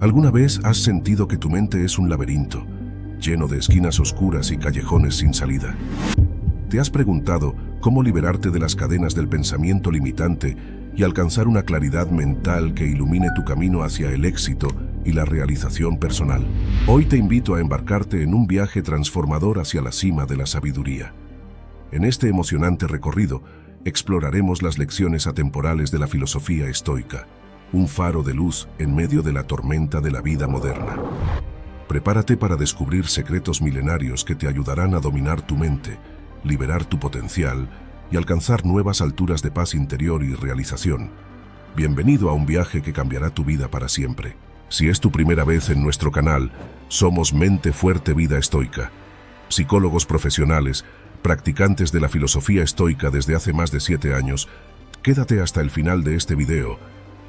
¿Alguna vez has sentido que tu mente es un laberinto, lleno de esquinas oscuras y callejones sin salida? ¿Te has preguntado cómo liberarte de las cadenas del pensamiento limitante y alcanzar una claridad mental que ilumine tu camino hacia el éxito y la realización personal? Hoy te invito a embarcarte en un viaje transformador hacia la cima de la sabiduría. En este emocionante recorrido, exploraremos las lecciones atemporales de la filosofía estoica un faro de luz en medio de la tormenta de la vida moderna. Prepárate para descubrir secretos milenarios que te ayudarán a dominar tu mente, liberar tu potencial y alcanzar nuevas alturas de paz interior y realización. Bienvenido a un viaje que cambiará tu vida para siempre. Si es tu primera vez en nuestro canal, somos Mente Fuerte Vida Estoica. Psicólogos profesionales, practicantes de la filosofía estoica desde hace más de siete años, quédate hasta el final de este video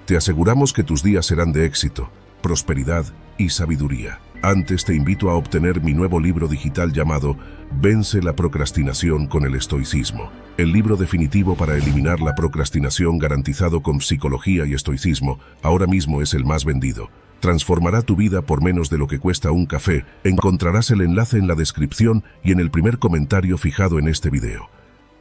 te aseguramos que tus días serán de éxito, prosperidad y sabiduría. Antes te invito a obtener mi nuevo libro digital llamado Vence la procrastinación con el estoicismo. El libro definitivo para eliminar la procrastinación garantizado con psicología y estoicismo ahora mismo es el más vendido. Transformará tu vida por menos de lo que cuesta un café. Encontrarás el enlace en la descripción y en el primer comentario fijado en este video.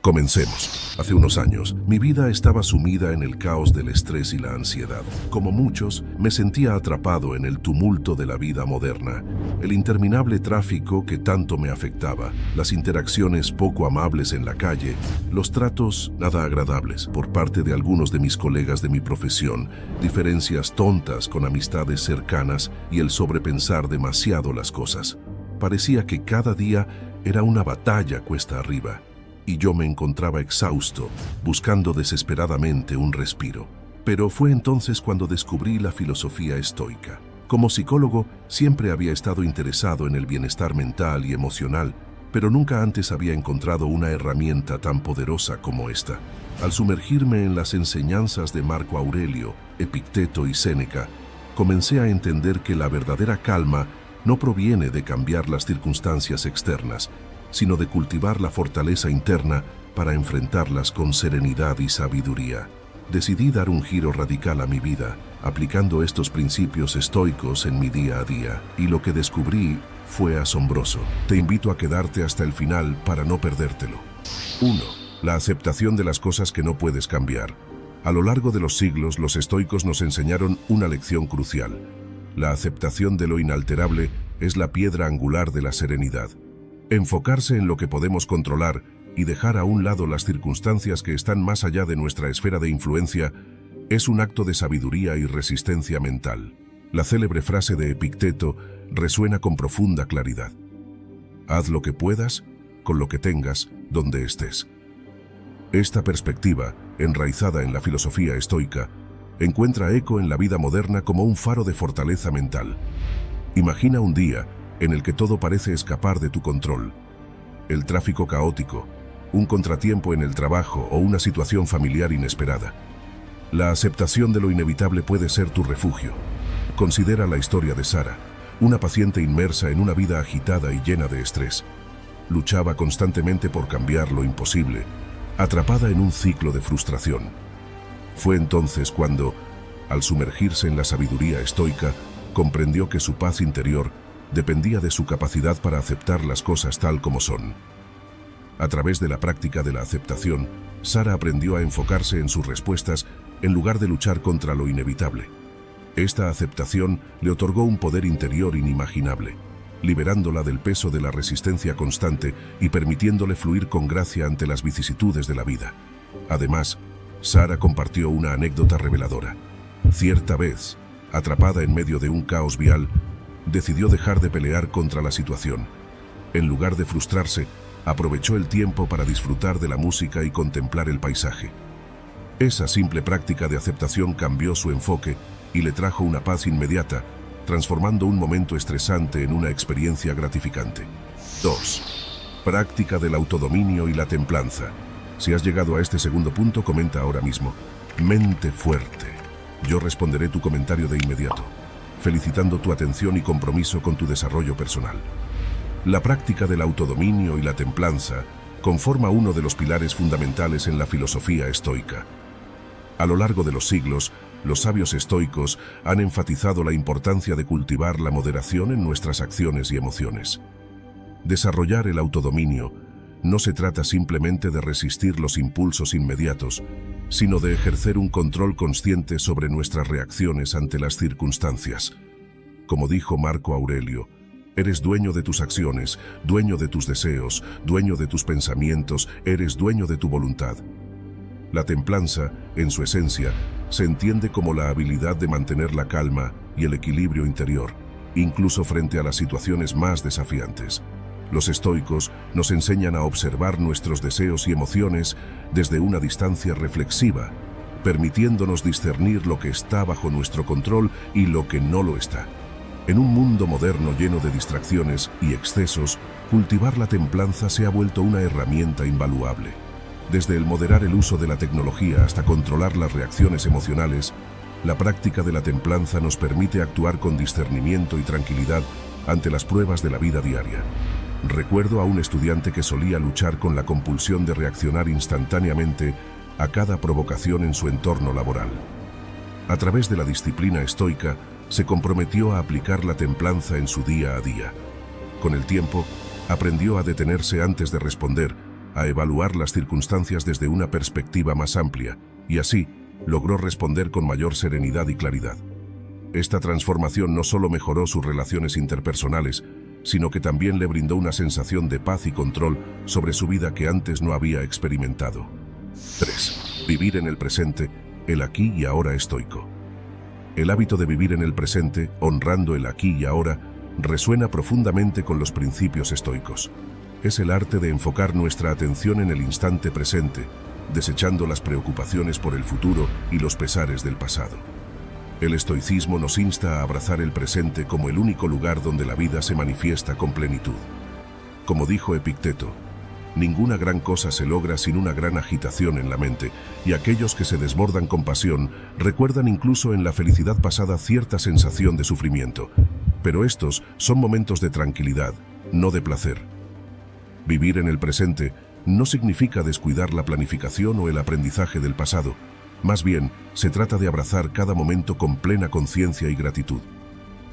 Comencemos. Hace unos años, mi vida estaba sumida en el caos del estrés y la ansiedad. Como muchos, me sentía atrapado en el tumulto de la vida moderna. El interminable tráfico que tanto me afectaba, las interacciones poco amables en la calle, los tratos nada agradables por parte de algunos de mis colegas de mi profesión, diferencias tontas con amistades cercanas y el sobrepensar demasiado las cosas. Parecía que cada día era una batalla cuesta arriba y yo me encontraba exhausto, buscando desesperadamente un respiro. Pero fue entonces cuando descubrí la filosofía estoica. Como psicólogo, siempre había estado interesado en el bienestar mental y emocional, pero nunca antes había encontrado una herramienta tan poderosa como esta. Al sumergirme en las enseñanzas de Marco Aurelio, Epicteto y Séneca, comencé a entender que la verdadera calma no proviene de cambiar las circunstancias externas, sino de cultivar la fortaleza interna para enfrentarlas con serenidad y sabiduría. Decidí dar un giro radical a mi vida, aplicando estos principios estoicos en mi día a día, y lo que descubrí fue asombroso. Te invito a quedarte hasta el final para no perdértelo. 1. La aceptación de las cosas que no puedes cambiar. A lo largo de los siglos, los estoicos nos enseñaron una lección crucial. La aceptación de lo inalterable es la piedra angular de la serenidad. Enfocarse en lo que podemos controlar y dejar a un lado las circunstancias que están más allá de nuestra esfera de influencia es un acto de sabiduría y resistencia mental. La célebre frase de Epicteto resuena con profunda claridad. Haz lo que puedas, con lo que tengas, donde estés. Esta perspectiva, enraizada en la filosofía estoica, encuentra eco en la vida moderna como un faro de fortaleza mental. Imagina un día en el que todo parece escapar de tu control. El tráfico caótico, un contratiempo en el trabajo o una situación familiar inesperada. La aceptación de lo inevitable puede ser tu refugio. Considera la historia de Sara, una paciente inmersa en una vida agitada y llena de estrés. Luchaba constantemente por cambiar lo imposible, atrapada en un ciclo de frustración. Fue entonces cuando, al sumergirse en la sabiduría estoica, comprendió que su paz interior dependía de su capacidad para aceptar las cosas tal como son. A través de la práctica de la aceptación, Sara aprendió a enfocarse en sus respuestas en lugar de luchar contra lo inevitable. Esta aceptación le otorgó un poder interior inimaginable, liberándola del peso de la resistencia constante y permitiéndole fluir con gracia ante las vicisitudes de la vida. Además, Sara compartió una anécdota reveladora. Cierta vez, atrapada en medio de un caos vial, decidió dejar de pelear contra la situación. En lugar de frustrarse, aprovechó el tiempo para disfrutar de la música y contemplar el paisaje. Esa simple práctica de aceptación cambió su enfoque y le trajo una paz inmediata, transformando un momento estresante en una experiencia gratificante. 2. Práctica del autodominio y la templanza. Si has llegado a este segundo punto, comenta ahora mismo. Mente fuerte. Yo responderé tu comentario de inmediato felicitando tu atención y compromiso con tu desarrollo personal. La práctica del autodominio y la templanza conforma uno de los pilares fundamentales en la filosofía estoica. A lo largo de los siglos, los sabios estoicos han enfatizado la importancia de cultivar la moderación en nuestras acciones y emociones. Desarrollar el autodominio no se trata simplemente de resistir los impulsos inmediatos, sino de ejercer un control consciente sobre nuestras reacciones ante las circunstancias. Como dijo Marco Aurelio, eres dueño de tus acciones, dueño de tus deseos, dueño de tus pensamientos, eres dueño de tu voluntad. La templanza, en su esencia, se entiende como la habilidad de mantener la calma y el equilibrio interior, incluso frente a las situaciones más desafiantes. Los estoicos nos enseñan a observar nuestros deseos y emociones desde una distancia reflexiva, permitiéndonos discernir lo que está bajo nuestro control y lo que no lo está. En un mundo moderno lleno de distracciones y excesos, cultivar la templanza se ha vuelto una herramienta invaluable. Desde el moderar el uso de la tecnología hasta controlar las reacciones emocionales, la práctica de la templanza nos permite actuar con discernimiento y tranquilidad ante las pruebas de la vida diaria. Recuerdo a un estudiante que solía luchar con la compulsión de reaccionar instantáneamente a cada provocación en su entorno laboral. A través de la disciplina estoica, se comprometió a aplicar la templanza en su día a día. Con el tiempo, aprendió a detenerse antes de responder, a evaluar las circunstancias desde una perspectiva más amplia, y así logró responder con mayor serenidad y claridad. Esta transformación no solo mejoró sus relaciones interpersonales, sino que también le brindó una sensación de paz y control sobre su vida que antes no había experimentado. 3. Vivir en el presente, el aquí y ahora estoico. El hábito de vivir en el presente, honrando el aquí y ahora, resuena profundamente con los principios estoicos. Es el arte de enfocar nuestra atención en el instante presente, desechando las preocupaciones por el futuro y los pesares del pasado. El estoicismo nos insta a abrazar el presente como el único lugar donde la vida se manifiesta con plenitud. Como dijo Epicteto, ninguna gran cosa se logra sin una gran agitación en la mente, y aquellos que se desbordan con pasión recuerdan incluso en la felicidad pasada cierta sensación de sufrimiento. Pero estos son momentos de tranquilidad, no de placer. Vivir en el presente no significa descuidar la planificación o el aprendizaje del pasado, más bien, se trata de abrazar cada momento con plena conciencia y gratitud.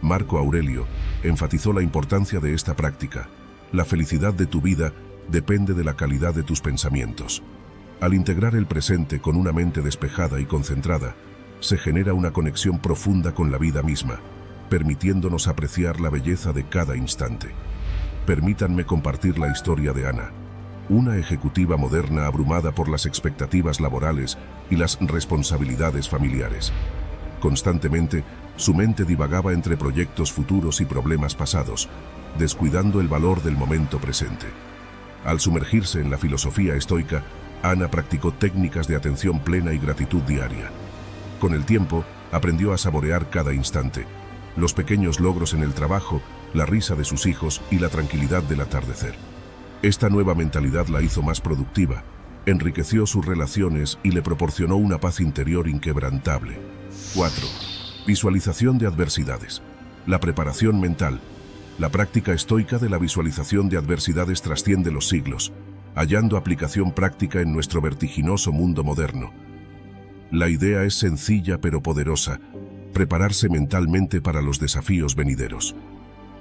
Marco Aurelio enfatizó la importancia de esta práctica. La felicidad de tu vida depende de la calidad de tus pensamientos. Al integrar el presente con una mente despejada y concentrada, se genera una conexión profunda con la vida misma, permitiéndonos apreciar la belleza de cada instante. Permítanme compartir la historia de Ana, una ejecutiva moderna abrumada por las expectativas laborales y las responsabilidades familiares. Constantemente, su mente divagaba entre proyectos futuros y problemas pasados, descuidando el valor del momento presente. Al sumergirse en la filosofía estoica, Ana practicó técnicas de atención plena y gratitud diaria. Con el tiempo, aprendió a saborear cada instante, los pequeños logros en el trabajo, la risa de sus hijos y la tranquilidad del atardecer. Esta nueva mentalidad la hizo más productiva, enriqueció sus relaciones y le proporcionó una paz interior inquebrantable. 4. Visualización de adversidades. La preparación mental. La práctica estoica de la visualización de adversidades trasciende los siglos, hallando aplicación práctica en nuestro vertiginoso mundo moderno. La idea es sencilla pero poderosa, prepararse mentalmente para los desafíos venideros.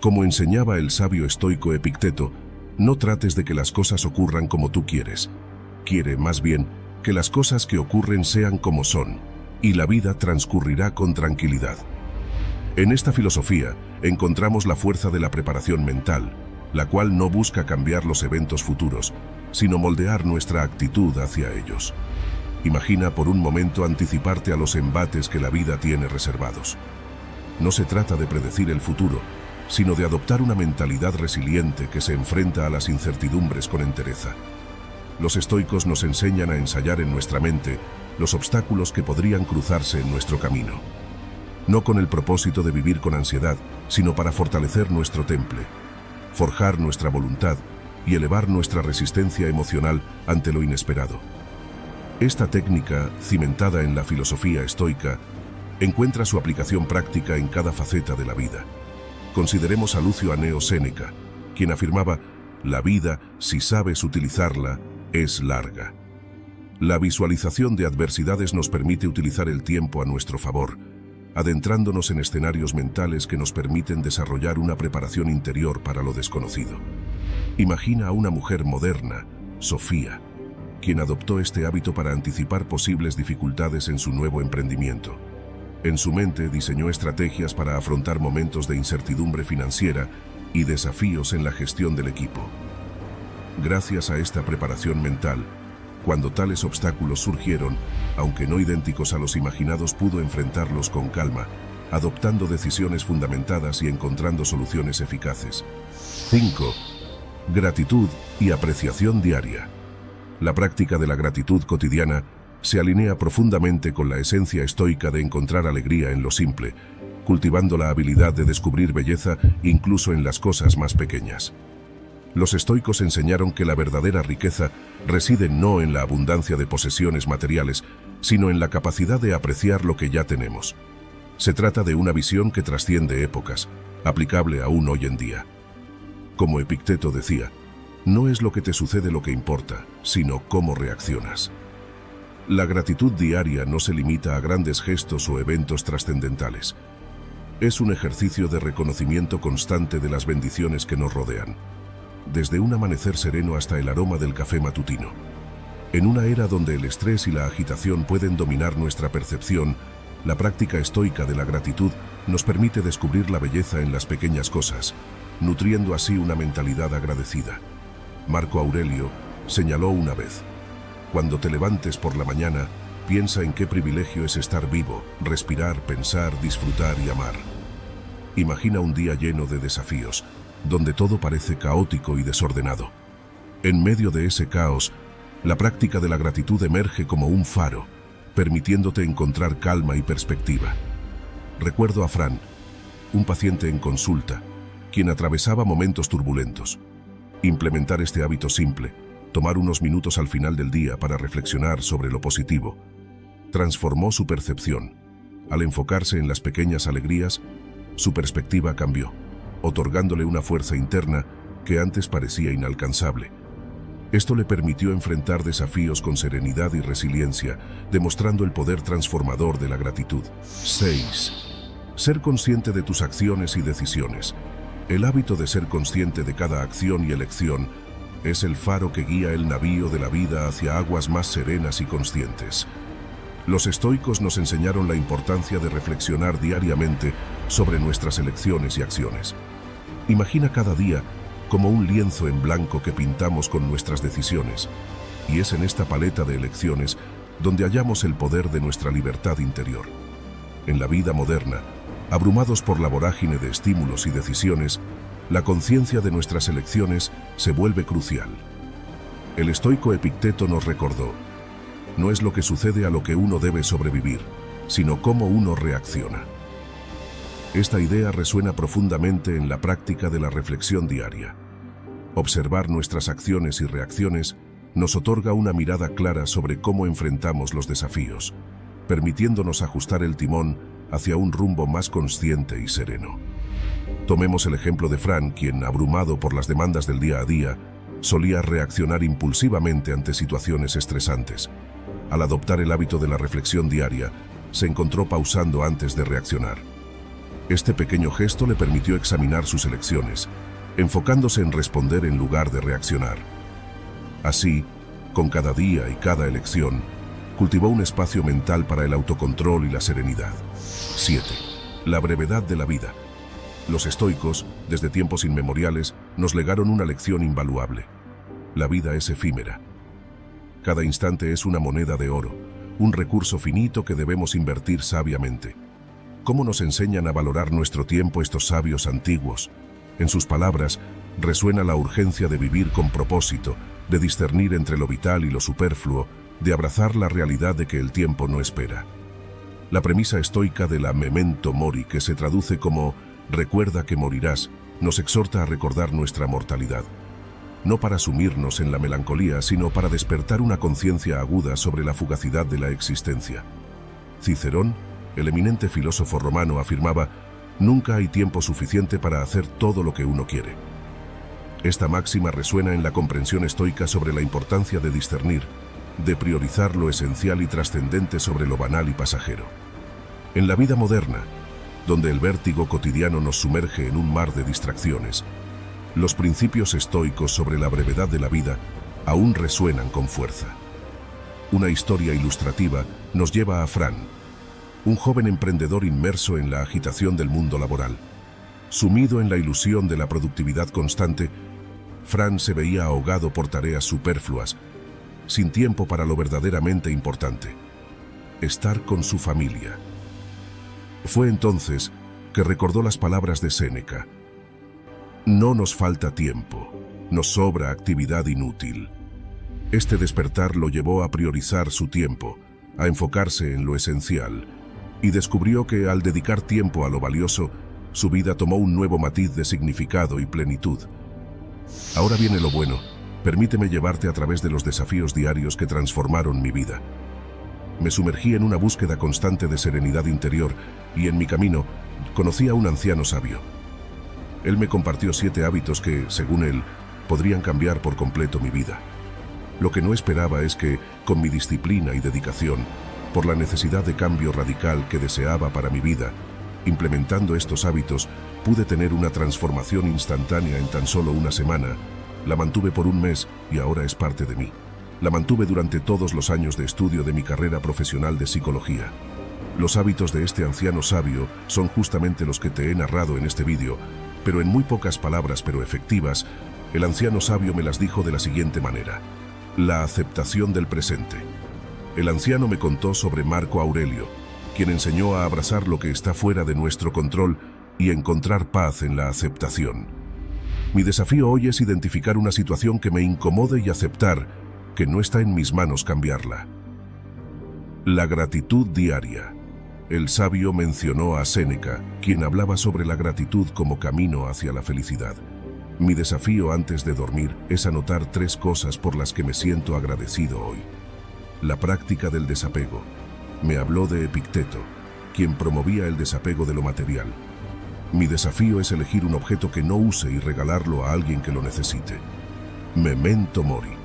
Como enseñaba el sabio estoico Epicteto, no trates de que las cosas ocurran como tú quieres. Quiere, más bien, que las cosas que ocurren sean como son, y la vida transcurrirá con tranquilidad. En esta filosofía encontramos la fuerza de la preparación mental, la cual no busca cambiar los eventos futuros, sino moldear nuestra actitud hacia ellos. Imagina por un momento anticiparte a los embates que la vida tiene reservados. No se trata de predecir el futuro, sino de adoptar una mentalidad resiliente que se enfrenta a las incertidumbres con entereza. Los estoicos nos enseñan a ensayar en nuestra mente los obstáculos que podrían cruzarse en nuestro camino. No con el propósito de vivir con ansiedad, sino para fortalecer nuestro temple, forjar nuestra voluntad y elevar nuestra resistencia emocional ante lo inesperado. Esta técnica, cimentada en la filosofía estoica, encuentra su aplicación práctica en cada faceta de la vida. Consideremos a Lucio Aneo Séneca, quien afirmaba, la vida, si sabes utilizarla, es larga. La visualización de adversidades nos permite utilizar el tiempo a nuestro favor, adentrándonos en escenarios mentales que nos permiten desarrollar una preparación interior para lo desconocido. Imagina a una mujer moderna, Sofía, quien adoptó este hábito para anticipar posibles dificultades en su nuevo emprendimiento. En su mente diseñó estrategias para afrontar momentos de incertidumbre financiera y desafíos en la gestión del equipo. Gracias a esta preparación mental, cuando tales obstáculos surgieron, aunque no idénticos a los imaginados, pudo enfrentarlos con calma, adoptando decisiones fundamentadas y encontrando soluciones eficaces. 5. Gratitud y apreciación diaria. La práctica de la gratitud cotidiana se alinea profundamente con la esencia estoica de encontrar alegría en lo simple, cultivando la habilidad de descubrir belleza incluso en las cosas más pequeñas. Los estoicos enseñaron que la verdadera riqueza reside no en la abundancia de posesiones materiales, sino en la capacidad de apreciar lo que ya tenemos. Se trata de una visión que trasciende épocas, aplicable aún hoy en día. Como Epicteto decía, no es lo que te sucede lo que importa, sino cómo reaccionas. La gratitud diaria no se limita a grandes gestos o eventos trascendentales. Es un ejercicio de reconocimiento constante de las bendiciones que nos rodean desde un amanecer sereno hasta el aroma del café matutino. En una era donde el estrés y la agitación pueden dominar nuestra percepción, la práctica estoica de la gratitud nos permite descubrir la belleza en las pequeñas cosas, nutriendo así una mentalidad agradecida. Marco Aurelio señaló una vez, cuando te levantes por la mañana, piensa en qué privilegio es estar vivo, respirar, pensar, disfrutar y amar. Imagina un día lleno de desafíos, donde todo parece caótico y desordenado. En medio de ese caos, la práctica de la gratitud emerge como un faro, permitiéndote encontrar calma y perspectiva. Recuerdo a Fran, un paciente en consulta, quien atravesaba momentos turbulentos. Implementar este hábito simple, tomar unos minutos al final del día para reflexionar sobre lo positivo, transformó su percepción. Al enfocarse en las pequeñas alegrías, su perspectiva cambió otorgándole una fuerza interna que antes parecía inalcanzable. Esto le permitió enfrentar desafíos con serenidad y resiliencia, demostrando el poder transformador de la gratitud. 6. Ser consciente de tus acciones y decisiones. El hábito de ser consciente de cada acción y elección es el faro que guía el navío de la vida hacia aguas más serenas y conscientes. Los estoicos nos enseñaron la importancia de reflexionar diariamente sobre nuestras elecciones y acciones. Imagina cada día como un lienzo en blanco que pintamos con nuestras decisiones, y es en esta paleta de elecciones donde hallamos el poder de nuestra libertad interior. En la vida moderna, abrumados por la vorágine de estímulos y decisiones, la conciencia de nuestras elecciones se vuelve crucial. El estoico Epicteto nos recordó, no es lo que sucede a lo que uno debe sobrevivir, sino cómo uno reacciona. Esta idea resuena profundamente en la práctica de la reflexión diaria. Observar nuestras acciones y reacciones nos otorga una mirada clara sobre cómo enfrentamos los desafíos, permitiéndonos ajustar el timón hacia un rumbo más consciente y sereno. Tomemos el ejemplo de Fran, quien, abrumado por las demandas del día a día, solía reaccionar impulsivamente ante situaciones estresantes. Al adoptar el hábito de la reflexión diaria, se encontró pausando antes de reaccionar este pequeño gesto le permitió examinar sus elecciones, enfocándose en responder en lugar de reaccionar. Así, con cada día y cada elección, cultivó un espacio mental para el autocontrol y la serenidad. 7. La brevedad de la vida. Los estoicos, desde tiempos inmemoriales, nos legaron una lección invaluable. La vida es efímera. Cada instante es una moneda de oro, un recurso finito que debemos invertir sabiamente. ¿Cómo nos enseñan a valorar nuestro tiempo estos sabios antiguos? En sus palabras resuena la urgencia de vivir con propósito, de discernir entre lo vital y lo superfluo, de abrazar la realidad de que el tiempo no espera. La premisa estoica de la memento mori, que se traduce como recuerda que morirás, nos exhorta a recordar nuestra mortalidad. No para sumirnos en la melancolía, sino para despertar una conciencia aguda sobre la fugacidad de la existencia. Cicerón el eminente filósofo romano afirmaba, nunca hay tiempo suficiente para hacer todo lo que uno quiere. Esta máxima resuena en la comprensión estoica sobre la importancia de discernir, de priorizar lo esencial y trascendente sobre lo banal y pasajero. En la vida moderna, donde el vértigo cotidiano nos sumerge en un mar de distracciones, los principios estoicos sobre la brevedad de la vida aún resuenan con fuerza. Una historia ilustrativa nos lleva a Fran, un joven emprendedor inmerso en la agitación del mundo laboral. Sumido en la ilusión de la productividad constante, Fran se veía ahogado por tareas superfluas, sin tiempo para lo verdaderamente importante, estar con su familia. Fue entonces que recordó las palabras de Séneca. No nos falta tiempo, nos sobra actividad inútil. Este despertar lo llevó a priorizar su tiempo, a enfocarse en lo esencial, y descubrió que al dedicar tiempo a lo valioso, su vida tomó un nuevo matiz de significado y plenitud. Ahora viene lo bueno. Permíteme llevarte a través de los desafíos diarios que transformaron mi vida. Me sumergí en una búsqueda constante de serenidad interior y en mi camino conocí a un anciano sabio. Él me compartió siete hábitos que, según él, podrían cambiar por completo mi vida. Lo que no esperaba es que, con mi disciplina y dedicación, por la necesidad de cambio radical que deseaba para mi vida, implementando estos hábitos, pude tener una transformación instantánea en tan solo una semana. La mantuve por un mes y ahora es parte de mí. La mantuve durante todos los años de estudio de mi carrera profesional de psicología. Los hábitos de este anciano sabio son justamente los que te he narrado en este vídeo, pero en muy pocas palabras pero efectivas, el anciano sabio me las dijo de la siguiente manera. La aceptación del presente. El anciano me contó sobre Marco Aurelio, quien enseñó a abrazar lo que está fuera de nuestro control y encontrar paz en la aceptación. Mi desafío hoy es identificar una situación que me incomode y aceptar que no está en mis manos cambiarla. La gratitud diaria. El sabio mencionó a Séneca, quien hablaba sobre la gratitud como camino hacia la felicidad. Mi desafío antes de dormir es anotar tres cosas por las que me siento agradecido hoy. La práctica del desapego. Me habló de Epicteto, quien promovía el desapego de lo material. Mi desafío es elegir un objeto que no use y regalarlo a alguien que lo necesite. Memento Mori.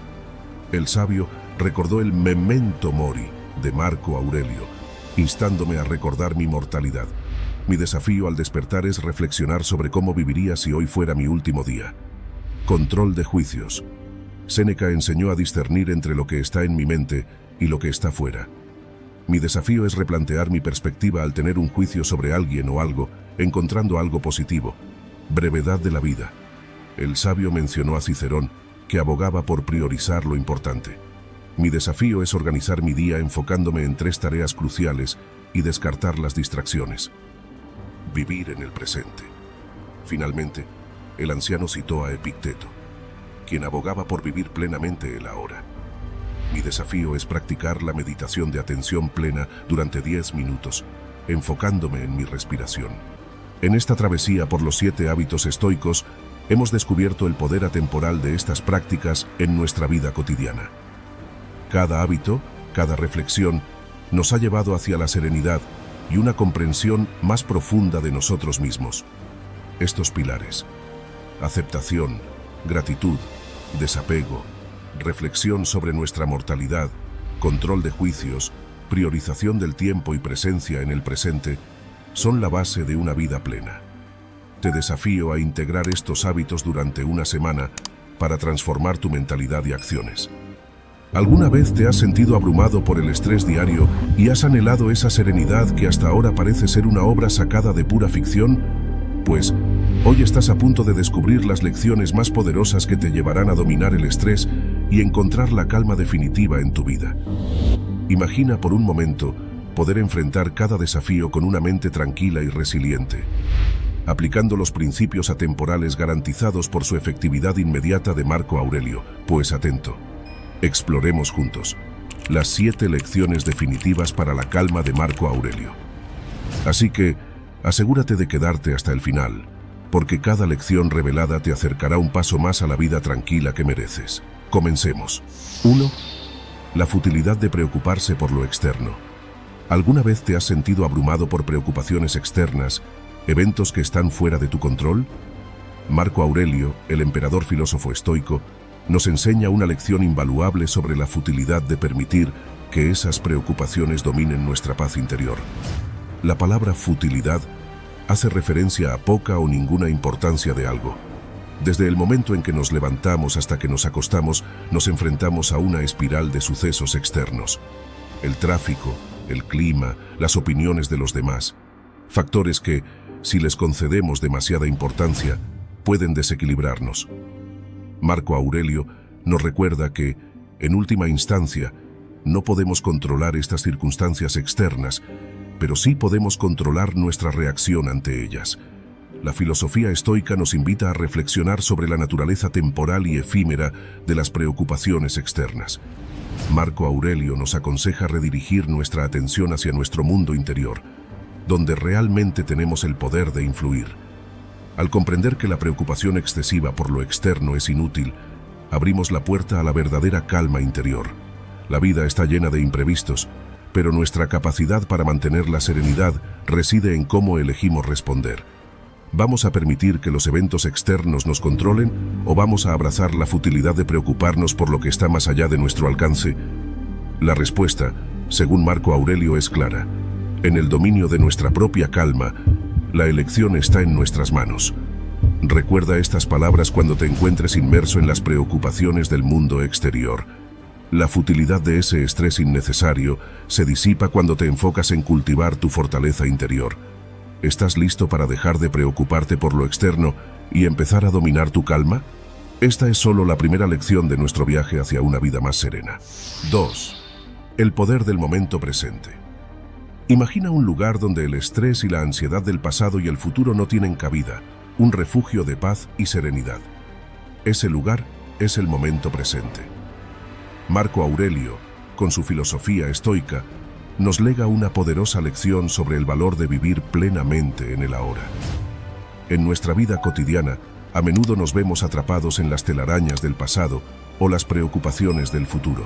El sabio recordó el Memento Mori de Marco Aurelio, instándome a recordar mi mortalidad. Mi desafío al despertar es reflexionar sobre cómo viviría si hoy fuera mi último día. Control de juicios. Séneca enseñó a discernir entre lo que está en mi mente y lo que está fuera. Mi desafío es replantear mi perspectiva al tener un juicio sobre alguien o algo, encontrando algo positivo. Brevedad de la vida. El sabio mencionó a Cicerón, que abogaba por priorizar lo importante. Mi desafío es organizar mi día enfocándome en tres tareas cruciales y descartar las distracciones. Vivir en el presente. Finalmente, el anciano citó a Epicteto, quien abogaba por vivir plenamente el ahora. Mi desafío es practicar la meditación de atención plena durante 10 minutos, enfocándome en mi respiración. En esta travesía por los siete hábitos estoicos, hemos descubierto el poder atemporal de estas prácticas en nuestra vida cotidiana. Cada hábito, cada reflexión, nos ha llevado hacia la serenidad y una comprensión más profunda de nosotros mismos. Estos pilares, aceptación, gratitud, desapego, reflexión sobre nuestra mortalidad, control de juicios, priorización del tiempo y presencia en el presente, son la base de una vida plena. Te desafío a integrar estos hábitos durante una semana para transformar tu mentalidad y acciones. ¿Alguna vez te has sentido abrumado por el estrés diario y has anhelado esa serenidad que hasta ahora parece ser una obra sacada de pura ficción? Pues, hoy estás a punto de descubrir las lecciones más poderosas que te llevarán a dominar el estrés y encontrar la calma definitiva en tu vida. Imagina por un momento poder enfrentar cada desafío con una mente tranquila y resiliente, aplicando los principios atemporales garantizados por su efectividad inmediata de Marco Aurelio, pues atento. Exploremos juntos las siete lecciones definitivas para la calma de Marco Aurelio. Así que, asegúrate de quedarte hasta el final, porque cada lección revelada te acercará un paso más a la vida tranquila que mereces. Comencemos. 1. La futilidad de preocuparse por lo externo. ¿Alguna vez te has sentido abrumado por preocupaciones externas, eventos que están fuera de tu control? Marco Aurelio, el emperador filósofo estoico, nos enseña una lección invaluable sobre la futilidad de permitir que esas preocupaciones dominen nuestra paz interior. La palabra futilidad hace referencia a poca o ninguna importancia de algo. Desde el momento en que nos levantamos hasta que nos acostamos, nos enfrentamos a una espiral de sucesos externos. El tráfico, el clima, las opiniones de los demás. Factores que, si les concedemos demasiada importancia, pueden desequilibrarnos. Marco Aurelio nos recuerda que, en última instancia, no podemos controlar estas circunstancias externas, pero sí podemos controlar nuestra reacción ante ellas. La filosofía estoica nos invita a reflexionar sobre la naturaleza temporal y efímera de las preocupaciones externas. Marco Aurelio nos aconseja redirigir nuestra atención hacia nuestro mundo interior, donde realmente tenemos el poder de influir. Al comprender que la preocupación excesiva por lo externo es inútil, abrimos la puerta a la verdadera calma interior. La vida está llena de imprevistos, pero nuestra capacidad para mantener la serenidad reside en cómo elegimos responder. ¿Vamos a permitir que los eventos externos nos controlen o vamos a abrazar la futilidad de preocuparnos por lo que está más allá de nuestro alcance? La respuesta, según Marco Aurelio, es clara. En el dominio de nuestra propia calma, la elección está en nuestras manos. Recuerda estas palabras cuando te encuentres inmerso en las preocupaciones del mundo exterior. La futilidad de ese estrés innecesario se disipa cuando te enfocas en cultivar tu fortaleza interior. ¿Estás listo para dejar de preocuparte por lo externo y empezar a dominar tu calma? Esta es solo la primera lección de nuestro viaje hacia una vida más serena. 2. El poder del momento presente. Imagina un lugar donde el estrés y la ansiedad del pasado y el futuro no tienen cabida, un refugio de paz y serenidad. Ese lugar es el momento presente. Marco Aurelio, con su filosofía estoica, nos lega una poderosa lección sobre el valor de vivir plenamente en el ahora. En nuestra vida cotidiana, a menudo nos vemos atrapados en las telarañas del pasado o las preocupaciones del futuro.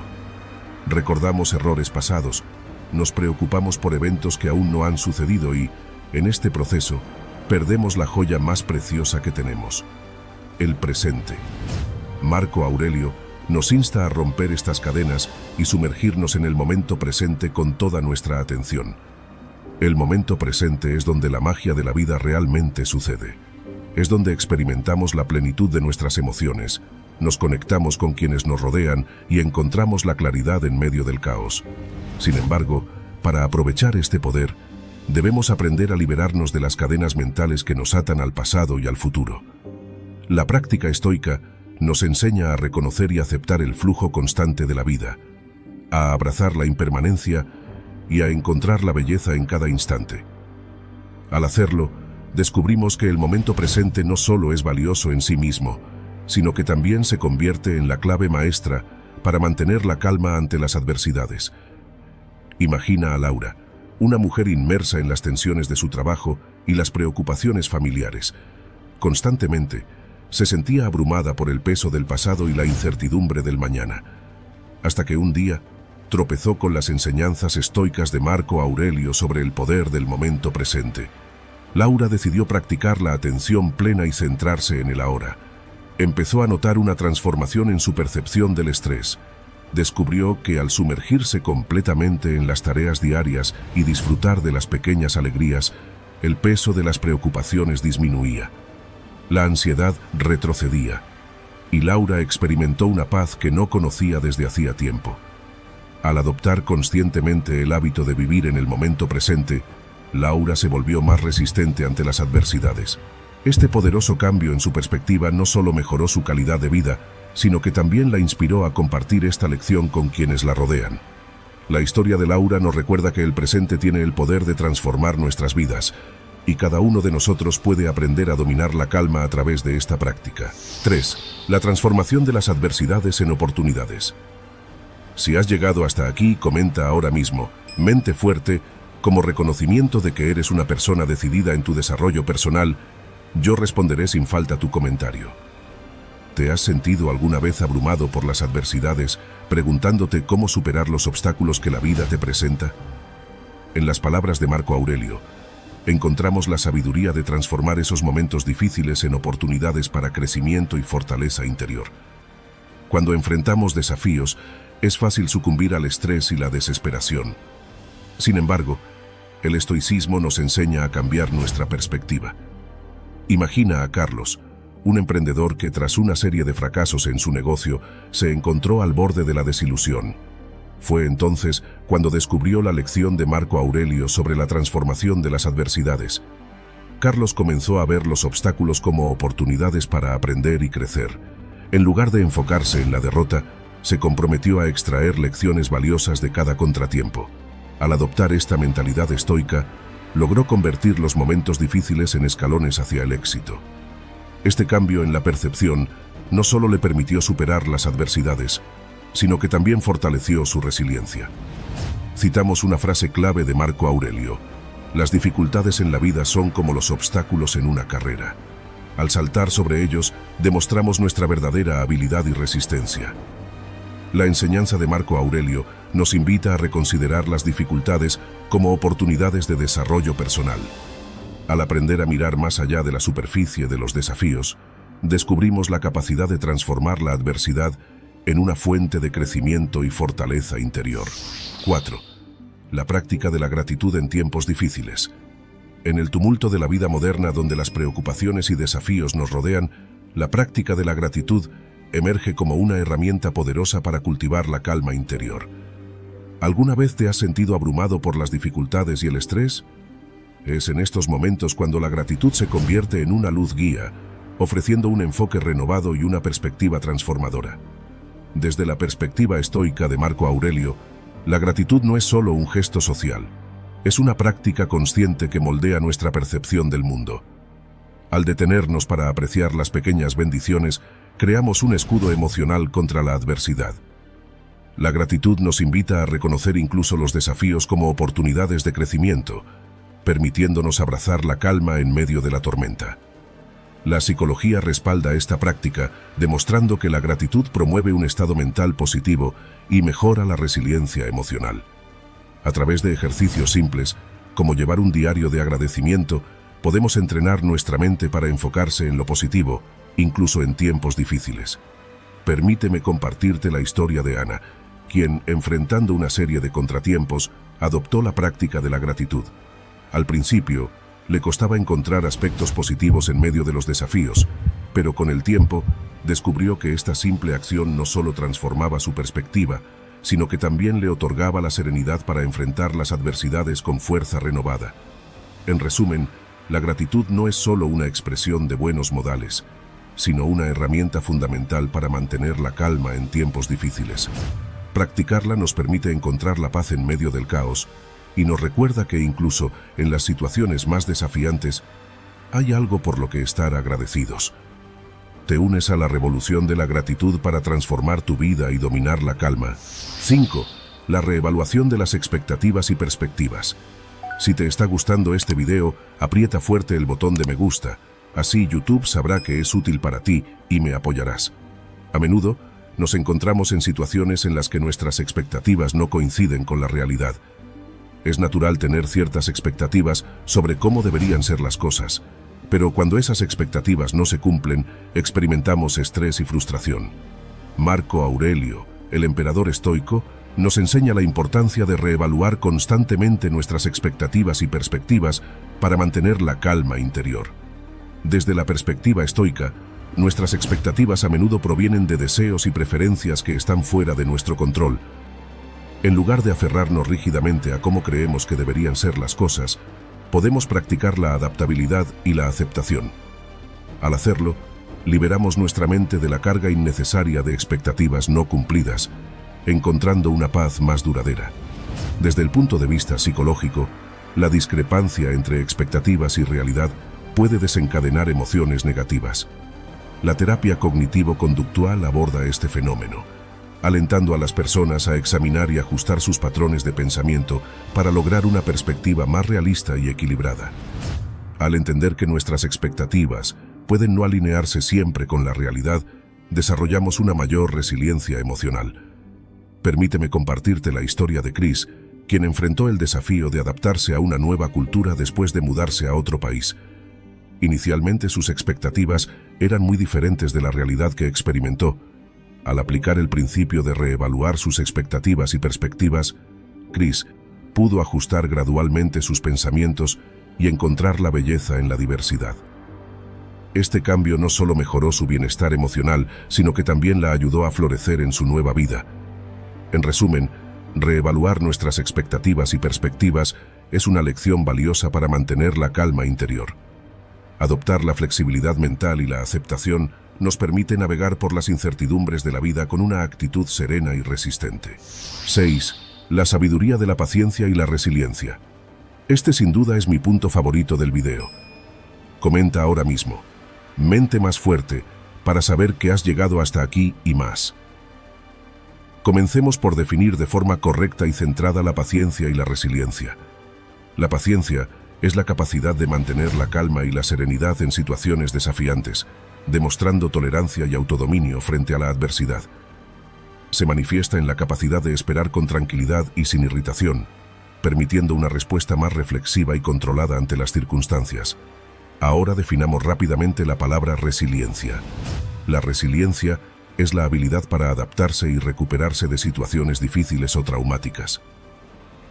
Recordamos errores pasados, nos preocupamos por eventos que aún no han sucedido y, en este proceso, perdemos la joya más preciosa que tenemos, el presente. Marco Aurelio nos insta a romper estas cadenas y sumergirnos en el momento presente con toda nuestra atención. El momento presente es donde la magia de la vida realmente sucede. Es donde experimentamos la plenitud de nuestras emociones, nos conectamos con quienes nos rodean y encontramos la claridad en medio del caos. Sin embargo, para aprovechar este poder, debemos aprender a liberarnos de las cadenas mentales que nos atan al pasado y al futuro. La práctica estoica nos enseña a reconocer y aceptar el flujo constante de la vida, a abrazar la impermanencia y a encontrar la belleza en cada instante. Al hacerlo, descubrimos que el momento presente no solo es valioso en sí mismo, sino que también se convierte en la clave maestra para mantener la calma ante las adversidades. Imagina a Laura, una mujer inmersa en las tensiones de su trabajo y las preocupaciones familiares. Constantemente, se sentía abrumada por el peso del pasado y la incertidumbre del mañana, hasta que un día tropezó con las enseñanzas estoicas de Marco Aurelio sobre el poder del momento presente. Laura decidió practicar la atención plena y centrarse en el ahora. Empezó a notar una transformación en su percepción del estrés. Descubrió que al sumergirse completamente en las tareas diarias y disfrutar de las pequeñas alegrías, el peso de las preocupaciones disminuía. La ansiedad retrocedía, y Laura experimentó una paz que no conocía desde hacía tiempo. Al adoptar conscientemente el hábito de vivir en el momento presente, Laura se volvió más resistente ante las adversidades. Este poderoso cambio en su perspectiva no solo mejoró su calidad de vida, sino que también la inspiró a compartir esta lección con quienes la rodean. La historia de Laura nos recuerda que el presente tiene el poder de transformar nuestras vidas, y cada uno de nosotros puede aprender a dominar la calma a través de esta práctica. 3. La transformación de las adversidades en oportunidades. Si has llegado hasta aquí, comenta ahora mismo, mente fuerte, como reconocimiento de que eres una persona decidida en tu desarrollo personal, yo responderé sin falta tu comentario. ¿Te has sentido alguna vez abrumado por las adversidades, preguntándote cómo superar los obstáculos que la vida te presenta? En las palabras de Marco Aurelio, encontramos la sabiduría de transformar esos momentos difíciles en oportunidades para crecimiento y fortaleza interior. Cuando enfrentamos desafíos, es fácil sucumbir al estrés y la desesperación. Sin embargo, el estoicismo nos enseña a cambiar nuestra perspectiva. Imagina a Carlos, un emprendedor que tras una serie de fracasos en su negocio se encontró al borde de la desilusión. Fue entonces cuando descubrió la lección de Marco Aurelio sobre la transformación de las adversidades. Carlos comenzó a ver los obstáculos como oportunidades para aprender y crecer. En lugar de enfocarse en la derrota, se comprometió a extraer lecciones valiosas de cada contratiempo. Al adoptar esta mentalidad estoica, logró convertir los momentos difíciles en escalones hacia el éxito. Este cambio en la percepción no solo le permitió superar las adversidades, sino que también fortaleció su resiliencia. Citamos una frase clave de Marco Aurelio. Las dificultades en la vida son como los obstáculos en una carrera. Al saltar sobre ellos, demostramos nuestra verdadera habilidad y resistencia. La enseñanza de Marco Aurelio nos invita a reconsiderar las dificultades como oportunidades de desarrollo personal. Al aprender a mirar más allá de la superficie de los desafíos, descubrimos la capacidad de transformar la adversidad en una fuente de crecimiento y fortaleza interior. 4. La práctica de la gratitud en tiempos difíciles. En el tumulto de la vida moderna donde las preocupaciones y desafíos nos rodean, la práctica de la gratitud emerge como una herramienta poderosa para cultivar la calma interior. ¿Alguna vez te has sentido abrumado por las dificultades y el estrés? Es en estos momentos cuando la gratitud se convierte en una luz guía, ofreciendo un enfoque renovado y una perspectiva transformadora. Desde la perspectiva estoica de Marco Aurelio, la gratitud no es solo un gesto social, es una práctica consciente que moldea nuestra percepción del mundo. Al detenernos para apreciar las pequeñas bendiciones, creamos un escudo emocional contra la adversidad. La gratitud nos invita a reconocer incluso los desafíos como oportunidades de crecimiento, permitiéndonos abrazar la calma en medio de la tormenta. La psicología respalda esta práctica, demostrando que la gratitud promueve un estado mental positivo y mejora la resiliencia emocional. A través de ejercicios simples, como llevar un diario de agradecimiento, podemos entrenar nuestra mente para enfocarse en lo positivo, incluso en tiempos difíciles. Permíteme compartirte la historia de Ana, quien, enfrentando una serie de contratiempos, adoptó la práctica de la gratitud. Al principio, le costaba encontrar aspectos positivos en medio de los desafíos, pero con el tiempo descubrió que esta simple acción no solo transformaba su perspectiva, sino que también le otorgaba la serenidad para enfrentar las adversidades con fuerza renovada. En resumen, la gratitud no es solo una expresión de buenos modales, sino una herramienta fundamental para mantener la calma en tiempos difíciles. Practicarla nos permite encontrar la paz en medio del caos y nos recuerda que incluso en las situaciones más desafiantes hay algo por lo que estar agradecidos. Te unes a la revolución de la gratitud para transformar tu vida y dominar la calma. 5. La reevaluación de las expectativas y perspectivas. Si te está gustando este video, aprieta fuerte el botón de me gusta, así YouTube sabrá que es útil para ti y me apoyarás. A menudo, nos encontramos en situaciones en las que nuestras expectativas no coinciden con la realidad. Es natural tener ciertas expectativas sobre cómo deberían ser las cosas, pero cuando esas expectativas no se cumplen, experimentamos estrés y frustración. Marco Aurelio, el emperador estoico, nos enseña la importancia de reevaluar constantemente nuestras expectativas y perspectivas para mantener la calma interior. Desde la perspectiva estoica, nuestras expectativas a menudo provienen de deseos y preferencias que están fuera de nuestro control, en lugar de aferrarnos rígidamente a cómo creemos que deberían ser las cosas, podemos practicar la adaptabilidad y la aceptación. Al hacerlo, liberamos nuestra mente de la carga innecesaria de expectativas no cumplidas, encontrando una paz más duradera. Desde el punto de vista psicológico, la discrepancia entre expectativas y realidad puede desencadenar emociones negativas. La terapia cognitivo-conductual aborda este fenómeno, alentando a las personas a examinar y ajustar sus patrones de pensamiento para lograr una perspectiva más realista y equilibrada. Al entender que nuestras expectativas pueden no alinearse siempre con la realidad, desarrollamos una mayor resiliencia emocional. Permíteme compartirte la historia de Chris, quien enfrentó el desafío de adaptarse a una nueva cultura después de mudarse a otro país. Inicialmente sus expectativas eran muy diferentes de la realidad que experimentó, Al aplicar el principio de reevaluar sus expectativas y perspectivas, Chris pudo ajustar gradualmente sus pensamientos y encontrar la belleza en la diversidad. Este cambio no solo mejoró su bienestar emocional, sino que también la ayudó a florecer en su nueva vida. En resumen, reevaluar nuestras expectativas y perspectivas es una lección valiosa para mantener la calma interior. Adoptar la flexibilidad mental y la aceptación nos permite navegar por las incertidumbres de la vida con una actitud serena y resistente. 6. La sabiduría de la paciencia y la resiliencia. Este sin duda es mi punto favorito del video. Comenta ahora mismo mente más fuerte, para saber que has llegado hasta aquí y más. Comencemos por definir de forma correcta y centrada la paciencia y la resiliencia. La paciencia es la capacidad de mantener la calma y la serenidad en situaciones desafiantes, demostrando tolerancia y autodominio frente a la adversidad. Se manifiesta en la capacidad de esperar con tranquilidad y sin irritación, permitiendo una respuesta más reflexiva y controlada ante las circunstancias. Ahora definamos rápidamente la palabra resiliencia. La resiliencia es la habilidad para adaptarse y recuperarse de situaciones difíciles o traumáticas.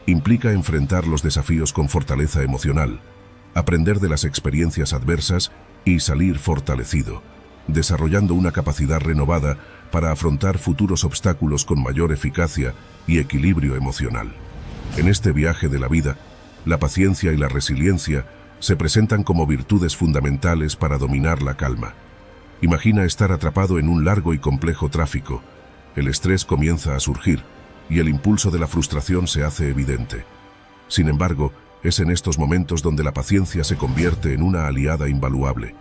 Implica enfrentar los desafíos con fortaleza emocional, aprender de las experiencias adversas y salir fortalecido, desarrollando una capacidad renovada para afrontar futuros obstáculos con mayor eficacia y equilibrio emocional. En este viaje de la vida, la paciencia y la resiliencia se presentan como virtudes fundamentales para dominar la calma. Imagina estar atrapado en un largo y complejo tráfico. El estrés comienza a surgir y el impulso de la frustración se hace evidente. Sin embargo, es en estos momentos donde la paciencia se convierte en una aliada invaluable.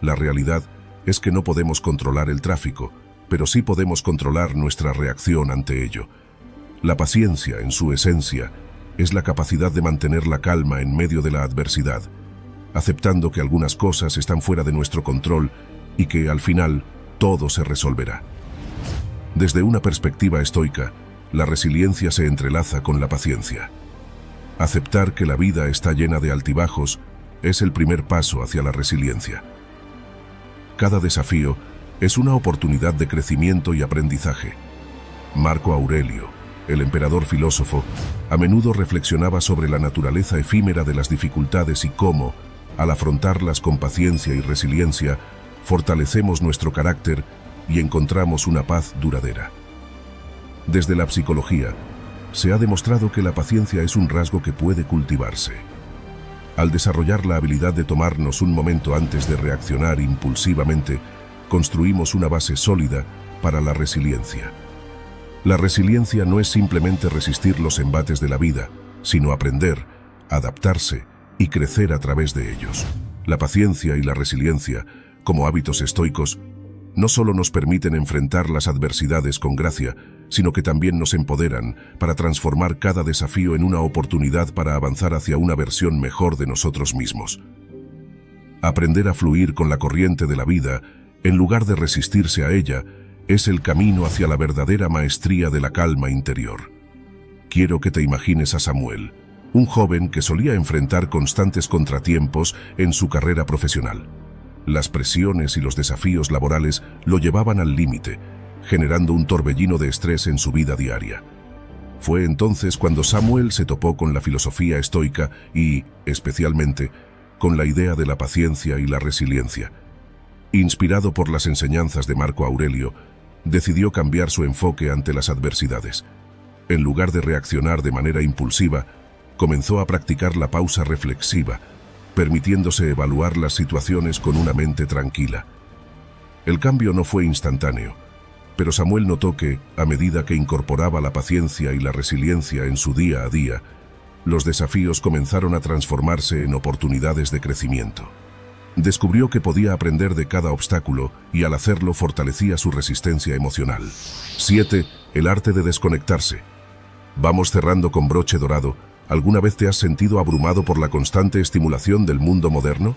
La realidad es que no podemos controlar el tráfico, pero sí podemos controlar nuestra reacción ante ello. La paciencia, en su esencia, es la capacidad de mantener la calma en medio de la adversidad, aceptando que algunas cosas están fuera de nuestro control y que, al final, todo se resolverá. Desde una perspectiva estoica, la resiliencia se entrelaza con la paciencia. Aceptar que la vida está llena de altibajos es el primer paso hacia la resiliencia. Cada desafío es una oportunidad de crecimiento y aprendizaje. Marco Aurelio, el emperador filósofo, a menudo reflexionaba sobre la naturaleza efímera de las dificultades y cómo, al afrontarlas con paciencia y resiliencia, fortalecemos nuestro carácter y encontramos una paz duradera. Desde la psicología, se ha demostrado que la paciencia es un rasgo que puede cultivarse. Al desarrollar la habilidad de tomarnos un momento antes de reaccionar impulsivamente, construimos una base sólida para la resiliencia. La resiliencia no es simplemente resistir los embates de la vida, sino aprender, adaptarse y crecer a través de ellos. La paciencia y la resiliencia, como hábitos estoicos, no solo nos permiten enfrentar las adversidades con gracia, sino que también nos empoderan para transformar cada desafío en una oportunidad para avanzar hacia una versión mejor de nosotros mismos. Aprender a fluir con la corriente de la vida, en lugar de resistirse a ella, es el camino hacia la verdadera maestría de la calma interior. Quiero que te imagines a Samuel, un joven que solía enfrentar constantes contratiempos en su carrera profesional. Las presiones y los desafíos laborales lo llevaban al límite, generando un torbellino de estrés en su vida diaria. Fue entonces cuando Samuel se topó con la filosofía estoica y, especialmente, con la idea de la paciencia y la resiliencia. Inspirado por las enseñanzas de Marco Aurelio, decidió cambiar su enfoque ante las adversidades. En lugar de reaccionar de manera impulsiva, comenzó a practicar la pausa reflexiva, permitiéndose evaluar las situaciones con una mente tranquila. El cambio no fue instantáneo, pero Samuel notó que, a medida que incorporaba la paciencia y la resiliencia en su día a día, los desafíos comenzaron a transformarse en oportunidades de crecimiento descubrió que podía aprender de cada obstáculo y al hacerlo fortalecía su resistencia emocional. 7. El arte de desconectarse. Vamos cerrando con broche dorado. ¿Alguna vez te has sentido abrumado por la constante estimulación del mundo moderno?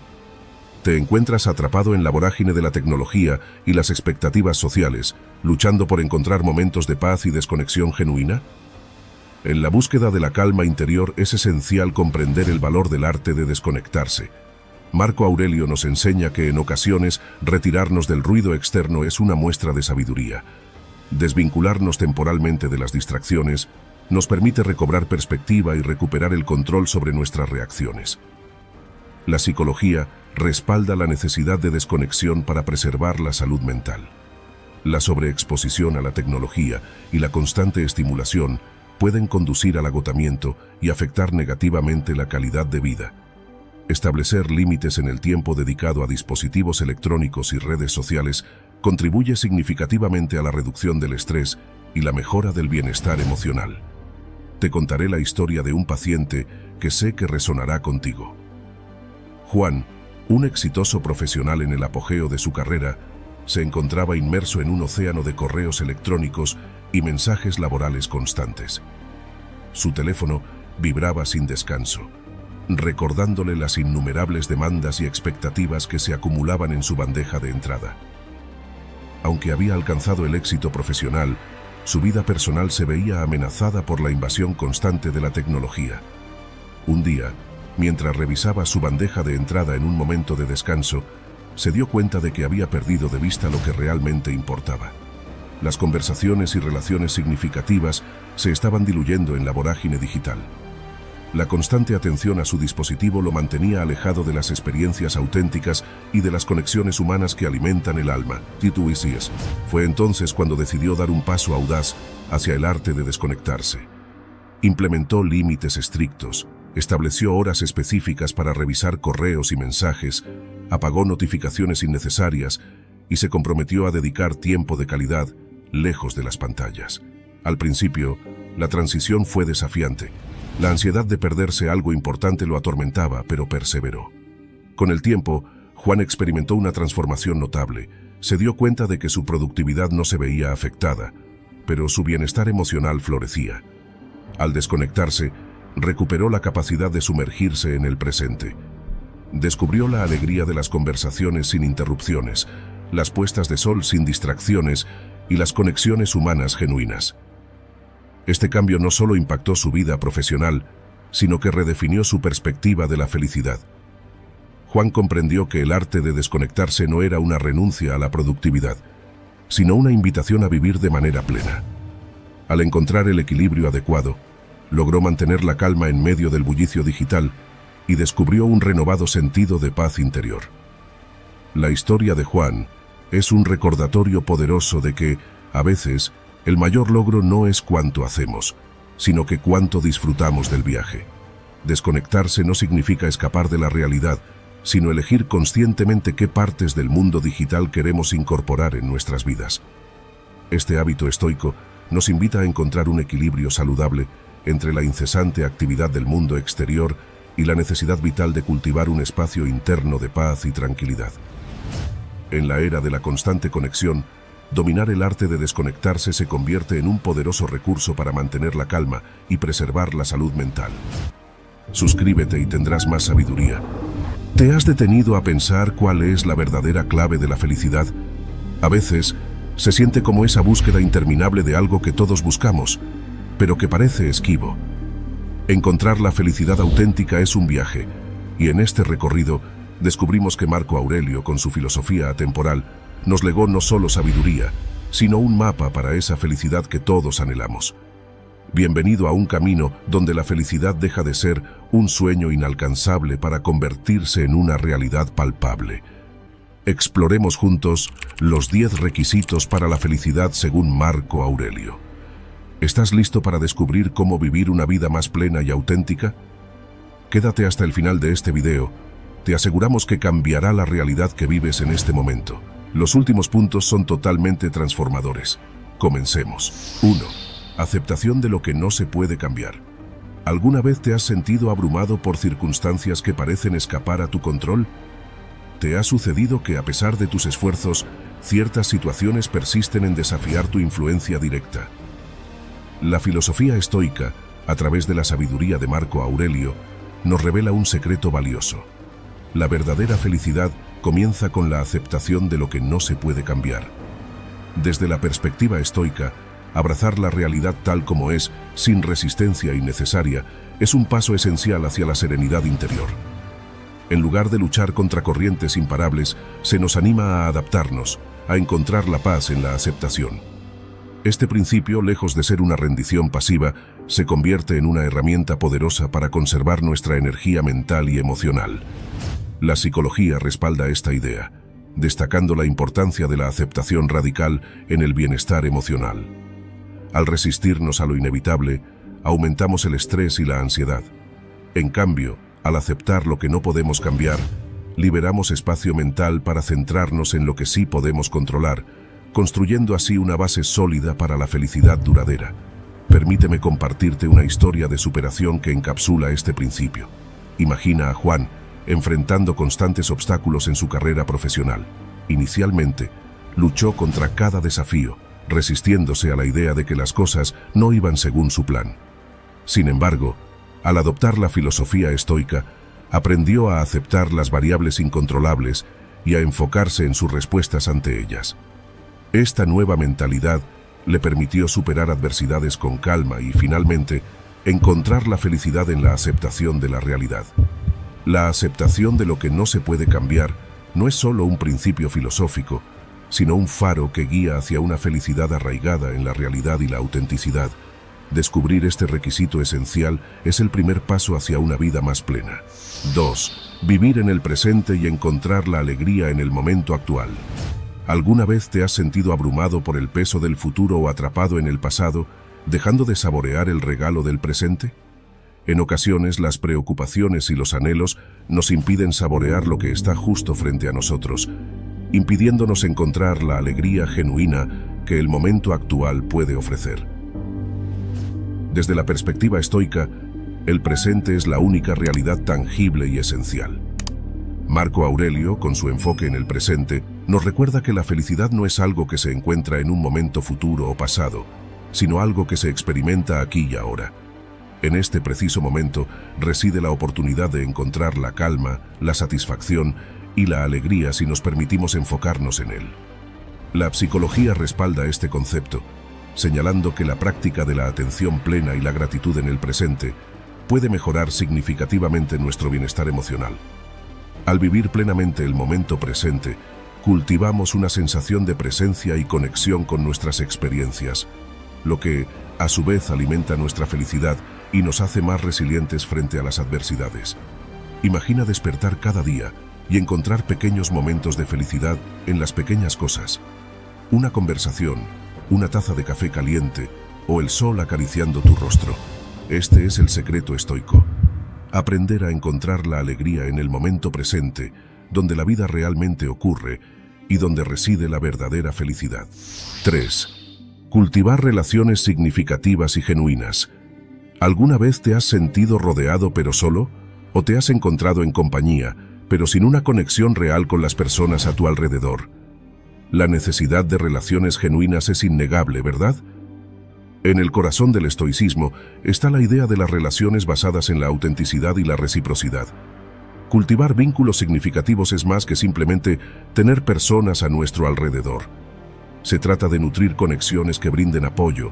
¿Te encuentras atrapado en la vorágine de la tecnología y las expectativas sociales, luchando por encontrar momentos de paz y desconexión genuina? En la búsqueda de la calma interior es esencial comprender el valor del arte de desconectarse Marco Aurelio nos enseña que en ocasiones retirarnos del ruido externo es una muestra de sabiduría. Desvincularnos temporalmente de las distracciones nos permite recobrar perspectiva y recuperar el control sobre nuestras reacciones. La psicología respalda la necesidad de desconexión para preservar la salud mental. La sobreexposición a la tecnología y la constante estimulación pueden conducir al agotamiento y afectar negativamente la calidad de vida. Establecer límites en el tiempo dedicado a dispositivos electrónicos y redes sociales contribuye significativamente a la reducción del estrés y la mejora del bienestar emocional. Te contaré la historia de un paciente que sé que resonará contigo. Juan, un exitoso profesional en el apogeo de su carrera, se encontraba inmerso en un océano de correos electrónicos y mensajes laborales constantes. Su teléfono vibraba sin descanso, recordándole las innumerables demandas y expectativas que se acumulaban en su bandeja de entrada. Aunque había alcanzado el éxito profesional, su vida personal se veía amenazada por la invasión constante de la tecnología. Un día, mientras revisaba su bandeja de entrada en un momento de descanso, se dio cuenta de que había perdido de vista lo que realmente importaba. Las conversaciones y relaciones significativas se estaban diluyendo en la vorágine digital. La constante atención a su dispositivo lo mantenía alejado de las experiencias auténticas y de las conexiones humanas que alimentan el alma. Tito Fue entonces cuando decidió dar un paso audaz hacia el arte de desconectarse. Implementó límites estrictos, estableció horas específicas para revisar correos y mensajes, apagó notificaciones innecesarias y se comprometió a dedicar tiempo de calidad lejos de las pantallas. Al principio, la transición fue desafiante. La ansiedad de perderse algo importante lo atormentaba, pero perseveró. Con el tiempo, Juan experimentó una transformación notable. Se dio cuenta de que su productividad no se veía afectada, pero su bienestar emocional florecía. Al desconectarse, recuperó la capacidad de sumergirse en el presente. Descubrió la alegría de las conversaciones sin interrupciones, las puestas de sol sin distracciones y las conexiones humanas genuinas. Este cambio no solo impactó su vida profesional, sino que redefinió su perspectiva de la felicidad. Juan comprendió que el arte de desconectarse no era una renuncia a la productividad, sino una invitación a vivir de manera plena. Al encontrar el equilibrio adecuado, logró mantener la calma en medio del bullicio digital y descubrió un renovado sentido de paz interior. La historia de Juan es un recordatorio poderoso de que, a veces, el mayor logro no es cuánto hacemos, sino que cuánto disfrutamos del viaje. Desconectarse no significa escapar de la realidad, sino elegir conscientemente qué partes del mundo digital queremos incorporar en nuestras vidas. Este hábito estoico nos invita a encontrar un equilibrio saludable entre la incesante actividad del mundo exterior y la necesidad vital de cultivar un espacio interno de paz y tranquilidad. En la era de la constante conexión, dominar el arte de desconectarse se convierte en un poderoso recurso para mantener la calma y preservar la salud mental. Suscríbete y tendrás más sabiduría. ¿Te has detenido a pensar cuál es la verdadera clave de la felicidad? A veces, se siente como esa búsqueda interminable de algo que todos buscamos, pero que parece esquivo. Encontrar la felicidad auténtica es un viaje, y en este recorrido descubrimos que Marco Aurelio, con su filosofía atemporal, nos legó no solo sabiduría, sino un mapa para esa felicidad que todos anhelamos. Bienvenido a un camino donde la felicidad deja de ser un sueño inalcanzable para convertirse en una realidad palpable. Exploremos juntos los 10 requisitos para la felicidad según Marco Aurelio. ¿Estás listo para descubrir cómo vivir una vida más plena y auténtica? Quédate hasta el final de este video te aseguramos que cambiará la realidad que vives en este momento. Los últimos puntos son totalmente transformadores. Comencemos. 1. Aceptación de lo que no se puede cambiar. ¿Alguna vez te has sentido abrumado por circunstancias que parecen escapar a tu control? ¿Te ha sucedido que a pesar de tus esfuerzos, ciertas situaciones persisten en desafiar tu influencia directa? La filosofía estoica, a través de la sabiduría de Marco Aurelio, nos revela un secreto valioso. La verdadera felicidad comienza con la aceptación de lo que no se puede cambiar. Desde la perspectiva estoica, abrazar la realidad tal como es, sin resistencia innecesaria, es un paso esencial hacia la serenidad interior. En lugar de luchar contra corrientes imparables, se nos anima a adaptarnos, a encontrar la paz en la aceptación. Este principio, lejos de ser una rendición pasiva, se convierte en una herramienta poderosa para conservar nuestra energía mental y emocional. La psicología respalda esta idea, destacando la importancia de la aceptación radical en el bienestar emocional. Al resistirnos a lo inevitable, aumentamos el estrés y la ansiedad. En cambio, al aceptar lo que no podemos cambiar, liberamos espacio mental para centrarnos en lo que sí podemos controlar, construyendo así una base sólida para la felicidad duradera. Permíteme compartirte una historia de superación que encapsula este principio. Imagina a Juan enfrentando constantes obstáculos en su carrera profesional. Inicialmente, luchó contra cada desafío, resistiéndose a la idea de que las cosas no iban según su plan. Sin embargo, al adoptar la filosofía estoica, aprendió a aceptar las variables incontrolables y a enfocarse en sus respuestas ante ellas. Esta nueva mentalidad le permitió superar adversidades con calma y, finalmente, encontrar la felicidad en la aceptación de la realidad. La aceptación de lo que no se puede cambiar no es solo un principio filosófico, sino un faro que guía hacia una felicidad arraigada en la realidad y la autenticidad, Descubrir este requisito esencial es el primer paso hacia una vida más plena. 2. Vivir en el presente y encontrar la alegría en el momento actual. ¿Alguna vez te has sentido abrumado por el peso del futuro o atrapado en el pasado, dejando de saborear el regalo del presente? En ocasiones las preocupaciones y los anhelos nos impiden saborear lo que está justo frente a nosotros, impidiéndonos encontrar la alegría genuina que el momento actual puede ofrecer. Desde la perspectiva estoica, el presente es la única realidad tangible y esencial. Marco Aurelio, con su enfoque en el presente, nos recuerda que la felicidad no es algo que se encuentra en un momento futuro o pasado, sino algo que se experimenta aquí y ahora. En este preciso momento reside la oportunidad de encontrar la calma, la satisfacción y la alegría si nos permitimos enfocarnos en él. La psicología respalda este concepto, señalando que la práctica de la atención plena y la gratitud en el presente puede mejorar significativamente nuestro bienestar emocional. Al vivir plenamente el momento presente, cultivamos una sensación de presencia y conexión con nuestras experiencias, lo que, a su vez, alimenta nuestra felicidad y nos hace más resilientes frente a las adversidades. Imagina despertar cada día y encontrar pequeños momentos de felicidad en las pequeñas cosas. Una conversación, una taza de café caliente o el sol acariciando tu rostro. Este es el secreto estoico. Aprender a encontrar la alegría en el momento presente, donde la vida realmente ocurre y donde reside la verdadera felicidad. 3. Cultivar relaciones significativas y genuinas. ¿Alguna vez te has sentido rodeado pero solo? ¿O te has encontrado en compañía, pero sin una conexión real con las personas a tu alrededor? La necesidad de relaciones genuinas es innegable, ¿verdad? En el corazón del estoicismo está la idea de las relaciones basadas en la autenticidad y la reciprocidad. Cultivar vínculos significativos es más que simplemente tener personas a nuestro alrededor. Se trata de nutrir conexiones que brinden apoyo,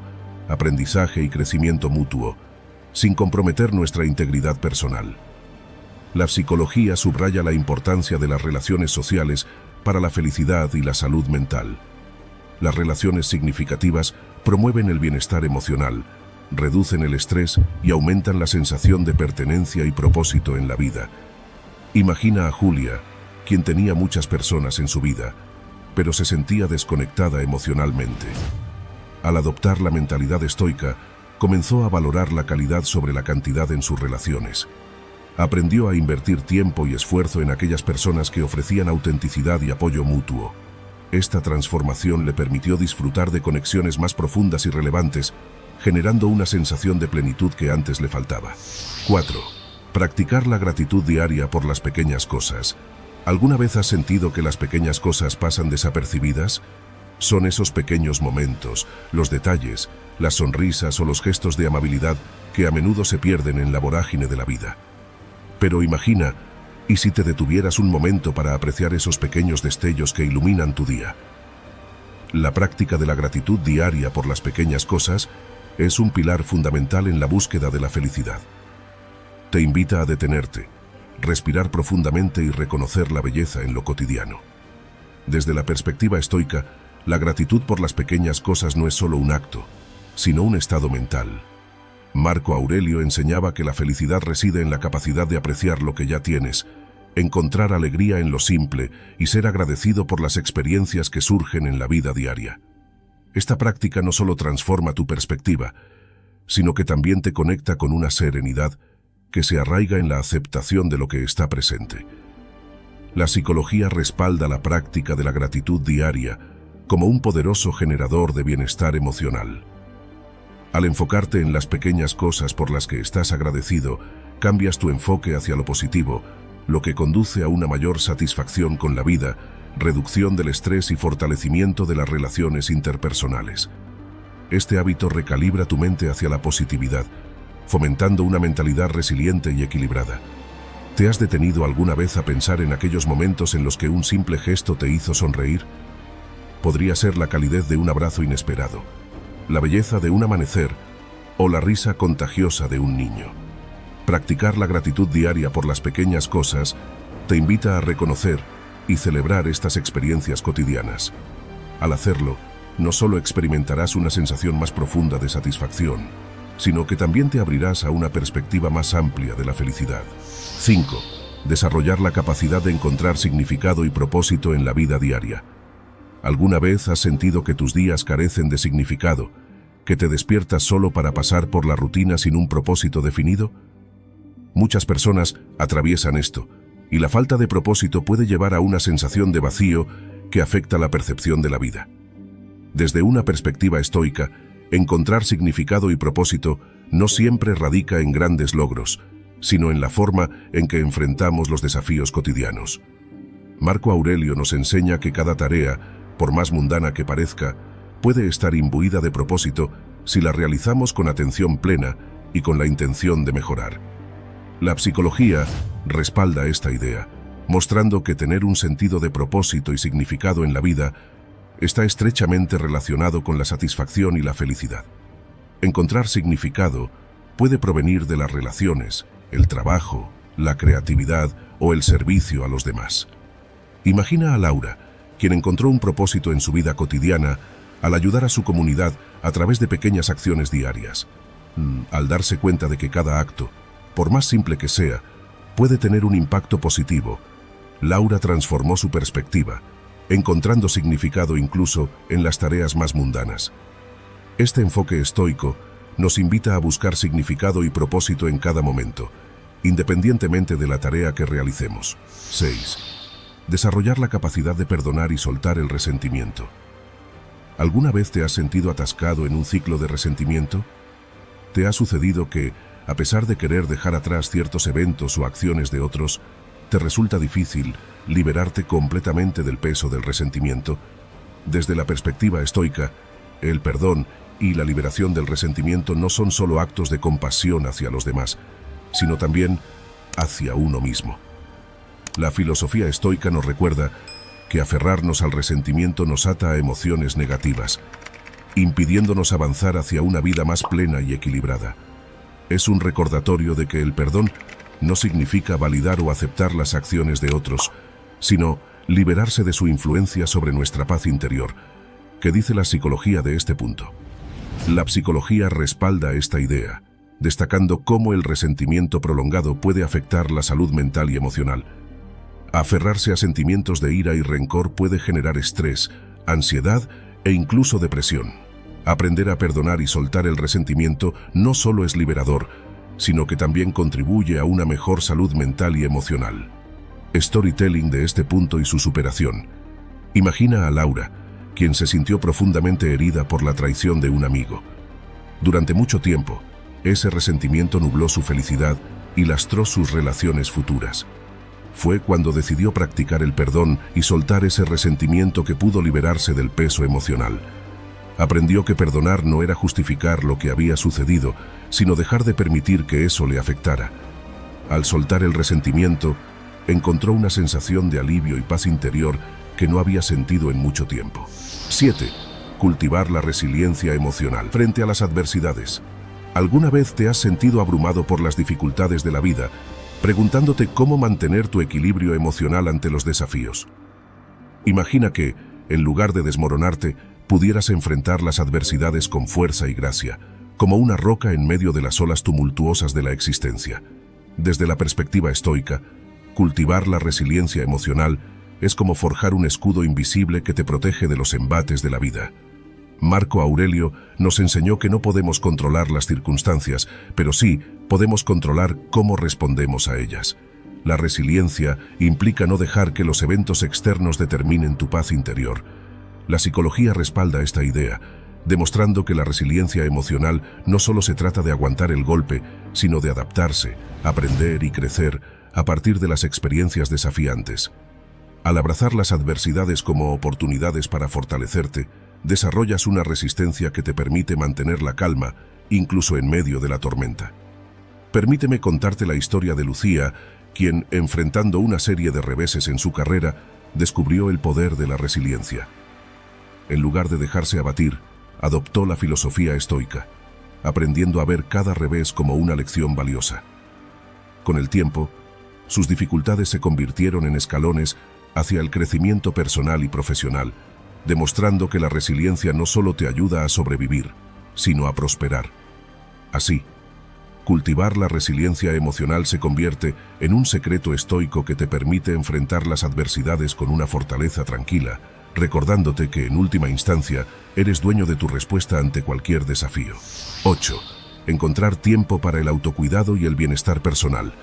aprendizaje y crecimiento mutuo, sin comprometer nuestra integridad personal. La psicología subraya la importancia de las relaciones sociales para la felicidad y la salud mental. Las relaciones significativas promueven el bienestar emocional, reducen el estrés y aumentan la sensación de pertenencia y propósito en la vida. Imagina a Julia, quien tenía muchas personas en su vida, pero se sentía desconectada emocionalmente. Al adoptar la mentalidad estoica, comenzó a valorar la calidad sobre la cantidad en sus relaciones aprendió a invertir tiempo y esfuerzo en aquellas personas que ofrecían autenticidad y apoyo mutuo. Esta transformación le permitió disfrutar de conexiones más profundas y relevantes, generando una sensación de plenitud que antes le faltaba. 4. Practicar la gratitud diaria por las pequeñas cosas. ¿Alguna vez has sentido que las pequeñas cosas pasan desapercibidas? Son esos pequeños momentos, los detalles, las sonrisas o los gestos de amabilidad que a menudo se pierden en la vorágine de la vida. Pero imagina, ¿y si te detuvieras un momento para apreciar esos pequeños destellos que iluminan tu día? La práctica de la gratitud diaria por las pequeñas cosas es un pilar fundamental en la búsqueda de la felicidad. Te invita a detenerte, respirar profundamente y reconocer la belleza en lo cotidiano. Desde la perspectiva estoica, La gratitud por las pequeñas cosas no es solo un acto, sino un estado mental. Marco Aurelio enseñaba que la felicidad reside en la capacidad de apreciar lo que ya tienes, encontrar alegría en lo simple y ser agradecido por las experiencias que surgen en la vida diaria. Esta práctica no solo transforma tu perspectiva, sino que también te conecta con una serenidad que se arraiga en la aceptación de lo que está presente. La psicología respalda la práctica de la gratitud diaria como un poderoso generador de bienestar emocional. Al enfocarte en las pequeñas cosas por las que estás agradecido, cambias tu enfoque hacia lo positivo, lo que conduce a una mayor satisfacción con la vida, reducción del estrés y fortalecimiento de las relaciones interpersonales. Este hábito recalibra tu mente hacia la positividad, fomentando una mentalidad resiliente y equilibrada. ¿Te has detenido alguna vez a pensar en aquellos momentos en los que un simple gesto te hizo sonreír? Podría ser la calidez de un abrazo inesperado, la belleza de un amanecer o la risa contagiosa de un niño. Practicar la gratitud diaria por las pequeñas cosas te invita a reconocer y celebrar estas experiencias cotidianas. Al hacerlo, no solo experimentarás una sensación más profunda de satisfacción, sino que también te abrirás a una perspectiva más amplia de la felicidad. 5. Desarrollar la capacidad de encontrar significado y propósito en la vida diaria. ¿Alguna vez has sentido que tus días carecen de significado, que te despiertas solo para pasar por la rutina sin un propósito definido? Muchas personas atraviesan esto, y la falta de propósito puede llevar a una sensación de vacío que afecta la percepción de la vida. Desde una perspectiva estoica, encontrar significado y propósito no siempre radica en grandes logros, sino en la forma en que enfrentamos los desafíos cotidianos. Marco Aurelio nos enseña que cada tarea, por más mundana que parezca, puede estar imbuida de propósito si la realizamos con atención plena y con la intención de mejorar. La psicología respalda esta idea, mostrando que tener un sentido de propósito y significado en la vida está estrechamente relacionado con la satisfacción y la felicidad. Encontrar significado puede provenir de las relaciones, el trabajo, la creatividad o el servicio a los demás. Imagina a Laura, quien encontró un propósito en su vida cotidiana al ayudar a su comunidad a través de pequeñas acciones diarias. Mm, al darse cuenta de que cada acto, por más simple que sea, puede tener un impacto positivo, Laura transformó su perspectiva, encontrando significado incluso en las tareas más mundanas. Este enfoque estoico nos invita a buscar significado y propósito en cada momento, independientemente de la tarea que realicemos. 6. Desarrollar la capacidad de perdonar y soltar el resentimiento. ¿Alguna vez te has sentido atascado en un ciclo de resentimiento? ¿Te ha sucedido que, a pesar de querer dejar atrás ciertos eventos o acciones de otros, te resulta difícil liberarte completamente del peso del resentimiento. Desde la perspectiva estoica, el perdón y la liberación del resentimiento no son solo actos de compasión hacia los demás, sino también hacia uno mismo. La filosofía estoica nos recuerda que aferrarnos al resentimiento nos ata a emociones negativas, impidiéndonos avanzar hacia una vida más plena y equilibrada. Es un recordatorio de que el perdón no significa validar o aceptar las acciones de otros, sino liberarse de su influencia sobre nuestra paz interior. ¿Qué dice la psicología de este punto? La psicología respalda esta idea, destacando cómo el resentimiento prolongado puede afectar la salud mental y emocional. Aferrarse a sentimientos de ira y rencor puede generar estrés, ansiedad e incluso depresión. Aprender a perdonar y soltar el resentimiento no solo es liberador, sino que también contribuye a una mejor salud mental y emocional. Storytelling de este punto y su superación. Imagina a Laura, quien se sintió profundamente herida por la traición de un amigo. Durante mucho tiempo, ese resentimiento nubló su felicidad y lastró sus relaciones futuras. Fue cuando decidió practicar el perdón y soltar ese resentimiento que pudo liberarse del peso emocional. Aprendió que perdonar no era justificar lo que había sucedido, sino dejar de permitir que eso le afectara. Al soltar el resentimiento, encontró una sensación de alivio y paz interior que no había sentido en mucho tiempo. 7. Cultivar la resiliencia emocional frente a las adversidades. ¿Alguna vez te has sentido abrumado por las dificultades de la vida, preguntándote cómo mantener tu equilibrio emocional ante los desafíos? Imagina que, en lugar de desmoronarte, pudieras enfrentar las adversidades con fuerza y gracia, como una roca en medio de las olas tumultuosas de la existencia. Desde la perspectiva estoica, cultivar la resiliencia emocional es como forjar un escudo invisible que te protege de los embates de la vida. Marco Aurelio nos enseñó que no podemos controlar las circunstancias, pero sí podemos controlar cómo respondemos a ellas. La resiliencia implica no dejar que los eventos externos determinen tu paz interior. La psicología respalda esta idea, demostrando que la resiliencia emocional no solo se trata de aguantar el golpe, sino de adaptarse, aprender y crecer a partir de las experiencias desafiantes. Al abrazar las adversidades como oportunidades para fortalecerte, desarrollas una resistencia que te permite mantener la calma, incluso en medio de la tormenta. Permíteme contarte la historia de Lucía, quien, enfrentando una serie de reveses en su carrera, descubrió el poder de la resiliencia. En lugar de dejarse abatir, adoptó la filosofía estoica, aprendiendo a ver cada revés como una lección valiosa. Con el tiempo, sus dificultades se convirtieron en escalones hacia el crecimiento personal y profesional, demostrando que la resiliencia no solo te ayuda a sobrevivir, sino a prosperar. Así, Cultivar la resiliencia emocional se convierte en un secreto estoico que te permite enfrentar las adversidades con una fortaleza tranquila, recordándote que en última instancia eres dueño de tu respuesta ante cualquier desafío. 8. Encontrar tiempo para el autocuidado y el bienestar personal.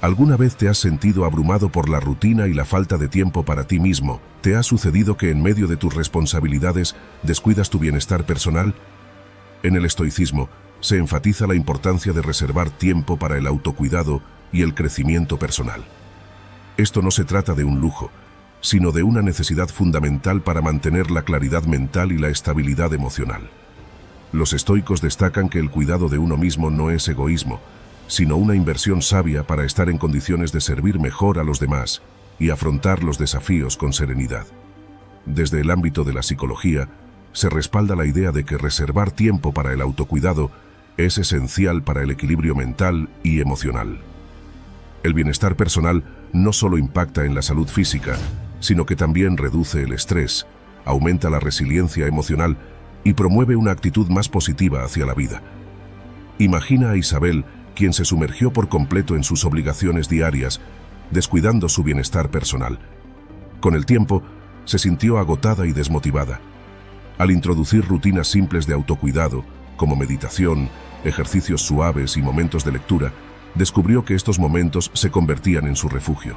¿Alguna vez te has sentido abrumado por la rutina y la falta de tiempo para ti mismo? ¿Te ha sucedido que en medio de tus responsabilidades descuidas tu bienestar personal? En el estoicismo, se enfatiza la importancia de reservar tiempo para el autocuidado y el crecimiento personal. Esto no se trata de un lujo, sino de una necesidad fundamental para mantener la claridad mental y la estabilidad emocional. Los estoicos destacan que el cuidado de uno mismo no es egoísmo, sino una inversión sabia para estar en condiciones de servir mejor a los demás y afrontar los desafíos con serenidad. Desde el ámbito de la psicología, se respalda la idea de que reservar tiempo para el autocuidado es esencial para el equilibrio mental y emocional. El bienestar personal no solo impacta en la salud física, sino que también reduce el estrés, aumenta la resiliencia emocional y promueve una actitud más positiva hacia la vida. Imagina a Isabel, quien se sumergió por completo en sus obligaciones diarias, descuidando su bienestar personal. Con el tiempo, se sintió agotada y desmotivada. Al introducir rutinas simples de autocuidado, como meditación, ejercicios suaves y momentos de lectura, descubrió que estos momentos se convertían en su refugio.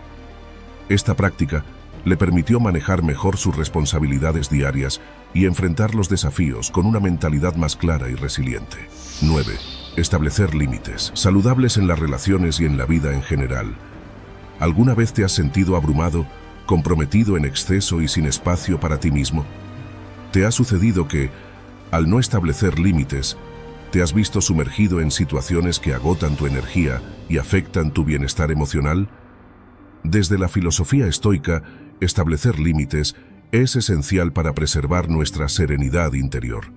Esta práctica le permitió manejar mejor sus responsabilidades diarias y enfrentar los desafíos con una mentalidad más clara y resiliente. 9. Establecer límites, saludables en las relaciones y en la vida en general. ¿Alguna vez te has sentido abrumado, comprometido en exceso y sin espacio para ti mismo? ¿Te ha sucedido que, al no establecer límites, ¿Te has visto sumergido en situaciones que agotan tu energía y afectan tu bienestar emocional? Desde la filosofía estoica, establecer límites es esencial para preservar nuestra serenidad interior.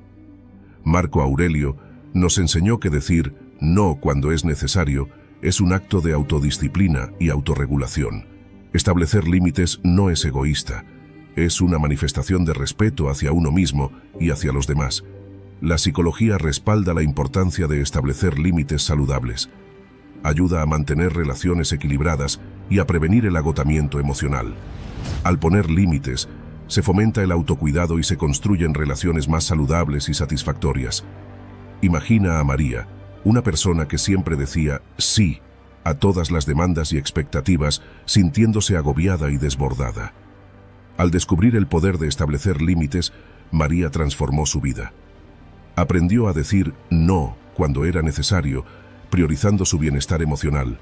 Marco Aurelio nos enseñó que decir no cuando es necesario es un acto de autodisciplina y autorregulación. Establecer límites no es egoísta, es una manifestación de respeto hacia uno mismo y hacia los demás. La psicología respalda la importancia de establecer límites saludables. Ayuda a mantener relaciones equilibradas y a prevenir el agotamiento emocional. Al poner límites, se fomenta el autocuidado y se construyen relaciones más saludables y satisfactorias. Imagina a María, una persona que siempre decía sí a todas las demandas y expectativas, sintiéndose agobiada y desbordada. Al descubrir el poder de establecer límites, María transformó su vida. Aprendió a decir no cuando era necesario, priorizando su bienestar emocional.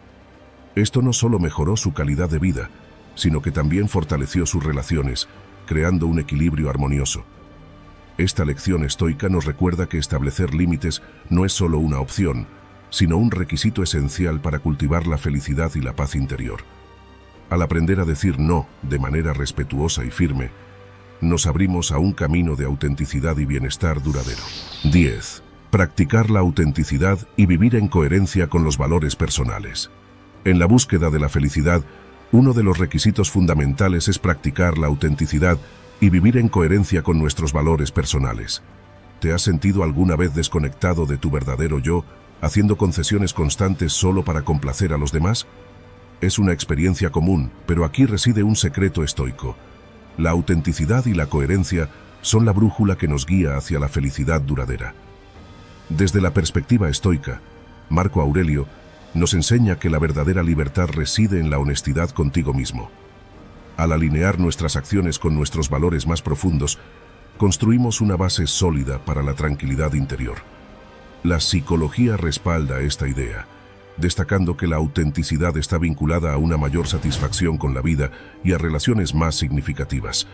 Esto no solo mejoró su calidad de vida, sino que también fortaleció sus relaciones, creando un equilibrio armonioso. Esta lección estoica nos recuerda que establecer límites no es solo una opción, sino un requisito esencial para cultivar la felicidad y la paz interior. Al aprender a decir no de manera respetuosa y firme, nos abrimos a un camino de autenticidad y bienestar duradero. 10. Practicar la autenticidad y vivir en coherencia con los valores personales. En la búsqueda de la felicidad, uno de los requisitos fundamentales es practicar la autenticidad y vivir en coherencia con nuestros valores personales. ¿Te has sentido alguna vez desconectado de tu verdadero yo, haciendo concesiones constantes solo para complacer a los demás? Es una experiencia común, pero aquí reside un secreto estoico. La autenticidad y la coherencia son la brújula que nos guía hacia la felicidad duradera. Desde la perspectiva estoica, Marco Aurelio nos enseña que la verdadera libertad reside en la honestidad contigo mismo. Al alinear nuestras acciones con nuestros valores más profundos, construimos una base sólida para la tranquilidad interior. La psicología respalda esta idea, destacando que la autenticidad está vinculada a una mayor satisfacción con la vida y a relaciones más significativas.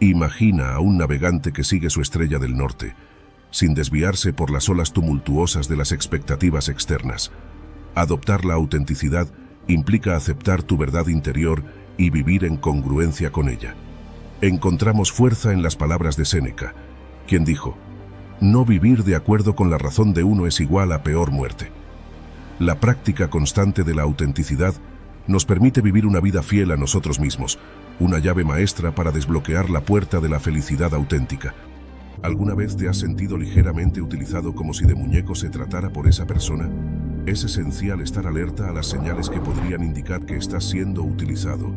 Imagina a un navegante que sigue su estrella del norte, sin desviarse por las olas tumultuosas de las expectativas externas. Adoptar la autenticidad implica aceptar tu verdad interior y vivir en congruencia con ella. Encontramos fuerza en las palabras de Séneca, quien dijo, no vivir de acuerdo con la razón de uno es igual a peor muerte. La práctica constante de la autenticidad nos permite vivir una vida fiel a nosotros mismos, una llave maestra para desbloquear la puerta de la felicidad auténtica. ¿Alguna vez te has sentido ligeramente utilizado como si de muñeco se tratara por esa persona? Es esencial estar alerta a las señales que podrían indicar que estás siendo utilizado.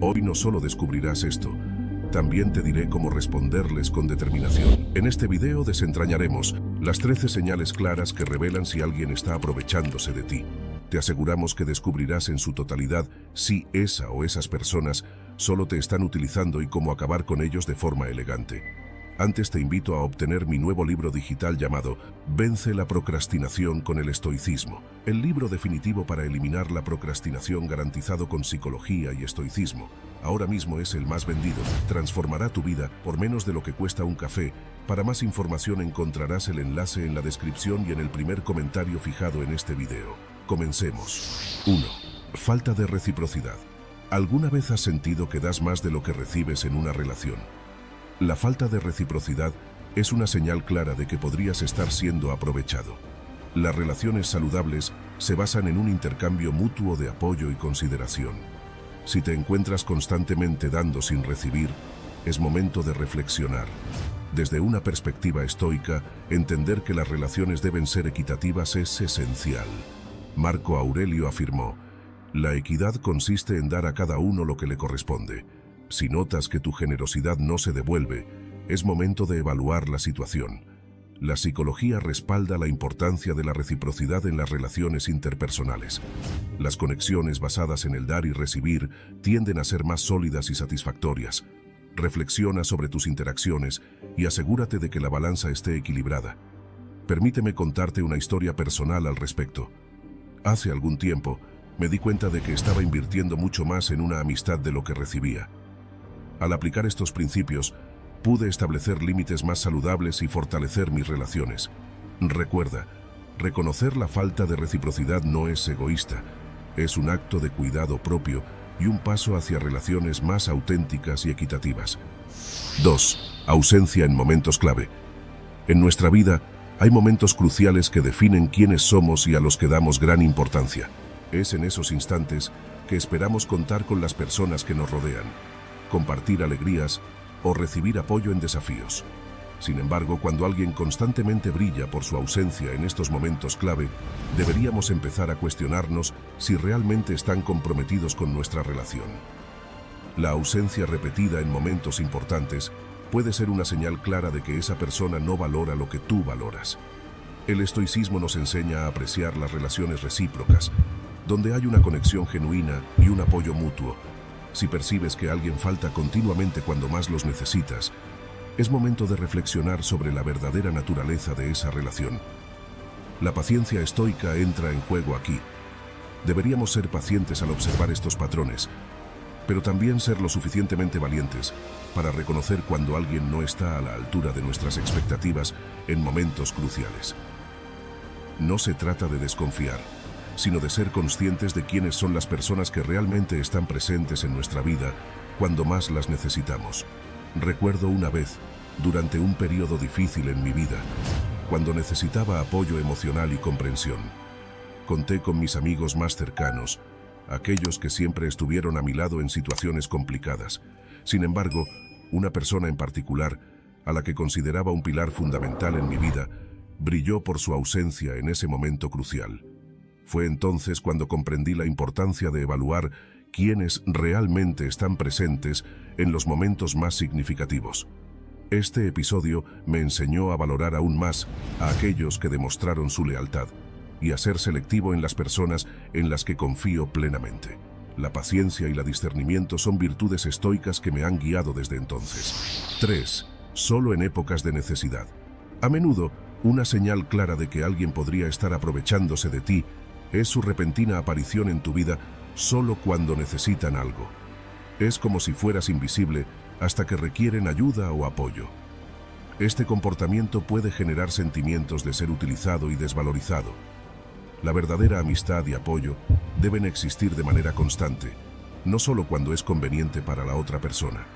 Hoy no solo descubrirás esto, también te diré cómo responderles con determinación. En este video desentrañaremos las 13 señales claras que revelan si alguien está aprovechándose de ti. Te aseguramos que descubrirás en su totalidad si esa o esas personas solo te están utilizando y cómo acabar con ellos de forma elegante. Antes te invito a obtener mi nuevo libro digital llamado Vence la procrastinación con el estoicismo, el libro definitivo para eliminar la procrastinación garantizado con psicología y estoicismo. Ahora mismo es el más vendido, transformará tu vida por menos de lo que cuesta un café. Para más información encontrarás el enlace en la descripción y en el primer comentario fijado en este video. Comencemos. 1. Falta de reciprocidad. ¿Alguna vez has sentido que das más de lo que recibes en una relación? La falta de reciprocidad es una señal clara de que podrías estar siendo aprovechado. Las relaciones saludables se basan en un intercambio mutuo de apoyo y consideración. Si te encuentras constantemente dando sin recibir, es momento de reflexionar. Desde una perspectiva estoica, entender que las relaciones deben ser equitativas es esencial. Marco Aurelio afirmó, la equidad consiste en dar a cada uno lo que le corresponde. Si notas que tu generosidad no se devuelve, es momento de evaluar la situación. La psicología respalda la importancia de la reciprocidad en las relaciones interpersonales. Las conexiones basadas en el dar y recibir tienden a ser más sólidas y satisfactorias. Reflexiona sobre tus interacciones y asegúrate de que la balanza esté equilibrada. Permíteme contarte una historia personal al respecto. Hace algún tiempo, me di cuenta de que estaba invirtiendo mucho más en una amistad de lo que recibía. Al aplicar estos principios, pude establecer límites más saludables y fortalecer mis relaciones. Recuerda, reconocer la falta de reciprocidad no es egoísta, es un acto de cuidado propio y un paso hacia relaciones más auténticas y equitativas. 2. Ausencia en momentos clave. En nuestra vida, hay momentos cruciales que definen quiénes somos y a los que damos gran importancia. Es en esos instantes que esperamos contar con las personas que nos rodean compartir alegrías o recibir apoyo en desafíos. Sin embargo, cuando alguien constantemente brilla por su ausencia en estos momentos clave, deberíamos empezar a cuestionarnos si realmente están comprometidos con nuestra relación. La ausencia repetida en momentos importantes puede ser una señal clara de que esa persona no valora lo que tú valoras. El estoicismo nos enseña a apreciar las relaciones recíprocas, donde hay una conexión genuina y un apoyo mutuo, si percibes que alguien falta continuamente cuando más los necesitas, es momento de reflexionar sobre la verdadera naturaleza de esa relación. La paciencia estoica entra en juego aquí. Deberíamos ser pacientes al observar estos patrones, pero también ser lo suficientemente valientes para reconocer cuando alguien no está a la altura de nuestras expectativas en momentos cruciales. No se trata de desconfiar, sino de ser conscientes de quiénes son las personas que realmente están presentes en nuestra vida cuando más las necesitamos. Recuerdo una vez, durante un periodo difícil en mi vida, cuando necesitaba apoyo emocional y comprensión. Conté con mis amigos más cercanos, aquellos que siempre estuvieron a mi lado en situaciones complicadas. Sin embargo, una persona en particular, a la que consideraba un pilar fundamental en mi vida, brilló por su ausencia en ese momento crucial. Fue entonces cuando comprendí la importancia de evaluar quiénes realmente están presentes en los momentos más significativos. Este episodio me enseñó a valorar aún más a aquellos que demostraron su lealtad y a ser selectivo en las personas en las que confío plenamente. La paciencia y la discernimiento son virtudes estoicas que me han guiado desde entonces. 3. Solo en épocas de necesidad. A menudo, una señal clara de que alguien podría estar aprovechándose de ti es su repentina aparición en tu vida solo cuando necesitan algo. Es como si fueras invisible hasta que requieren ayuda o apoyo. Este comportamiento puede generar sentimientos de ser utilizado y desvalorizado. La verdadera amistad y apoyo deben existir de manera constante, no solo cuando es conveniente para la otra persona.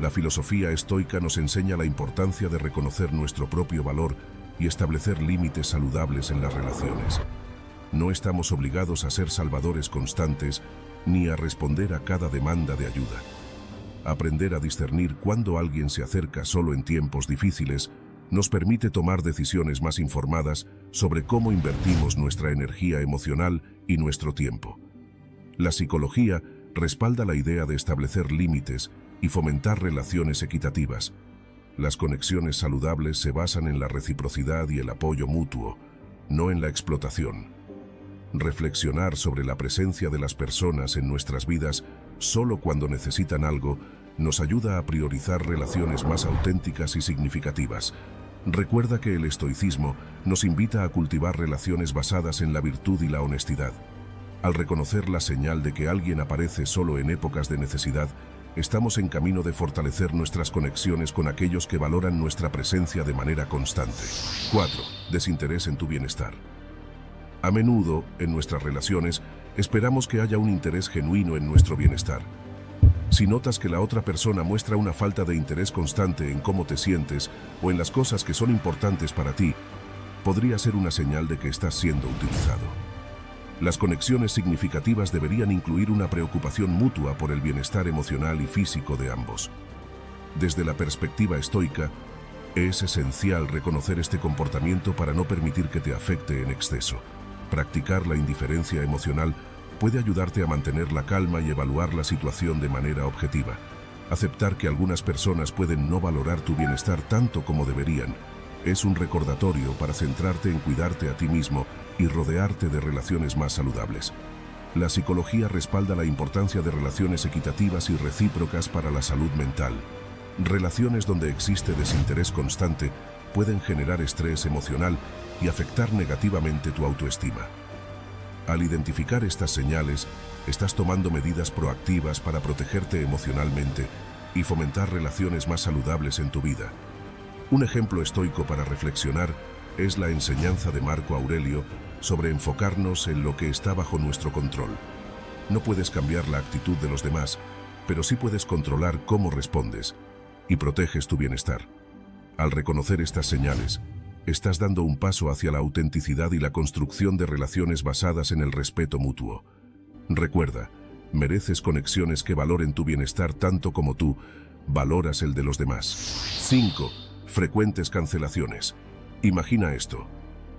La filosofía estoica nos enseña la importancia de reconocer nuestro propio valor y establecer límites saludables en las relaciones. No estamos obligados a ser salvadores constantes ni a responder a cada demanda de ayuda. Aprender a discernir cuándo alguien se acerca solo en tiempos difíciles nos permite tomar decisiones más informadas sobre cómo invertimos nuestra energía emocional y nuestro tiempo. La psicología respalda la idea de establecer límites y fomentar relaciones equitativas. Las conexiones saludables se basan en la reciprocidad y el apoyo mutuo, no en la explotación. Reflexionar sobre la presencia de las personas en nuestras vidas solo cuando necesitan algo nos ayuda a priorizar relaciones más auténticas y significativas. Recuerda que el estoicismo nos invita a cultivar relaciones basadas en la virtud y la honestidad. Al reconocer la señal de que alguien aparece solo en épocas de necesidad, estamos en camino de fortalecer nuestras conexiones con aquellos que valoran nuestra presencia de manera constante. 4. Desinterés en tu bienestar. A menudo, en nuestras relaciones, esperamos que haya un interés genuino en nuestro bienestar. Si notas que la otra persona muestra una falta de interés constante en cómo te sientes o en las cosas que son importantes para ti, podría ser una señal de que estás siendo utilizado. Las conexiones significativas deberían incluir una preocupación mutua por el bienestar emocional y físico de ambos. Desde la perspectiva estoica, es esencial reconocer este comportamiento para no permitir que te afecte en exceso. Practicar la indiferencia emocional puede ayudarte a mantener la calma y evaluar la situación de manera objetiva. Aceptar que algunas personas pueden no valorar tu bienestar tanto como deberían es un recordatorio para centrarte en cuidarte a ti mismo y rodearte de relaciones más saludables. La psicología respalda la importancia de relaciones equitativas y recíprocas para la salud mental. Relaciones donde existe desinterés constante pueden generar estrés emocional y afectar negativamente tu autoestima. Al identificar estas señales, estás tomando medidas proactivas para protegerte emocionalmente y fomentar relaciones más saludables en tu vida. Un ejemplo estoico para reflexionar es la enseñanza de Marco Aurelio sobre enfocarnos en lo que está bajo nuestro control. No puedes cambiar la actitud de los demás, pero sí puedes controlar cómo respondes y proteges tu bienestar. Al reconocer estas señales, estás dando un paso hacia la autenticidad y la construcción de relaciones basadas en el respeto mutuo. Recuerda, mereces conexiones que valoren tu bienestar tanto como tú valoras el de los demás. 5. Frecuentes cancelaciones. Imagina esto.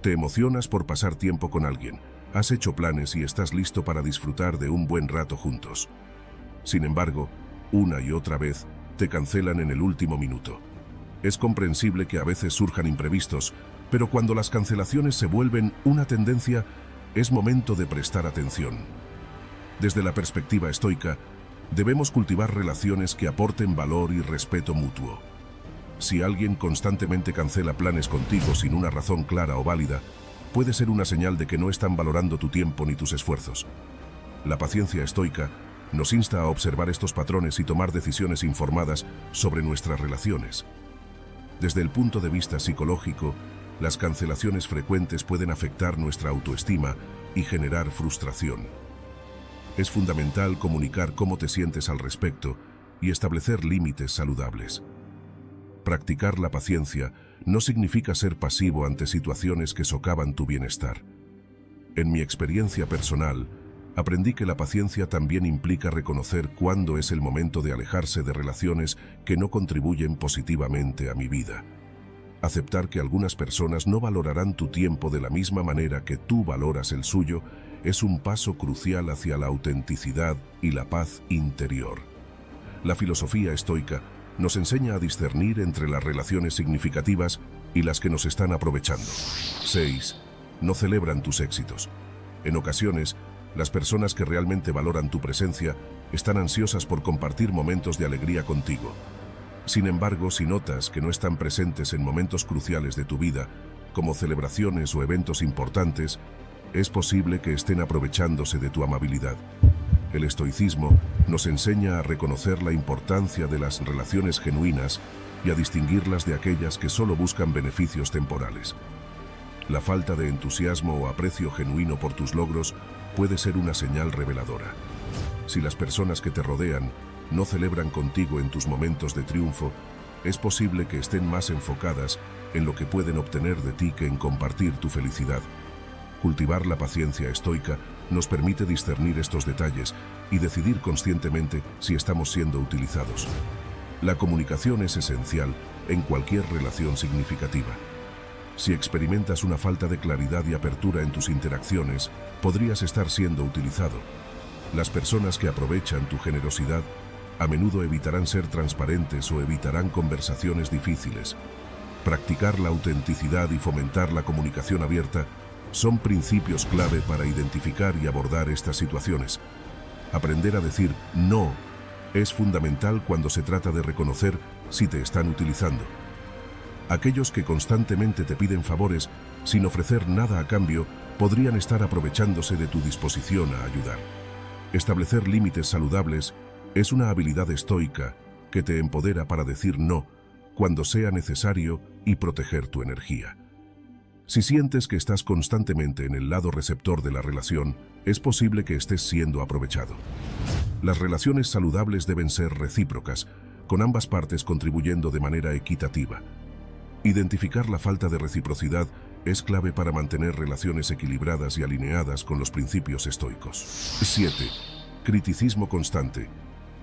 Te emocionas por pasar tiempo con alguien, has hecho planes y estás listo para disfrutar de un buen rato juntos. Sin embargo, una y otra vez, te cancelan en el último minuto. Es comprensible que a veces surjan imprevistos, pero cuando las cancelaciones se vuelven una tendencia, es momento de prestar atención. Desde la perspectiva estoica, debemos cultivar relaciones que aporten valor y respeto mutuo. Si alguien constantemente cancela planes contigo sin una razón clara o válida, puede ser una señal de que no están valorando tu tiempo ni tus esfuerzos. La paciencia estoica nos insta a observar estos patrones y tomar decisiones informadas sobre nuestras relaciones. Desde el punto de vista psicológico, las cancelaciones frecuentes pueden afectar nuestra autoestima y generar frustración. Es fundamental comunicar cómo te sientes al respecto y establecer límites saludables. Practicar la paciencia no significa ser pasivo ante situaciones que socavan tu bienestar. En mi experiencia personal, aprendí que la paciencia también implica reconocer cuándo es el momento de alejarse de relaciones que no contribuyen positivamente a mi vida. Aceptar que algunas personas no valorarán tu tiempo de la misma manera que tú valoras el suyo es un paso crucial hacia la autenticidad y la paz interior. La filosofía estoica nos enseña a discernir entre las relaciones significativas y las que nos están aprovechando. 6. No celebran tus éxitos. En ocasiones, las personas que realmente valoran tu presencia están ansiosas por compartir momentos de alegría contigo. Sin embargo, si notas que no están presentes en momentos cruciales de tu vida, como celebraciones o eventos importantes, es posible que estén aprovechándose de tu amabilidad. El estoicismo nos enseña a reconocer la importancia de las relaciones genuinas y a distinguirlas de aquellas que solo buscan beneficios temporales. La falta de entusiasmo o aprecio genuino por tus logros puede ser una señal reveladora. Si las personas que te rodean no celebran contigo en tus momentos de triunfo, es posible que estén más enfocadas en lo que pueden obtener de ti que en compartir tu felicidad. Cultivar la paciencia estoica nos permite discernir estos detalles y decidir conscientemente si estamos siendo utilizados. La comunicación es esencial en cualquier relación significativa. Si experimentas una falta de claridad y apertura en tus interacciones, podrías estar siendo utilizado. Las personas que aprovechan tu generosidad a menudo evitarán ser transparentes o evitarán conversaciones difíciles. Practicar la autenticidad y fomentar la comunicación abierta son principios clave para identificar y abordar estas situaciones. Aprender a decir no es fundamental cuando se trata de reconocer si te están utilizando. Aquellos que constantemente te piden favores sin ofrecer nada a cambio podrían estar aprovechándose de tu disposición a ayudar. Establecer límites saludables es una habilidad estoica que te empodera para decir no cuando sea necesario y proteger tu energía. Si sientes que estás constantemente en el lado receptor de la relación, es posible que estés siendo aprovechado. Las relaciones saludables deben ser recíprocas, con ambas partes contribuyendo de manera equitativa. Identificar la falta de reciprocidad es clave para mantener relaciones equilibradas y alineadas con los principios estoicos. 7. Criticismo constante.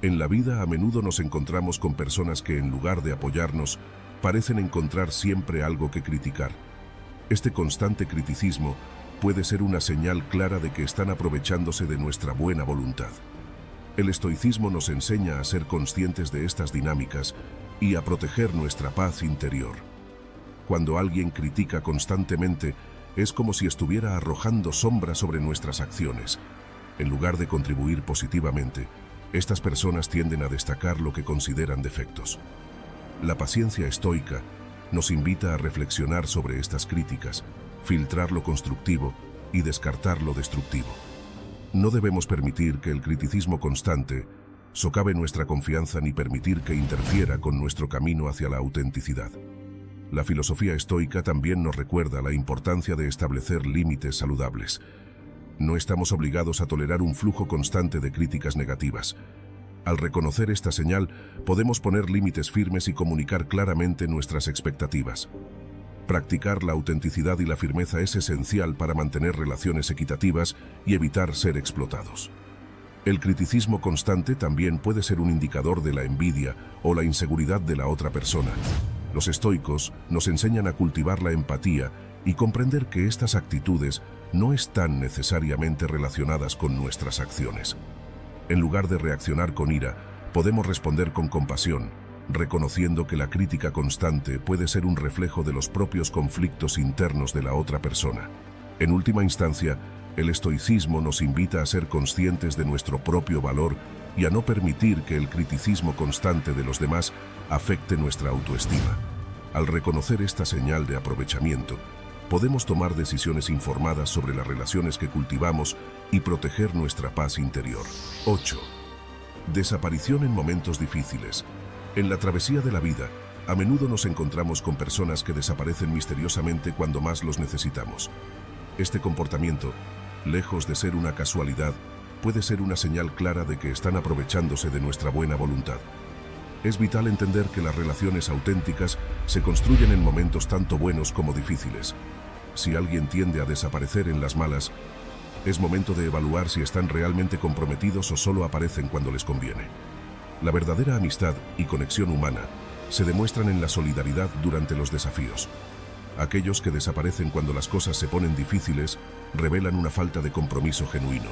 En la vida a menudo nos encontramos con personas que en lugar de apoyarnos, parecen encontrar siempre algo que criticar. Este constante criticismo puede ser una señal clara de que están aprovechándose de nuestra buena voluntad. El estoicismo nos enseña a ser conscientes de estas dinámicas y a proteger nuestra paz interior. Cuando alguien critica constantemente, es como si estuviera arrojando sombra sobre nuestras acciones. En lugar de contribuir positivamente, estas personas tienden a destacar lo que consideran defectos. La paciencia estoica nos invita a reflexionar sobre estas críticas, filtrar lo constructivo y descartar lo destructivo. No debemos permitir que el criticismo constante socave nuestra confianza ni permitir que interfiera con nuestro camino hacia la autenticidad. La filosofía estoica también nos recuerda la importancia de establecer límites saludables. No estamos obligados a tolerar un flujo constante de críticas negativas. Al reconocer esta señal, podemos poner límites firmes y comunicar claramente nuestras expectativas. Practicar la autenticidad y la firmeza es esencial para mantener relaciones equitativas y evitar ser explotados. El criticismo constante también puede ser un indicador de la envidia o la inseguridad de la otra persona. Los estoicos nos enseñan a cultivar la empatía y comprender que estas actitudes no están necesariamente relacionadas con nuestras acciones. En lugar de reaccionar con ira, podemos responder con compasión, reconociendo que la crítica constante puede ser un reflejo de los propios conflictos internos de la otra persona. En última instancia, el estoicismo nos invita a ser conscientes de nuestro propio valor y a no permitir que el criticismo constante de los demás afecte nuestra autoestima. Al reconocer esta señal de aprovechamiento, podemos tomar decisiones informadas sobre las relaciones que cultivamos y proteger nuestra paz interior. 8. Desaparición en momentos difíciles. En la travesía de la vida, a menudo nos encontramos con personas que desaparecen misteriosamente cuando más los necesitamos. Este comportamiento, lejos de ser una casualidad, puede ser una señal clara de que están aprovechándose de nuestra buena voluntad. Es vital entender que las relaciones auténticas se construyen en momentos tanto buenos como difíciles. Si alguien tiende a desaparecer en las malas, Es momento de evaluar si están realmente comprometidos o solo aparecen cuando les conviene. La verdadera amistad y conexión humana se demuestran en la solidaridad durante los desafíos. Aquellos que desaparecen cuando las cosas se ponen difíciles revelan una falta de compromiso genuino.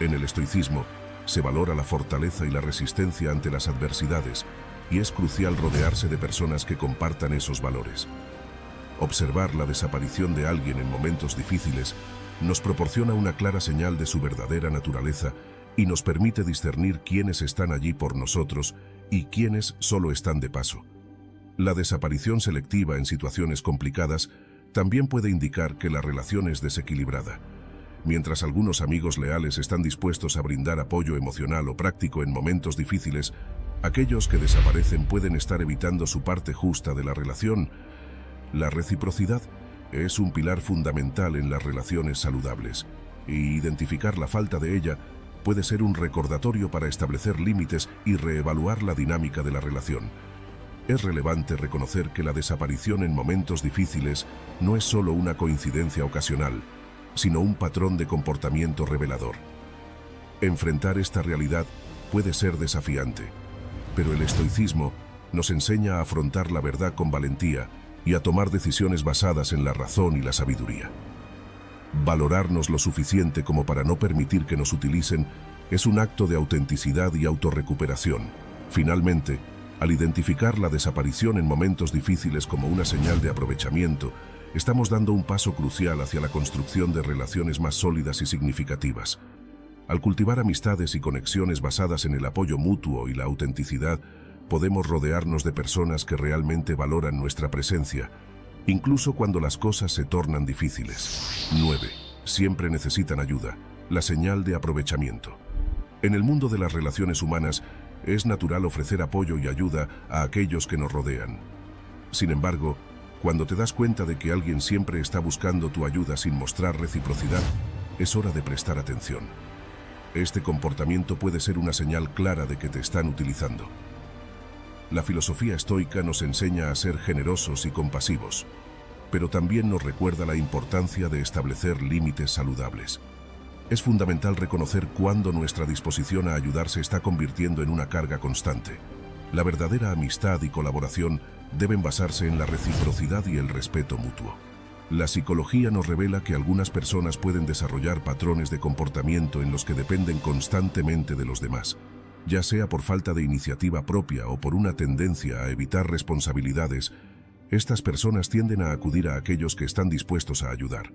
En el estoicismo se valora la fortaleza y la resistencia ante las adversidades y es crucial rodearse de personas que compartan esos valores. Observar la desaparición de alguien en momentos difíciles nos proporciona una clara señal de su verdadera naturaleza y nos permite discernir quiénes están allí por nosotros y quiénes solo están de paso. La desaparición selectiva en situaciones complicadas también puede indicar que la relación es desequilibrada. Mientras algunos amigos leales están dispuestos a brindar apoyo emocional o práctico en momentos difíciles, aquellos que desaparecen pueden estar evitando su parte justa de la relación. La reciprocidad es un pilar fundamental en las relaciones saludables, y identificar la falta de ella puede ser un recordatorio para establecer límites y reevaluar la dinámica de la relación. Es relevante reconocer que la desaparición en momentos difíciles no es solo una coincidencia ocasional, sino un patrón de comportamiento revelador. Enfrentar esta realidad puede ser desafiante, pero el estoicismo nos enseña a afrontar la verdad con valentía y a tomar decisiones basadas en la razón y la sabiduría. Valorarnos lo suficiente como para no permitir que nos utilicen es un acto de autenticidad y autorrecuperación. Finalmente, al identificar la desaparición en momentos difíciles como una señal de aprovechamiento, estamos dando un paso crucial hacia la construcción de relaciones más sólidas y significativas. Al cultivar amistades y conexiones basadas en el apoyo mutuo y la autenticidad, podemos rodearnos de personas que realmente valoran nuestra presencia incluso cuando las cosas se tornan difíciles. 9. Siempre necesitan ayuda, la señal de aprovechamiento. En el mundo de las relaciones humanas, es natural ofrecer apoyo y ayuda a aquellos que nos rodean. Sin embargo, cuando te das cuenta de que alguien siempre está buscando tu ayuda sin mostrar reciprocidad, es hora de prestar atención. Este comportamiento puede ser una señal clara de que te están utilizando. La filosofía estoica nos enseña a ser generosos y compasivos, pero también nos recuerda la importancia de establecer límites saludables. Es fundamental reconocer cuándo nuestra disposición a ayudar se está convirtiendo en una carga constante. La verdadera amistad y colaboración deben basarse en la reciprocidad y el respeto mutuo. La psicología nos revela que algunas personas pueden desarrollar patrones de comportamiento en los que dependen constantemente de los demás ya sea por falta de iniciativa propia o por una tendencia a evitar responsabilidades, estas personas tienden a acudir a aquellos que están dispuestos a ayudar.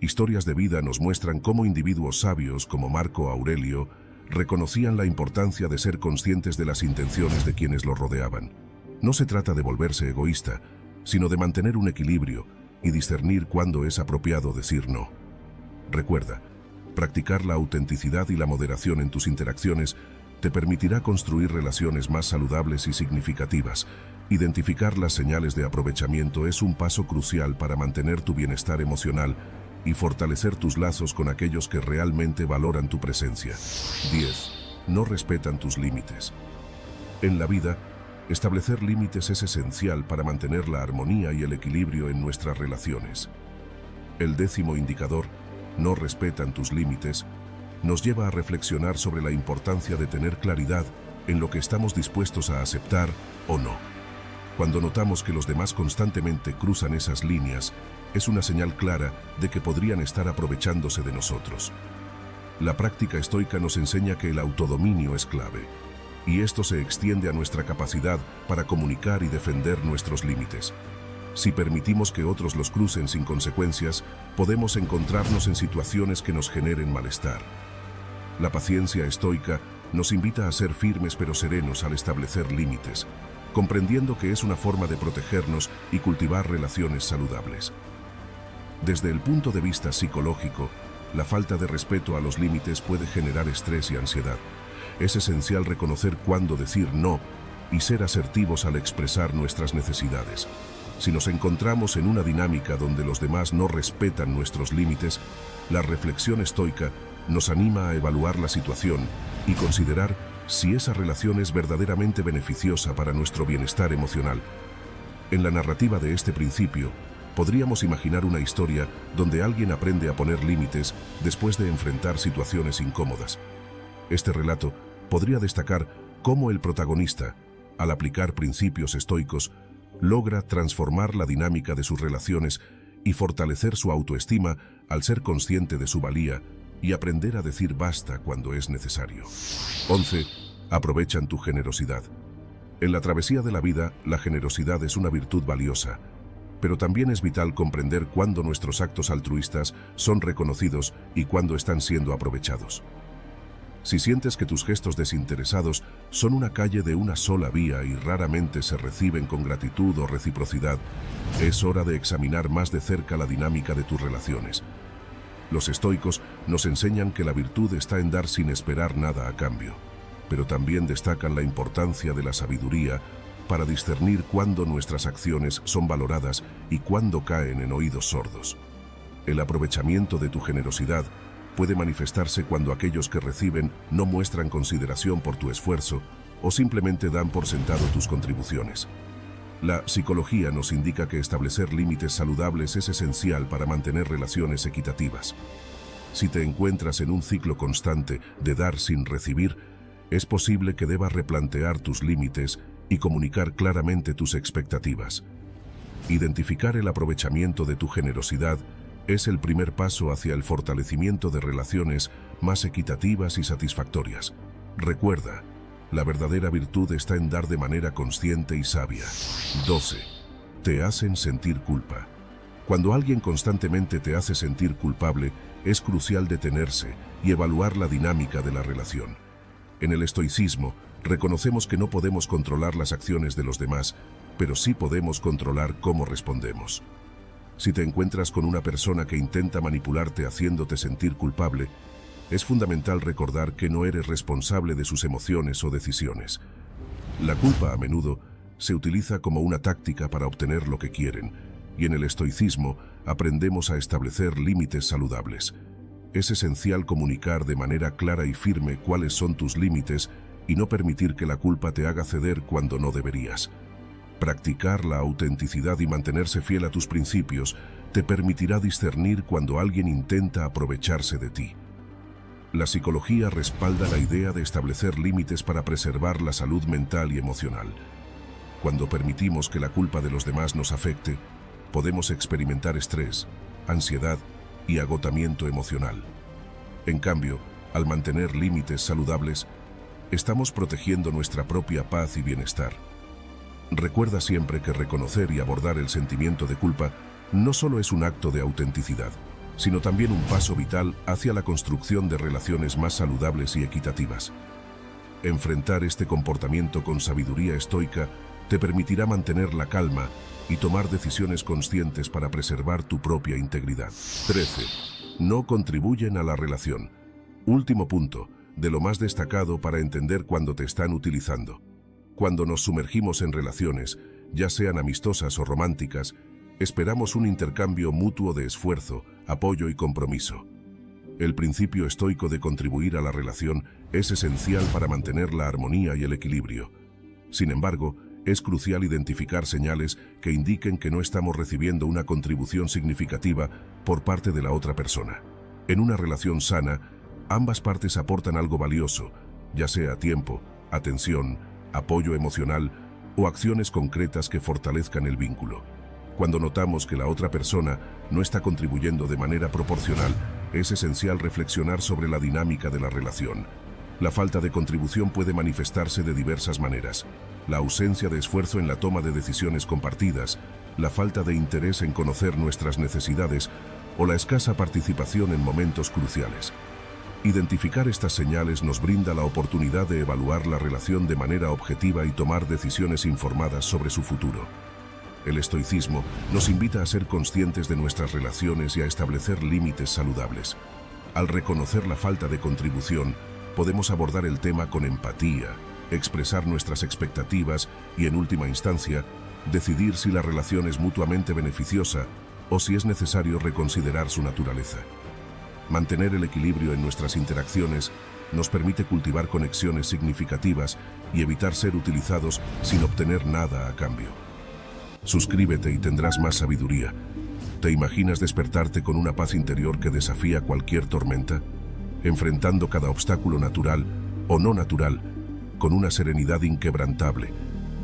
Historias de vida nos muestran cómo individuos sabios como Marco Aurelio reconocían la importancia de ser conscientes de las intenciones de quienes los rodeaban. No se trata de volverse egoísta, sino de mantener un equilibrio y discernir cuándo es apropiado decir no. Recuerda, practicar la autenticidad y la moderación en tus interacciones te permitirá construir relaciones más saludables y significativas. Identificar las señales de aprovechamiento es un paso crucial para mantener tu bienestar emocional y fortalecer tus lazos con aquellos que realmente valoran tu presencia. 10. No respetan tus límites. En la vida, establecer límites es esencial para mantener la armonía y el equilibrio en nuestras relaciones. El décimo indicador, no respetan tus límites, nos lleva a reflexionar sobre la importancia de tener claridad en lo que estamos dispuestos a aceptar o no. Cuando notamos que los demás constantemente cruzan esas líneas, es una señal clara de que podrían estar aprovechándose de nosotros. La práctica estoica nos enseña que el autodominio es clave, y esto se extiende a nuestra capacidad para comunicar y defender nuestros límites. Si permitimos que otros los crucen sin consecuencias, podemos encontrarnos en situaciones que nos generen malestar. La paciencia estoica nos invita a ser firmes pero serenos al establecer límites, comprendiendo que es una forma de protegernos y cultivar relaciones saludables. Desde el punto de vista psicológico, la falta de respeto a los límites puede generar estrés y ansiedad. Es esencial reconocer cuándo decir no y ser asertivos al expresar nuestras necesidades. Si nos encontramos en una dinámica donde los demás no respetan nuestros límites, la reflexión estoica nos anima a evaluar la situación y considerar si esa relación es verdaderamente beneficiosa para nuestro bienestar emocional. En la narrativa de este principio, podríamos imaginar una historia donde alguien aprende a poner límites después de enfrentar situaciones incómodas. Este relato podría destacar cómo el protagonista, al aplicar principios estoicos, logra transformar la dinámica de sus relaciones y fortalecer su autoestima al ser consciente de su valía y aprender a decir basta cuando es necesario. 11. Aprovechan tu generosidad. En la travesía de la vida, la generosidad es una virtud valiosa, pero también es vital comprender cuándo nuestros actos altruistas son reconocidos y cuándo están siendo aprovechados. Si sientes que tus gestos desinteresados son una calle de una sola vía y raramente se reciben con gratitud o reciprocidad, es hora de examinar más de cerca la dinámica de tus relaciones. Los estoicos nos enseñan que la virtud está en dar sin esperar nada a cambio, pero también destacan la importancia de la sabiduría para discernir cuándo nuestras acciones son valoradas y cuándo caen en oídos sordos. El aprovechamiento de tu generosidad puede manifestarse cuando aquellos que reciben no muestran consideración por tu esfuerzo o simplemente dan por sentado tus contribuciones. La psicología nos indica que establecer límites saludables es esencial para mantener relaciones equitativas. Si te encuentras en un ciclo constante de dar sin recibir, es posible que debas replantear tus límites y comunicar claramente tus expectativas. Identificar el aprovechamiento de tu generosidad es el primer paso hacia el fortalecimiento de relaciones más equitativas y satisfactorias. Recuerda, la verdadera virtud está en dar de manera consciente y sabia. 12. Te hacen sentir culpa. Cuando alguien constantemente te hace sentir culpable, es crucial detenerse y evaluar la dinámica de la relación. En el estoicismo, reconocemos que no podemos controlar las acciones de los demás, pero sí podemos controlar cómo respondemos. Si te encuentras con una persona que intenta manipularte haciéndote sentir culpable, es fundamental recordar que no eres responsable de sus emociones o decisiones. La culpa a menudo se utiliza como una táctica para obtener lo que quieren, y en el estoicismo aprendemos a establecer límites saludables. Es esencial comunicar de manera clara y firme cuáles son tus límites y no permitir que la culpa te haga ceder cuando no deberías. Practicar la autenticidad y mantenerse fiel a tus principios te permitirá discernir cuando alguien intenta aprovecharse de ti. La psicología respalda la idea de establecer límites para preservar la salud mental y emocional. Cuando permitimos que la culpa de los demás nos afecte, podemos experimentar estrés, ansiedad y agotamiento emocional. En cambio, al mantener límites saludables, estamos protegiendo nuestra propia paz y bienestar. Recuerda siempre que reconocer y abordar el sentimiento de culpa no solo es un acto de autenticidad, sino también un paso vital hacia la construcción de relaciones más saludables y equitativas. Enfrentar este comportamiento con sabiduría estoica te permitirá mantener la calma y tomar decisiones conscientes para preservar tu propia integridad. 13. No contribuyen a la relación. Último punto, de lo más destacado para entender cuando te están utilizando. Cuando nos sumergimos en relaciones, ya sean amistosas o románticas, esperamos un intercambio mutuo de esfuerzo, apoyo y compromiso. El principio estoico de contribuir a la relación es esencial para mantener la armonía y el equilibrio. Sin embargo, es crucial identificar señales que indiquen que no estamos recibiendo una contribución significativa por parte de la otra persona. En una relación sana, ambas partes aportan algo valioso, ya sea tiempo, atención, apoyo emocional o acciones concretas que fortalezcan el vínculo. Cuando notamos que la otra persona no está contribuyendo de manera proporcional, es esencial reflexionar sobre la dinámica de la relación. La falta de contribución puede manifestarse de diversas maneras. La ausencia de esfuerzo en la toma de decisiones compartidas, la falta de interés en conocer nuestras necesidades o la escasa participación en momentos cruciales. Identificar estas señales nos brinda la oportunidad de evaluar la relación de manera objetiva y tomar decisiones informadas sobre su futuro. El estoicismo nos invita a ser conscientes de nuestras relaciones y a establecer límites saludables. Al reconocer la falta de contribución, podemos abordar el tema con empatía, expresar nuestras expectativas y, en última instancia, decidir si la relación es mutuamente beneficiosa o si es necesario reconsiderar su naturaleza. Mantener el equilibrio en nuestras interacciones nos permite cultivar conexiones significativas y evitar ser utilizados sin obtener nada a cambio. Suscríbete y tendrás más sabiduría. ¿Te imaginas despertarte con una paz interior que desafía cualquier tormenta? Enfrentando cada obstáculo natural o no natural con una serenidad inquebrantable,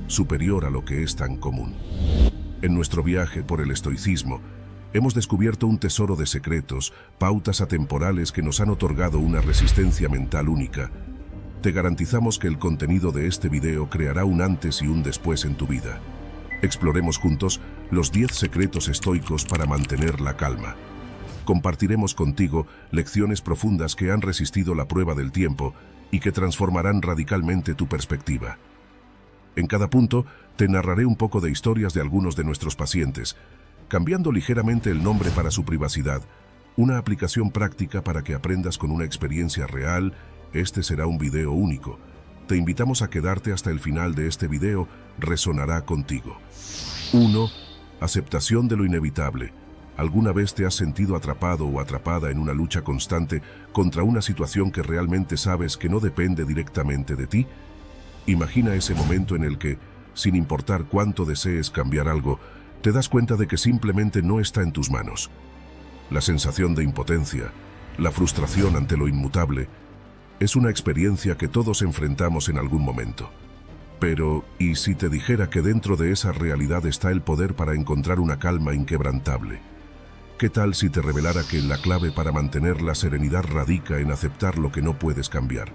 superior a lo que es tan común. En nuestro viaje por el estoicismo, hemos descubierto un tesoro de secretos, pautas atemporales que nos han otorgado una resistencia mental única. Te garantizamos que el contenido de este video creará un antes y un después en tu vida. Exploremos juntos los 10 secretos estoicos para mantener la calma. Compartiremos contigo lecciones profundas que han resistido la prueba del tiempo y que transformarán radicalmente tu perspectiva. En cada punto te narraré un poco de historias de algunos de nuestros pacientes, cambiando ligeramente el nombre para su privacidad, una aplicación práctica para que aprendas con una experiencia real, este será un video único. Te invitamos a quedarte hasta el final de este video, resonará contigo. 1. Aceptación de lo inevitable. ¿Alguna vez te has sentido atrapado o atrapada en una lucha constante contra una situación que realmente sabes que no depende directamente de ti? Imagina ese momento en el que, sin importar cuánto desees cambiar algo, te das cuenta de que simplemente no está en tus manos. La sensación de impotencia, la frustración ante lo inmutable, es una experiencia que todos enfrentamos en algún momento. Pero, ¿y si te dijera que dentro de esa realidad está el poder para encontrar una calma inquebrantable? ¿Qué tal si te revelara que la clave para mantener la serenidad radica en aceptar lo que no puedes cambiar?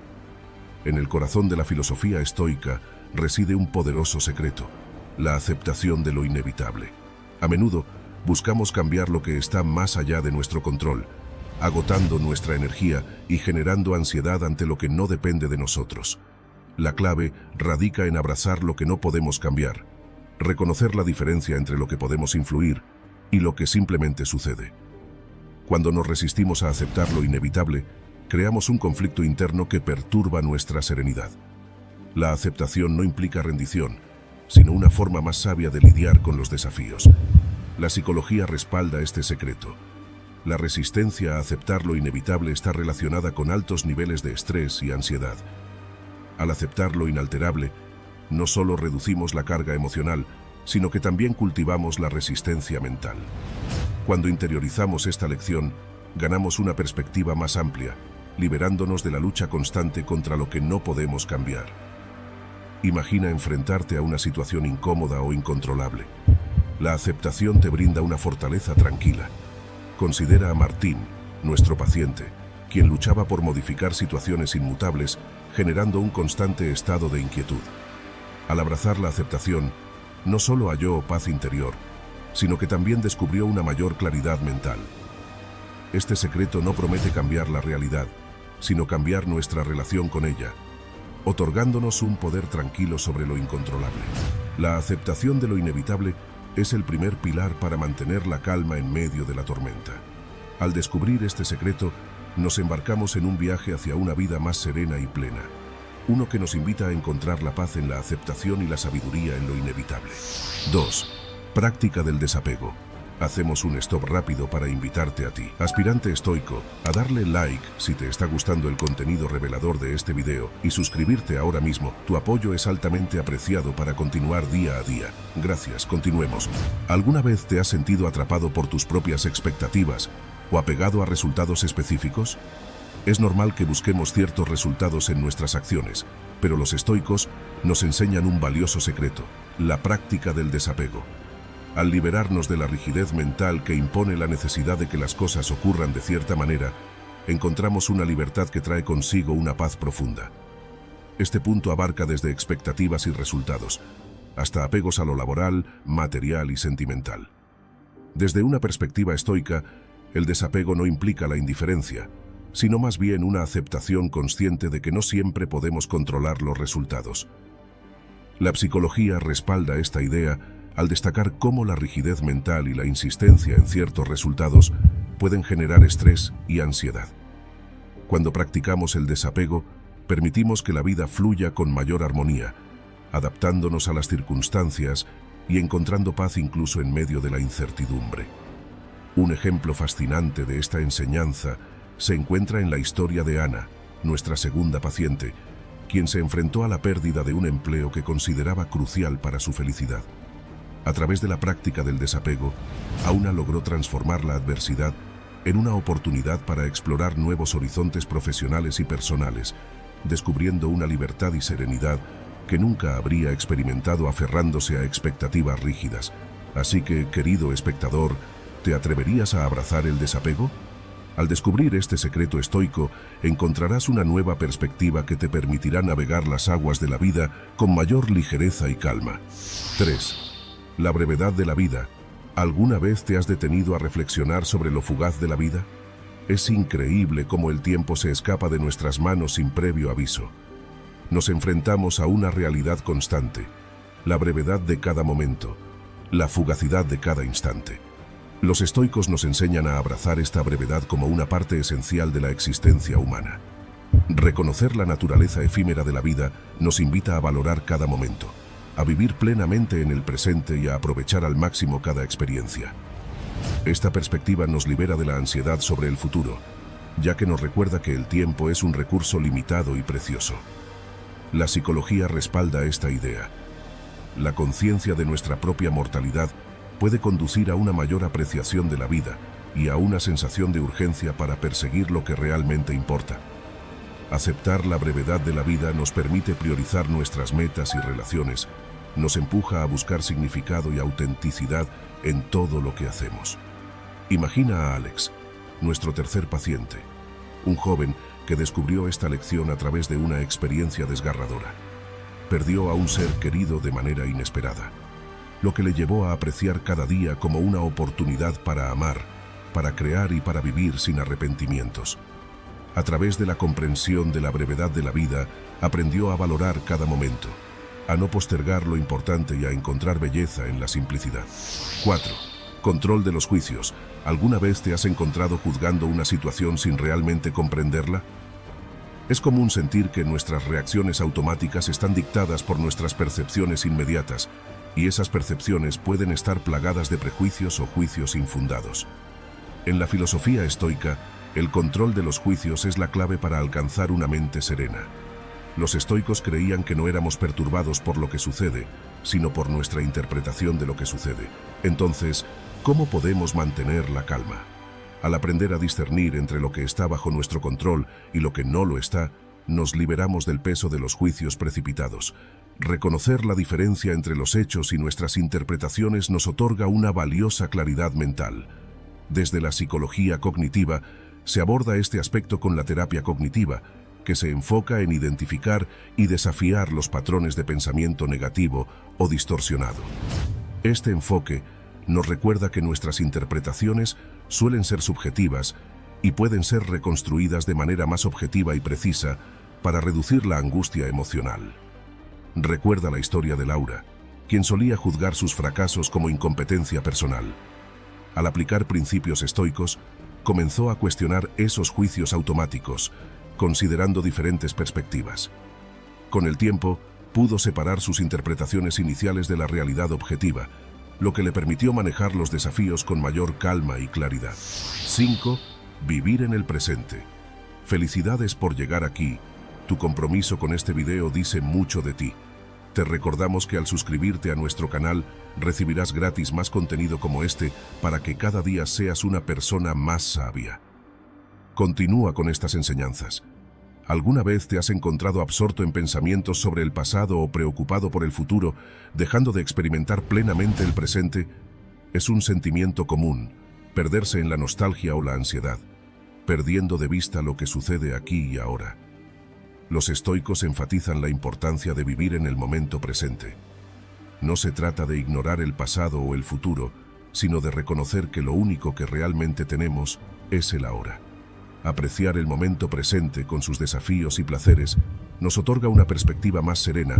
En el corazón de la filosofía estoica reside un poderoso secreto, la aceptación de lo inevitable. A menudo buscamos cambiar lo que está más allá de nuestro control, agotando nuestra energía y generando ansiedad ante lo que no depende de nosotros. La clave radica en abrazar lo que no podemos cambiar, reconocer la diferencia entre lo que podemos influir y lo que simplemente sucede. Cuando nos resistimos a aceptar lo inevitable, creamos un conflicto interno que perturba nuestra serenidad. La aceptación no implica rendición, sino una forma más sabia de lidiar con los desafíos. La psicología respalda este secreto. La resistencia a aceptar lo inevitable está relacionada con altos niveles de estrés y ansiedad. Al aceptar lo inalterable, no solo reducimos la carga emocional, sino que también cultivamos la resistencia mental. Cuando interiorizamos esta lección, ganamos una perspectiva más amplia, liberándonos de la lucha constante contra lo que no podemos cambiar. Imagina enfrentarte a una situación incómoda o incontrolable. La aceptación te brinda una fortaleza tranquila. Considera a Martín, nuestro paciente, quien luchaba por modificar situaciones inmutables, generando un constante estado de inquietud. Al abrazar la aceptación, no solo halló paz interior, sino que también descubrió una mayor claridad mental. Este secreto no promete cambiar la realidad, sino cambiar nuestra relación con ella, otorgándonos un poder tranquilo sobre lo incontrolable. La aceptación de lo inevitable es el primer pilar para mantener la calma en medio de la tormenta. Al descubrir este secreto, nos embarcamos en un viaje hacia una vida más serena y plena uno que nos invita a encontrar la paz en la aceptación y la sabiduría en lo inevitable. 2. Práctica del desapego. Hacemos un stop rápido para invitarte a ti, aspirante estoico, a darle like si te está gustando el contenido revelador de este video y suscribirte ahora mismo. Tu apoyo es altamente apreciado para continuar día a día. Gracias, continuemos. ¿Alguna vez te has sentido atrapado por tus propias expectativas o apegado a resultados específicos? Es normal que busquemos ciertos resultados en nuestras acciones, pero los estoicos nos enseñan un valioso secreto, la práctica del desapego. Al liberarnos de la rigidez mental que impone la necesidad de que las cosas ocurran de cierta manera, encontramos una libertad que trae consigo una paz profunda. Este punto abarca desde expectativas y resultados, hasta apegos a lo laboral, material y sentimental. Desde una perspectiva estoica, el desapego no implica la indiferencia, sino más bien una aceptación consciente de que no siempre podemos controlar los resultados. La psicología respalda esta idea al destacar cómo la rigidez mental y la insistencia en ciertos resultados pueden generar estrés y ansiedad. Cuando practicamos el desapego, permitimos que la vida fluya con mayor armonía, adaptándonos a las circunstancias y encontrando paz incluso en medio de la incertidumbre. Un ejemplo fascinante de esta enseñanza se encuentra en la historia de Ana, nuestra segunda paciente, quien se enfrentó a la pérdida de un empleo que consideraba crucial para su felicidad. A través de la práctica del desapego, Auna logró transformar la adversidad en una oportunidad para explorar nuevos horizontes profesionales y personales, descubriendo una libertad y serenidad que nunca habría experimentado aferrándose a expectativas rígidas. Así que, querido espectador, ¿te atreverías a abrazar el desapego? Al descubrir este secreto estoico, encontrarás una nueva perspectiva que te permitirá navegar las aguas de la vida con mayor ligereza y calma. 3. La brevedad de la vida. ¿Alguna vez te has detenido a reflexionar sobre lo fugaz de la vida? Es increíble cómo el tiempo se escapa de nuestras manos sin previo aviso. Nos enfrentamos a una realidad constante, la brevedad de cada momento, la fugacidad de cada instante. Los estoicos nos enseñan a abrazar esta brevedad como una parte esencial de la existencia humana. Reconocer la naturaleza efímera de la vida nos invita a valorar cada momento, a vivir plenamente en el presente y a aprovechar al máximo cada experiencia. Esta perspectiva nos libera de la ansiedad sobre el futuro, ya que nos recuerda que el tiempo es un recurso limitado y precioso. La psicología respalda esta idea. La conciencia de nuestra propia mortalidad puede conducir a una mayor apreciación de la vida y a una sensación de urgencia para perseguir lo que realmente importa. Aceptar la brevedad de la vida nos permite priorizar nuestras metas y relaciones, nos empuja a buscar significado y autenticidad en todo lo que hacemos. Imagina a Alex, nuestro tercer paciente, un joven que descubrió esta lección a través de una experiencia desgarradora. Perdió a un ser querido de manera inesperada lo que le llevó a apreciar cada día como una oportunidad para amar, para crear y para vivir sin arrepentimientos. A través de la comprensión de la brevedad de la vida, aprendió a valorar cada momento, a no postergar lo importante y a encontrar belleza en la simplicidad. 4. Control de los juicios. ¿Alguna vez te has encontrado juzgando una situación sin realmente comprenderla? Es común sentir que nuestras reacciones automáticas están dictadas por nuestras percepciones inmediatas, y esas percepciones pueden estar plagadas de prejuicios o juicios infundados. En la filosofía estoica, el control de los juicios es la clave para alcanzar una mente serena. Los estoicos creían que no éramos perturbados por lo que sucede, sino por nuestra interpretación de lo que sucede. Entonces, ¿cómo podemos mantener la calma? Al aprender a discernir entre lo que está bajo nuestro control y lo que no lo está, nos liberamos del peso de los juicios precipitados, Reconocer la diferencia entre los hechos y nuestras interpretaciones nos otorga una valiosa claridad mental. Desde la psicología cognitiva, se aborda este aspecto con la terapia cognitiva, que se enfoca en identificar y desafiar los patrones de pensamiento negativo o distorsionado. Este enfoque nos recuerda que nuestras interpretaciones suelen ser subjetivas y pueden ser reconstruidas de manera más objetiva y precisa para reducir la angustia emocional. Recuerda la historia de Laura, quien solía juzgar sus fracasos como incompetencia personal. Al aplicar principios estoicos, comenzó a cuestionar esos juicios automáticos, considerando diferentes perspectivas. Con el tiempo, pudo separar sus interpretaciones iniciales de la realidad objetiva, lo que le permitió manejar los desafíos con mayor calma y claridad. 5. Vivir en el presente. Felicidades por llegar aquí tu compromiso con este video dice mucho de ti. Te recordamos que al suscribirte a nuestro canal recibirás gratis más contenido como este para que cada día seas una persona más sabia. Continúa con estas enseñanzas. ¿Alguna vez te has encontrado absorto en pensamientos sobre el pasado o preocupado por el futuro, dejando de experimentar plenamente el presente? Es un sentimiento común, perderse en la nostalgia o la ansiedad, perdiendo de vista lo que sucede aquí y ahora. Los estoicos enfatizan la importancia de vivir en el momento presente. No se trata de ignorar el pasado o el futuro, sino de reconocer que lo único que realmente tenemos es el ahora. Apreciar el momento presente con sus desafíos y placeres nos otorga una perspectiva más serena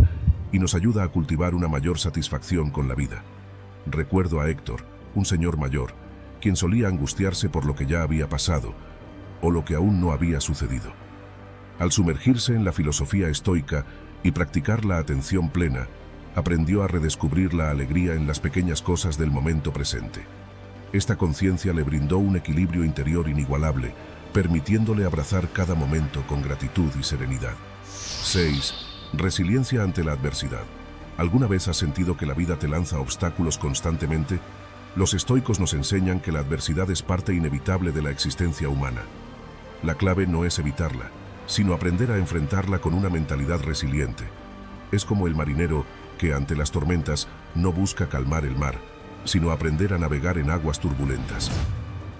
y nos ayuda a cultivar una mayor satisfacción con la vida. Recuerdo a Héctor, un señor mayor, quien solía angustiarse por lo que ya había pasado o lo que aún no había sucedido. Al sumergirse en la filosofía estoica y practicar la atención plena, aprendió a redescubrir la alegría en las pequeñas cosas del momento presente. Esta conciencia le brindó un equilibrio interior inigualable, permitiéndole abrazar cada momento con gratitud y serenidad. 6. Resiliencia ante la adversidad. ¿Alguna vez has sentido que la vida te lanza obstáculos constantemente? Los estoicos nos enseñan que la adversidad es parte inevitable de la existencia humana. La clave no es evitarla, sino aprender a enfrentarla con una mentalidad resiliente. Es como el marinero que ante las tormentas no busca calmar el mar, sino aprender a navegar en aguas turbulentas.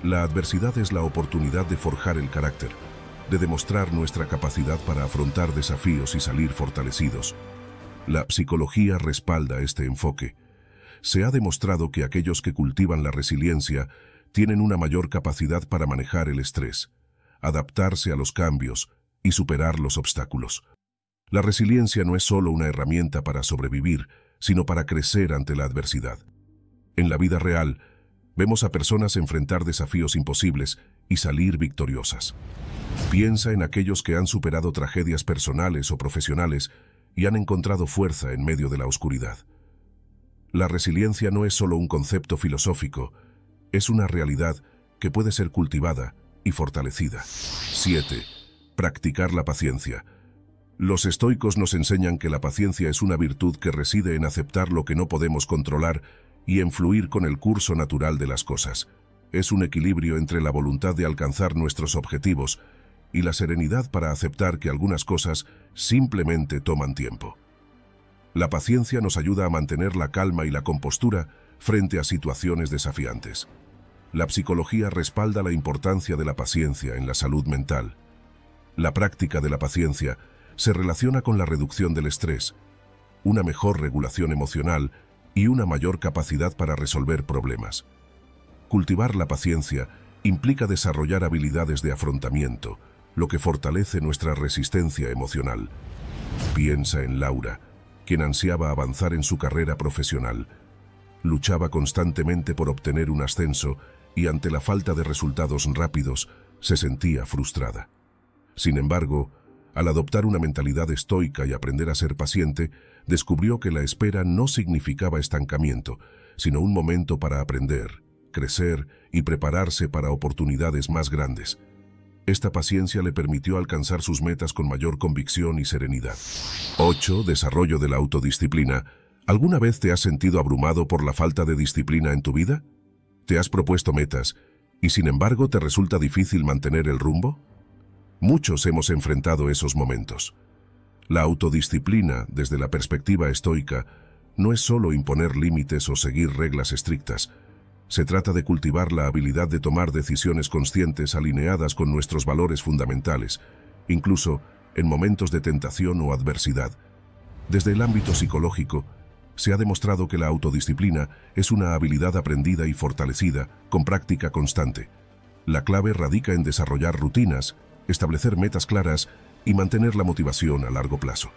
La adversidad es la oportunidad de forjar el carácter, de demostrar nuestra capacidad para afrontar desafíos y salir fortalecidos. La psicología respalda este enfoque. Se ha demostrado que aquellos que cultivan la resiliencia tienen una mayor capacidad para manejar el estrés, adaptarse a los cambios y superar los obstáculos. La resiliencia no es solo una herramienta para sobrevivir, sino para crecer ante la adversidad. En la vida real, vemos a personas enfrentar desafíos imposibles y salir victoriosas. Piensa en aquellos que han superado tragedias personales o profesionales y han encontrado fuerza en medio de la oscuridad. La resiliencia no es solo un concepto filosófico, es una realidad que puede ser cultivada y fortalecida. 7. Practicar la paciencia. Los estoicos nos enseñan que la paciencia es una virtud que reside en aceptar lo que no podemos controlar y en fluir con el curso natural de las cosas. Es un equilibrio entre la voluntad de alcanzar nuestros objetivos y la serenidad para aceptar que algunas cosas simplemente toman tiempo. La paciencia nos ayuda a mantener la calma y la compostura frente a situaciones desafiantes. La psicología respalda la importancia de la paciencia en la salud mental. La práctica de la paciencia se relaciona con la reducción del estrés, una mejor regulación emocional y una mayor capacidad para resolver problemas. Cultivar la paciencia implica desarrollar habilidades de afrontamiento, lo que fortalece nuestra resistencia emocional. Piensa en Laura, quien ansiaba avanzar en su carrera profesional. Luchaba constantemente por obtener un ascenso y ante la falta de resultados rápidos se sentía frustrada. Sin embargo, al adoptar una mentalidad estoica y aprender a ser paciente, descubrió que la espera no significaba estancamiento, sino un momento para aprender, crecer y prepararse para oportunidades más grandes. Esta paciencia le permitió alcanzar sus metas con mayor convicción y serenidad. 8. Desarrollo de la autodisciplina. ¿Alguna vez te has sentido abrumado por la falta de disciplina en tu vida? ¿Te has propuesto metas y sin embargo te resulta difícil mantener el rumbo? Muchos hemos enfrentado esos momentos. La autodisciplina, desde la perspectiva estoica, no es solo imponer límites o seguir reglas estrictas, se trata de cultivar la habilidad de tomar decisiones conscientes alineadas con nuestros valores fundamentales, incluso en momentos de tentación o adversidad. Desde el ámbito psicológico, se ha demostrado que la autodisciplina es una habilidad aprendida y fortalecida con práctica constante. La clave radica en desarrollar rutinas, establecer metas claras y mantener la motivación a largo plazo.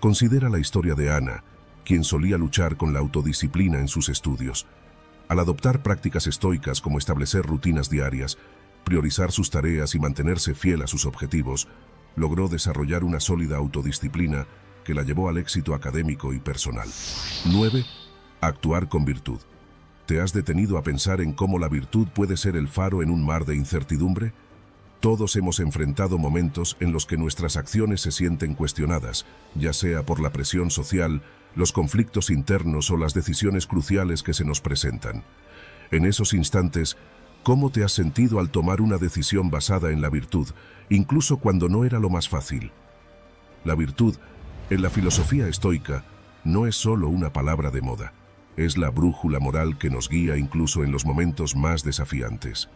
Considera la historia de Ana, quien solía luchar con la autodisciplina en sus estudios. Al adoptar prácticas estoicas como establecer rutinas diarias, priorizar sus tareas y mantenerse fiel a sus objetivos, logró desarrollar una sólida autodisciplina que la llevó al éxito académico y personal. 9. Actuar con virtud. ¿Te has detenido a pensar en cómo la virtud puede ser el faro en un mar de incertidumbre? Todos hemos enfrentado momentos en los que nuestras acciones se sienten cuestionadas, ya sea por la presión social, los conflictos internos o las decisiones cruciales que se nos presentan. En esos instantes, ¿cómo te has sentido al tomar una decisión basada en la virtud, incluso cuando no era lo más fácil? La virtud, en la filosofía estoica, no es solo una palabra de moda, es la brújula moral que nos guía incluso en los momentos más desafiantes.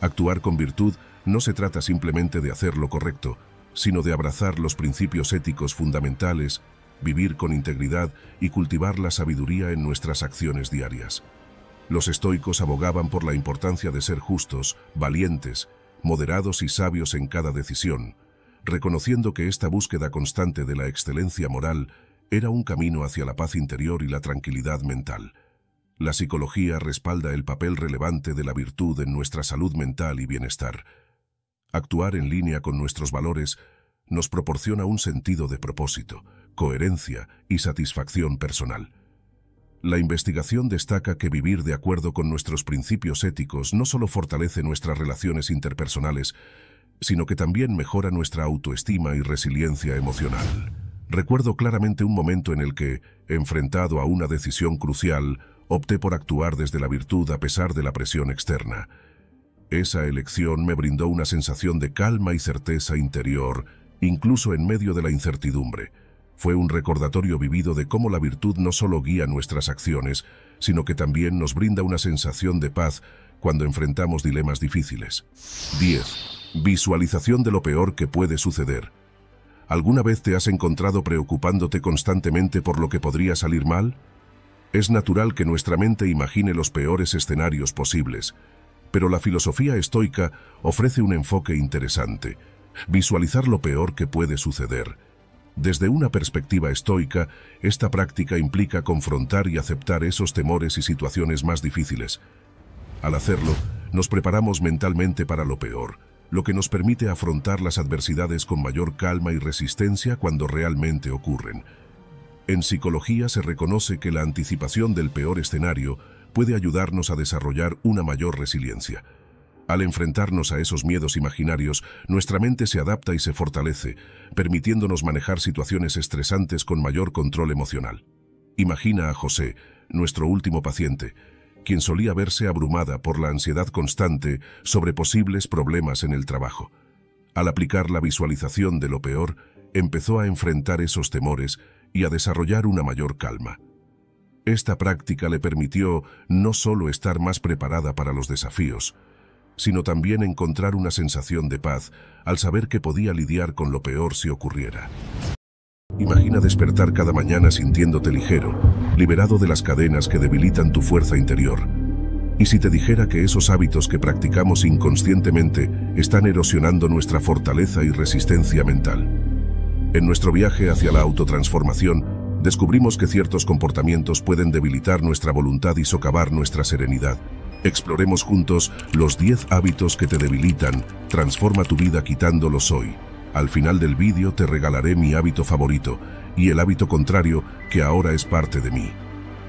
Actuar con virtud no se trata simplemente de hacer lo correcto, sino de abrazar los principios éticos fundamentales vivir con integridad y cultivar la sabiduría en nuestras acciones diarias. Los estoicos abogaban por la importancia de ser justos, valientes, moderados y sabios en cada decisión, reconociendo que esta búsqueda constante de la excelencia moral era un camino hacia la paz interior y la tranquilidad mental. La psicología respalda el papel relevante de la virtud en nuestra salud mental y bienestar. Actuar en línea con nuestros valores nos proporciona un sentido de propósito, coherencia y satisfacción personal. La investigación destaca que vivir de acuerdo con nuestros principios éticos no solo fortalece nuestras relaciones interpersonales, sino que también mejora nuestra autoestima y resiliencia emocional. Recuerdo claramente un momento en el que, enfrentado a una decisión crucial, opté por actuar desde la virtud a pesar de la presión externa. Esa elección me brindó una sensación de calma y certeza interior, incluso en medio de la incertidumbre. Fue un recordatorio vivido de cómo la virtud no solo guía nuestras acciones, sino que también nos brinda una sensación de paz cuando enfrentamos dilemas difíciles. 10. Visualización de lo peor que puede suceder. ¿Alguna vez te has encontrado preocupándote constantemente por lo que podría salir mal? Es natural que nuestra mente imagine los peores escenarios posibles, pero la filosofía estoica ofrece un enfoque interesante, visualizar lo peor que puede suceder. Desde una perspectiva estoica, esta práctica implica confrontar y aceptar esos temores y situaciones más difíciles. Al hacerlo, nos preparamos mentalmente para lo peor, lo que nos permite afrontar las adversidades con mayor calma y resistencia cuando realmente ocurren. En psicología se reconoce que la anticipación del peor escenario puede ayudarnos a desarrollar una mayor resiliencia. Al enfrentarnos a esos miedos imaginarios, nuestra mente se adapta y se fortalece, permitiéndonos manejar situaciones estresantes con mayor control emocional. Imagina a José, nuestro último paciente, quien solía verse abrumada por la ansiedad constante sobre posibles problemas en el trabajo. Al aplicar la visualización de lo peor, empezó a enfrentar esos temores y a desarrollar una mayor calma. Esta práctica le permitió no solo estar más preparada para los desafíos, sino también encontrar una sensación de paz al saber que podía lidiar con lo peor si ocurriera. Imagina despertar cada mañana sintiéndote ligero, liberado de las cadenas que debilitan tu fuerza interior. Y si te dijera que esos hábitos que practicamos inconscientemente están erosionando nuestra fortaleza y resistencia mental. En nuestro viaje hacia la autotransformación, descubrimos que ciertos comportamientos pueden debilitar nuestra voluntad y socavar nuestra serenidad. Exploremos juntos los 10 hábitos que te debilitan, transforma tu vida quitándolos hoy. Al final del vídeo te regalaré mi hábito favorito y el hábito contrario que ahora es parte de mí.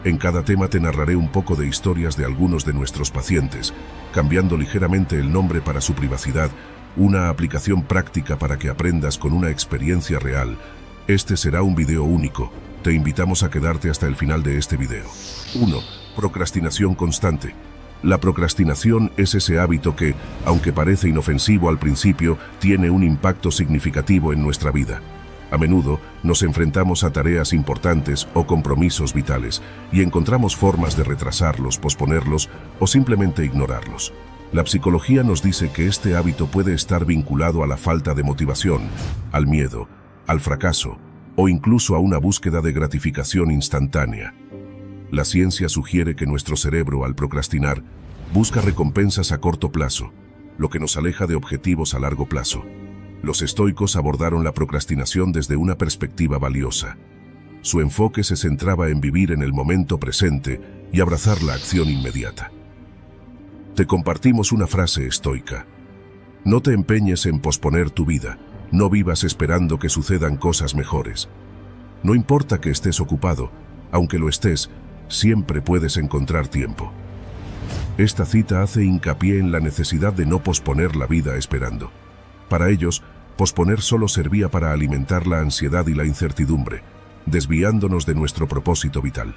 En cada tema te narraré un poco de historias de algunos de nuestros pacientes, cambiando ligeramente el nombre para su privacidad, una aplicación práctica para que aprendas con una experiencia real. Este será un video único. Te invitamos a quedarte hasta el final de este video. 1. Procrastinación constante. La procrastinación es ese hábito que, aunque parece inofensivo al principio, tiene un impacto significativo en nuestra vida. A menudo nos enfrentamos a tareas importantes o compromisos vitales y encontramos formas de retrasarlos, posponerlos o simplemente ignorarlos. La psicología nos dice que este hábito puede estar vinculado a la falta de motivación, al miedo, al fracaso o incluso a una búsqueda de gratificación instantánea. La ciencia sugiere que nuestro cerebro, al procrastinar, busca recompensas a corto plazo, lo que nos aleja de objetivos a largo plazo. Los estoicos abordaron la procrastinación desde una perspectiva valiosa. Su enfoque se centraba en vivir en el momento presente y abrazar la acción inmediata. Te compartimos una frase estoica. No te empeñes en posponer tu vida, no vivas esperando que sucedan cosas mejores. No importa que estés ocupado, aunque lo estés, siempre puedes encontrar tiempo. Esta cita hace hincapié en la necesidad de no posponer la vida esperando. Para ellos, posponer solo servía para alimentar la ansiedad y la incertidumbre, desviándonos de nuestro propósito vital.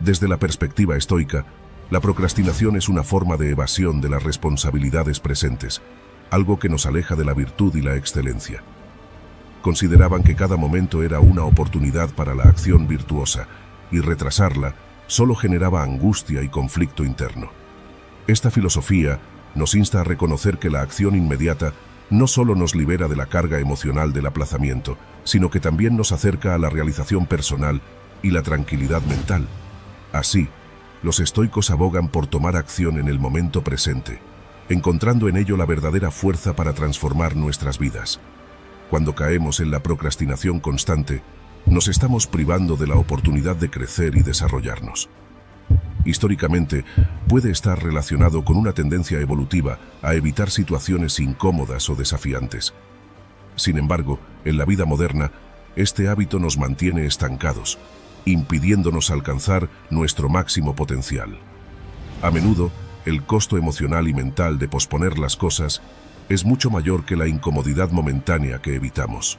Desde la perspectiva estoica, la procrastinación es una forma de evasión de las responsabilidades presentes, algo que nos aleja de la virtud y la excelencia. Consideraban que cada momento era una oportunidad para la acción virtuosa, y retrasarla solo generaba angustia y conflicto interno. Esta filosofía nos insta a reconocer que la acción inmediata no solo nos libera de la carga emocional del aplazamiento, sino que también nos acerca a la realización personal y la tranquilidad mental. Así, los estoicos abogan por tomar acción en el momento presente, encontrando en ello la verdadera fuerza para transformar nuestras vidas. Cuando caemos en la procrastinación constante, nos estamos privando de la oportunidad de crecer y desarrollarnos. Históricamente, puede estar relacionado con una tendencia evolutiva a evitar situaciones incómodas o desafiantes. Sin embargo, en la vida moderna, este hábito nos mantiene estancados, impidiéndonos alcanzar nuestro máximo potencial. A menudo, el costo emocional y mental de posponer las cosas es mucho mayor que la incomodidad momentánea que evitamos.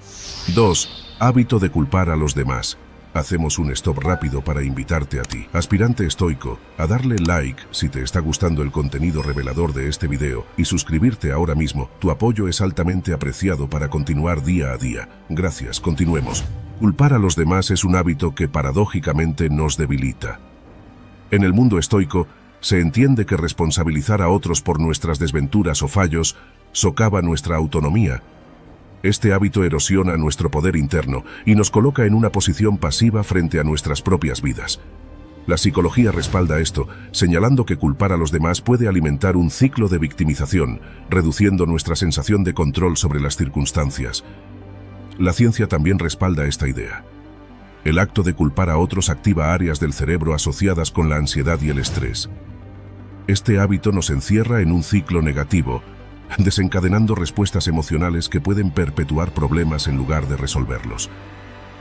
2. Hábito de culpar a los demás. Hacemos un stop rápido para invitarte a ti, aspirante estoico, a darle like si te está gustando el contenido revelador de este video y suscribirte ahora mismo. Tu apoyo es altamente apreciado para continuar día a día. Gracias, continuemos. Culpar a los demás es un hábito que paradójicamente nos debilita. En el mundo estoico, se entiende que responsabilizar a otros por nuestras desventuras o fallos socava nuestra autonomía este hábito erosiona nuestro poder interno y nos coloca en una posición pasiva frente a nuestras propias vidas. La psicología respalda esto, señalando que culpar a los demás puede alimentar un ciclo de victimización, reduciendo nuestra sensación de control sobre las circunstancias. La ciencia también respalda esta idea. El acto de culpar a otros activa áreas del cerebro asociadas con la ansiedad y el estrés. Este hábito nos encierra en un ciclo negativo, desencadenando respuestas emocionales que pueden perpetuar problemas en lugar de resolverlos.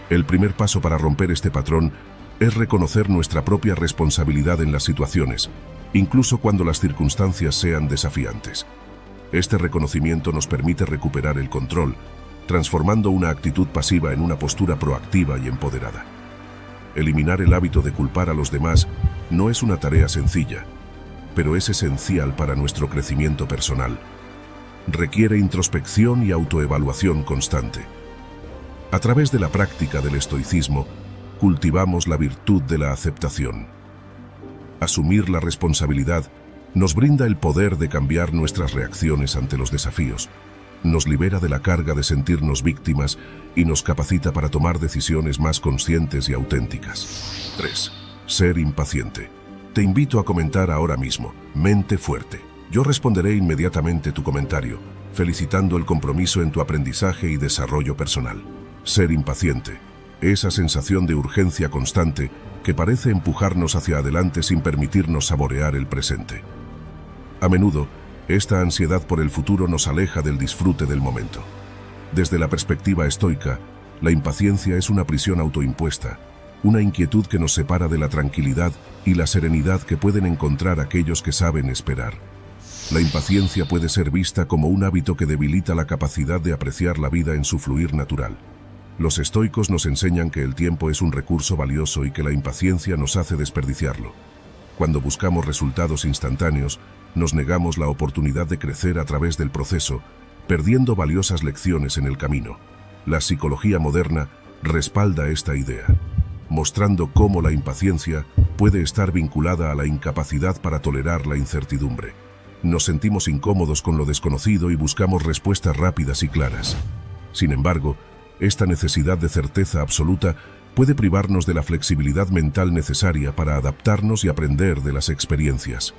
El primer paso para romper este patrón es reconocer nuestra propia responsabilidad en las situaciones, incluso cuando las circunstancias sean desafiantes. Este reconocimiento nos permite recuperar el control, transformando una actitud pasiva en una postura proactiva y empoderada. Eliminar el hábito de culpar a los demás no es una tarea sencilla, pero es esencial para nuestro crecimiento personal requiere introspección y autoevaluación constante. A través de la práctica del estoicismo, cultivamos la virtud de la aceptación. Asumir la responsabilidad nos brinda el poder de cambiar nuestras reacciones ante los desafíos, nos libera de la carga de sentirnos víctimas y nos capacita para tomar decisiones más conscientes y auténticas. 3. Ser impaciente. Te invito a comentar ahora mismo, mente fuerte. Yo responderé inmediatamente tu comentario, felicitando el compromiso en tu aprendizaje y desarrollo personal. Ser impaciente, esa sensación de urgencia constante que parece empujarnos hacia adelante sin permitirnos saborear el presente. A menudo, esta ansiedad por el futuro nos aleja del disfrute del momento. Desde la perspectiva estoica, la impaciencia es una prisión autoimpuesta, una inquietud que nos separa de la tranquilidad y la serenidad que pueden encontrar aquellos que saben esperar. La impaciencia puede ser vista como un hábito que debilita la capacidad de apreciar la vida en su fluir natural. Los estoicos nos enseñan que el tiempo es un recurso valioso y que la impaciencia nos hace desperdiciarlo. Cuando buscamos resultados instantáneos, nos negamos la oportunidad de crecer a través del proceso, perdiendo valiosas lecciones en el camino. La psicología moderna respalda esta idea, mostrando cómo la impaciencia puede estar vinculada a la incapacidad para tolerar la incertidumbre. Nos sentimos incómodos con lo desconocido y buscamos respuestas rápidas y claras. Sin embargo, esta necesidad de certeza absoluta puede privarnos de la flexibilidad mental necesaria para adaptarnos y aprender de las experiencias.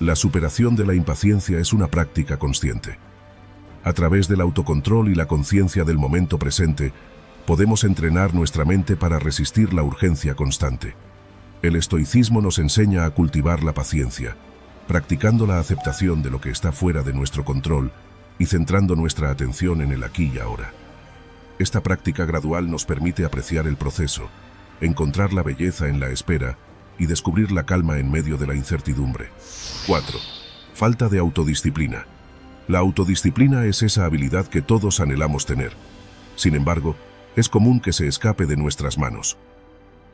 La superación de la impaciencia es una práctica consciente. A través del autocontrol y la conciencia del momento presente, podemos entrenar nuestra mente para resistir la urgencia constante. El estoicismo nos enseña a cultivar la paciencia, practicando la aceptación de lo que está fuera de nuestro control y centrando nuestra atención en el aquí y ahora. Esta práctica gradual nos permite apreciar el proceso, encontrar la belleza en la espera y descubrir la calma en medio de la incertidumbre. 4. Falta de autodisciplina. La autodisciplina es esa habilidad que todos anhelamos tener. Sin embargo, es común que se escape de nuestras manos.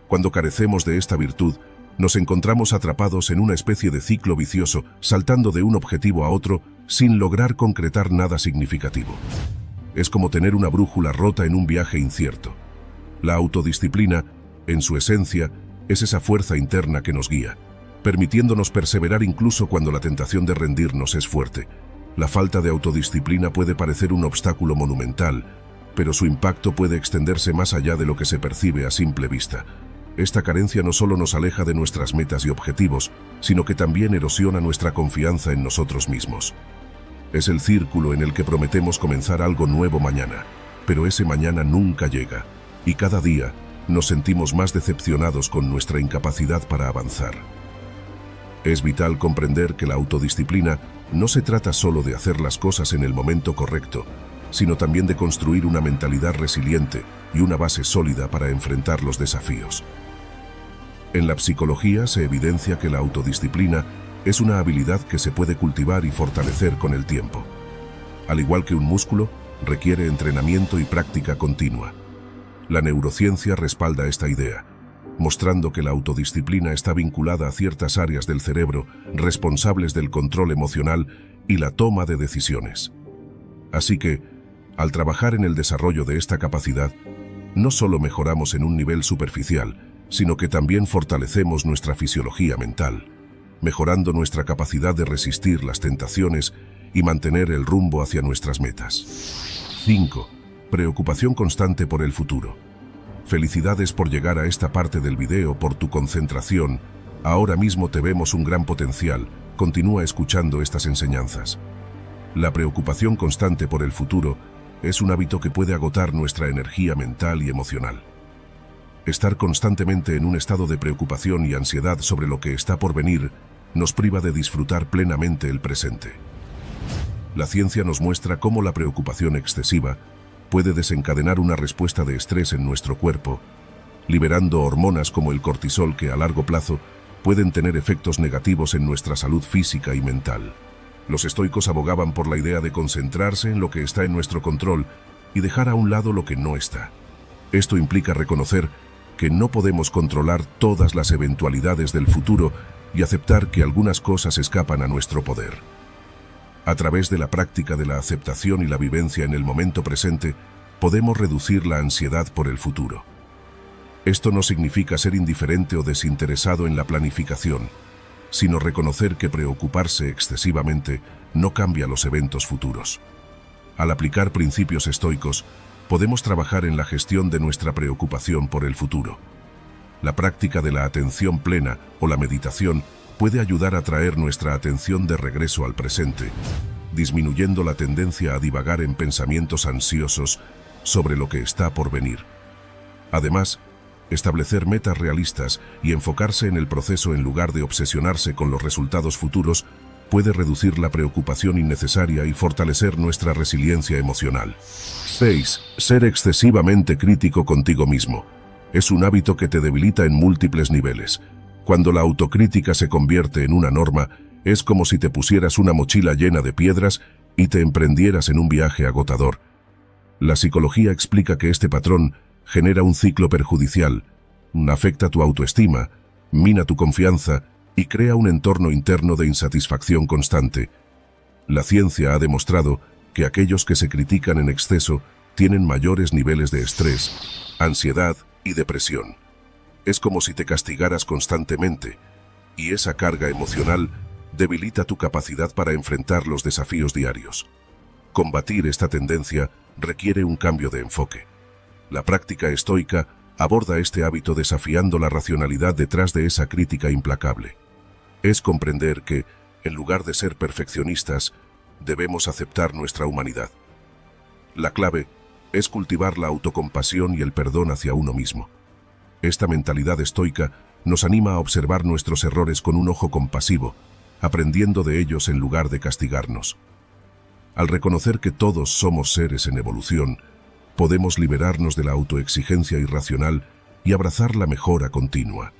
Cuando carecemos de esta virtud, nos encontramos atrapados en una especie de ciclo vicioso, saltando de un objetivo a otro sin lograr concretar nada significativo. Es como tener una brújula rota en un viaje incierto. La autodisciplina, en su esencia, es esa fuerza interna que nos guía, permitiéndonos perseverar incluso cuando la tentación de rendirnos es fuerte. La falta de autodisciplina puede parecer un obstáculo monumental, pero su impacto puede extenderse más allá de lo que se percibe a simple vista. Esta carencia no solo nos aleja de nuestras metas y objetivos, sino que también erosiona nuestra confianza en nosotros mismos. Es el círculo en el que prometemos comenzar algo nuevo mañana, pero ese mañana nunca llega, y cada día nos sentimos más decepcionados con nuestra incapacidad para avanzar. Es vital comprender que la autodisciplina no se trata solo de hacer las cosas en el momento correcto, sino también de construir una mentalidad resiliente y una base sólida para enfrentar los desafíos. En la psicología se evidencia que la autodisciplina es una habilidad que se puede cultivar y fortalecer con el tiempo. al igual que un músculo, requiere entrenamiento y práctica continua. La neurociencia respalda esta idea, mostrando que la autodisciplina está vinculada a ciertas áreas del cerebro responsables del control emocional y la toma de decisiones. Así que, al trabajar en el desarrollo de esta capacidad, no solo mejoramos en un nivel superficial, sino que también fortalecemos nuestra fisiología mental, mejorando nuestra capacidad de resistir las tentaciones y mantener el rumbo hacia nuestras metas. 5. Preocupación constante por el futuro. Felicidades por llegar a esta parte del video, por tu concentración. Ahora mismo te vemos un gran potencial. Continúa escuchando estas enseñanzas. La preocupación constante por el futuro es un hábito que puede agotar nuestra energía mental y emocional. Estar constantemente en un estado de preocupación y ansiedad sobre lo que está por venir nos priva de disfrutar plenamente el presente. La ciencia nos muestra cómo la preocupación excesiva puede desencadenar una respuesta de estrés en nuestro cuerpo, liberando hormonas como el cortisol que a largo plazo pueden tener efectos negativos en nuestra salud física y mental. Los estoicos abogaban por la idea de concentrarse en lo que está en nuestro control y dejar a un lado lo que no está. Esto implica reconocer que no podemos controlar todas las eventualidades del futuro y aceptar que algunas cosas escapan a nuestro poder. A través de la práctica de la aceptación y la vivencia en el momento presente, podemos reducir la ansiedad por el futuro. Esto no significa ser indiferente o desinteresado en la planificación, sino reconocer que preocuparse excesivamente no cambia los eventos futuros. Al aplicar principios estoicos, podemos trabajar en la gestión de nuestra preocupación por el futuro. La práctica de la atención plena o la meditación puede ayudar a traer nuestra atención de regreso al presente, disminuyendo la tendencia a divagar en pensamientos ansiosos sobre lo que está por venir. Además, establecer metas realistas y enfocarse en el proceso en lugar de obsesionarse con los resultados futuros puede reducir la preocupación innecesaria y fortalecer nuestra resiliencia emocional. 6. Ser excesivamente crítico contigo mismo. Es un hábito que te debilita en múltiples niveles. Cuando la autocrítica se convierte en una norma, es como si te pusieras una mochila llena de piedras y te emprendieras en un viaje agotador. La psicología explica que este patrón genera un ciclo perjudicial, afecta tu autoestima, mina tu confianza y crea un entorno interno de insatisfacción constante. La ciencia ha demostrado que aquellos que se critican en exceso tienen mayores niveles de estrés, ansiedad y depresión. Es como si te castigaras constantemente, y esa carga emocional debilita tu capacidad para enfrentar los desafíos diarios. Combatir esta tendencia requiere un cambio de enfoque. La práctica estoica aborda este hábito desafiando la racionalidad detrás de esa crítica implacable. Es comprender que, en lugar de ser perfeccionistas, debemos aceptar nuestra humanidad. La clave es cultivar la autocompasión y el perdón hacia uno mismo. Esta mentalidad estoica nos anima a observar nuestros errores con un ojo compasivo, aprendiendo de ellos en lugar de castigarnos. Al reconocer que todos somos seres en evolución, podemos liberarnos de la autoexigencia irracional y abrazar la mejora continua.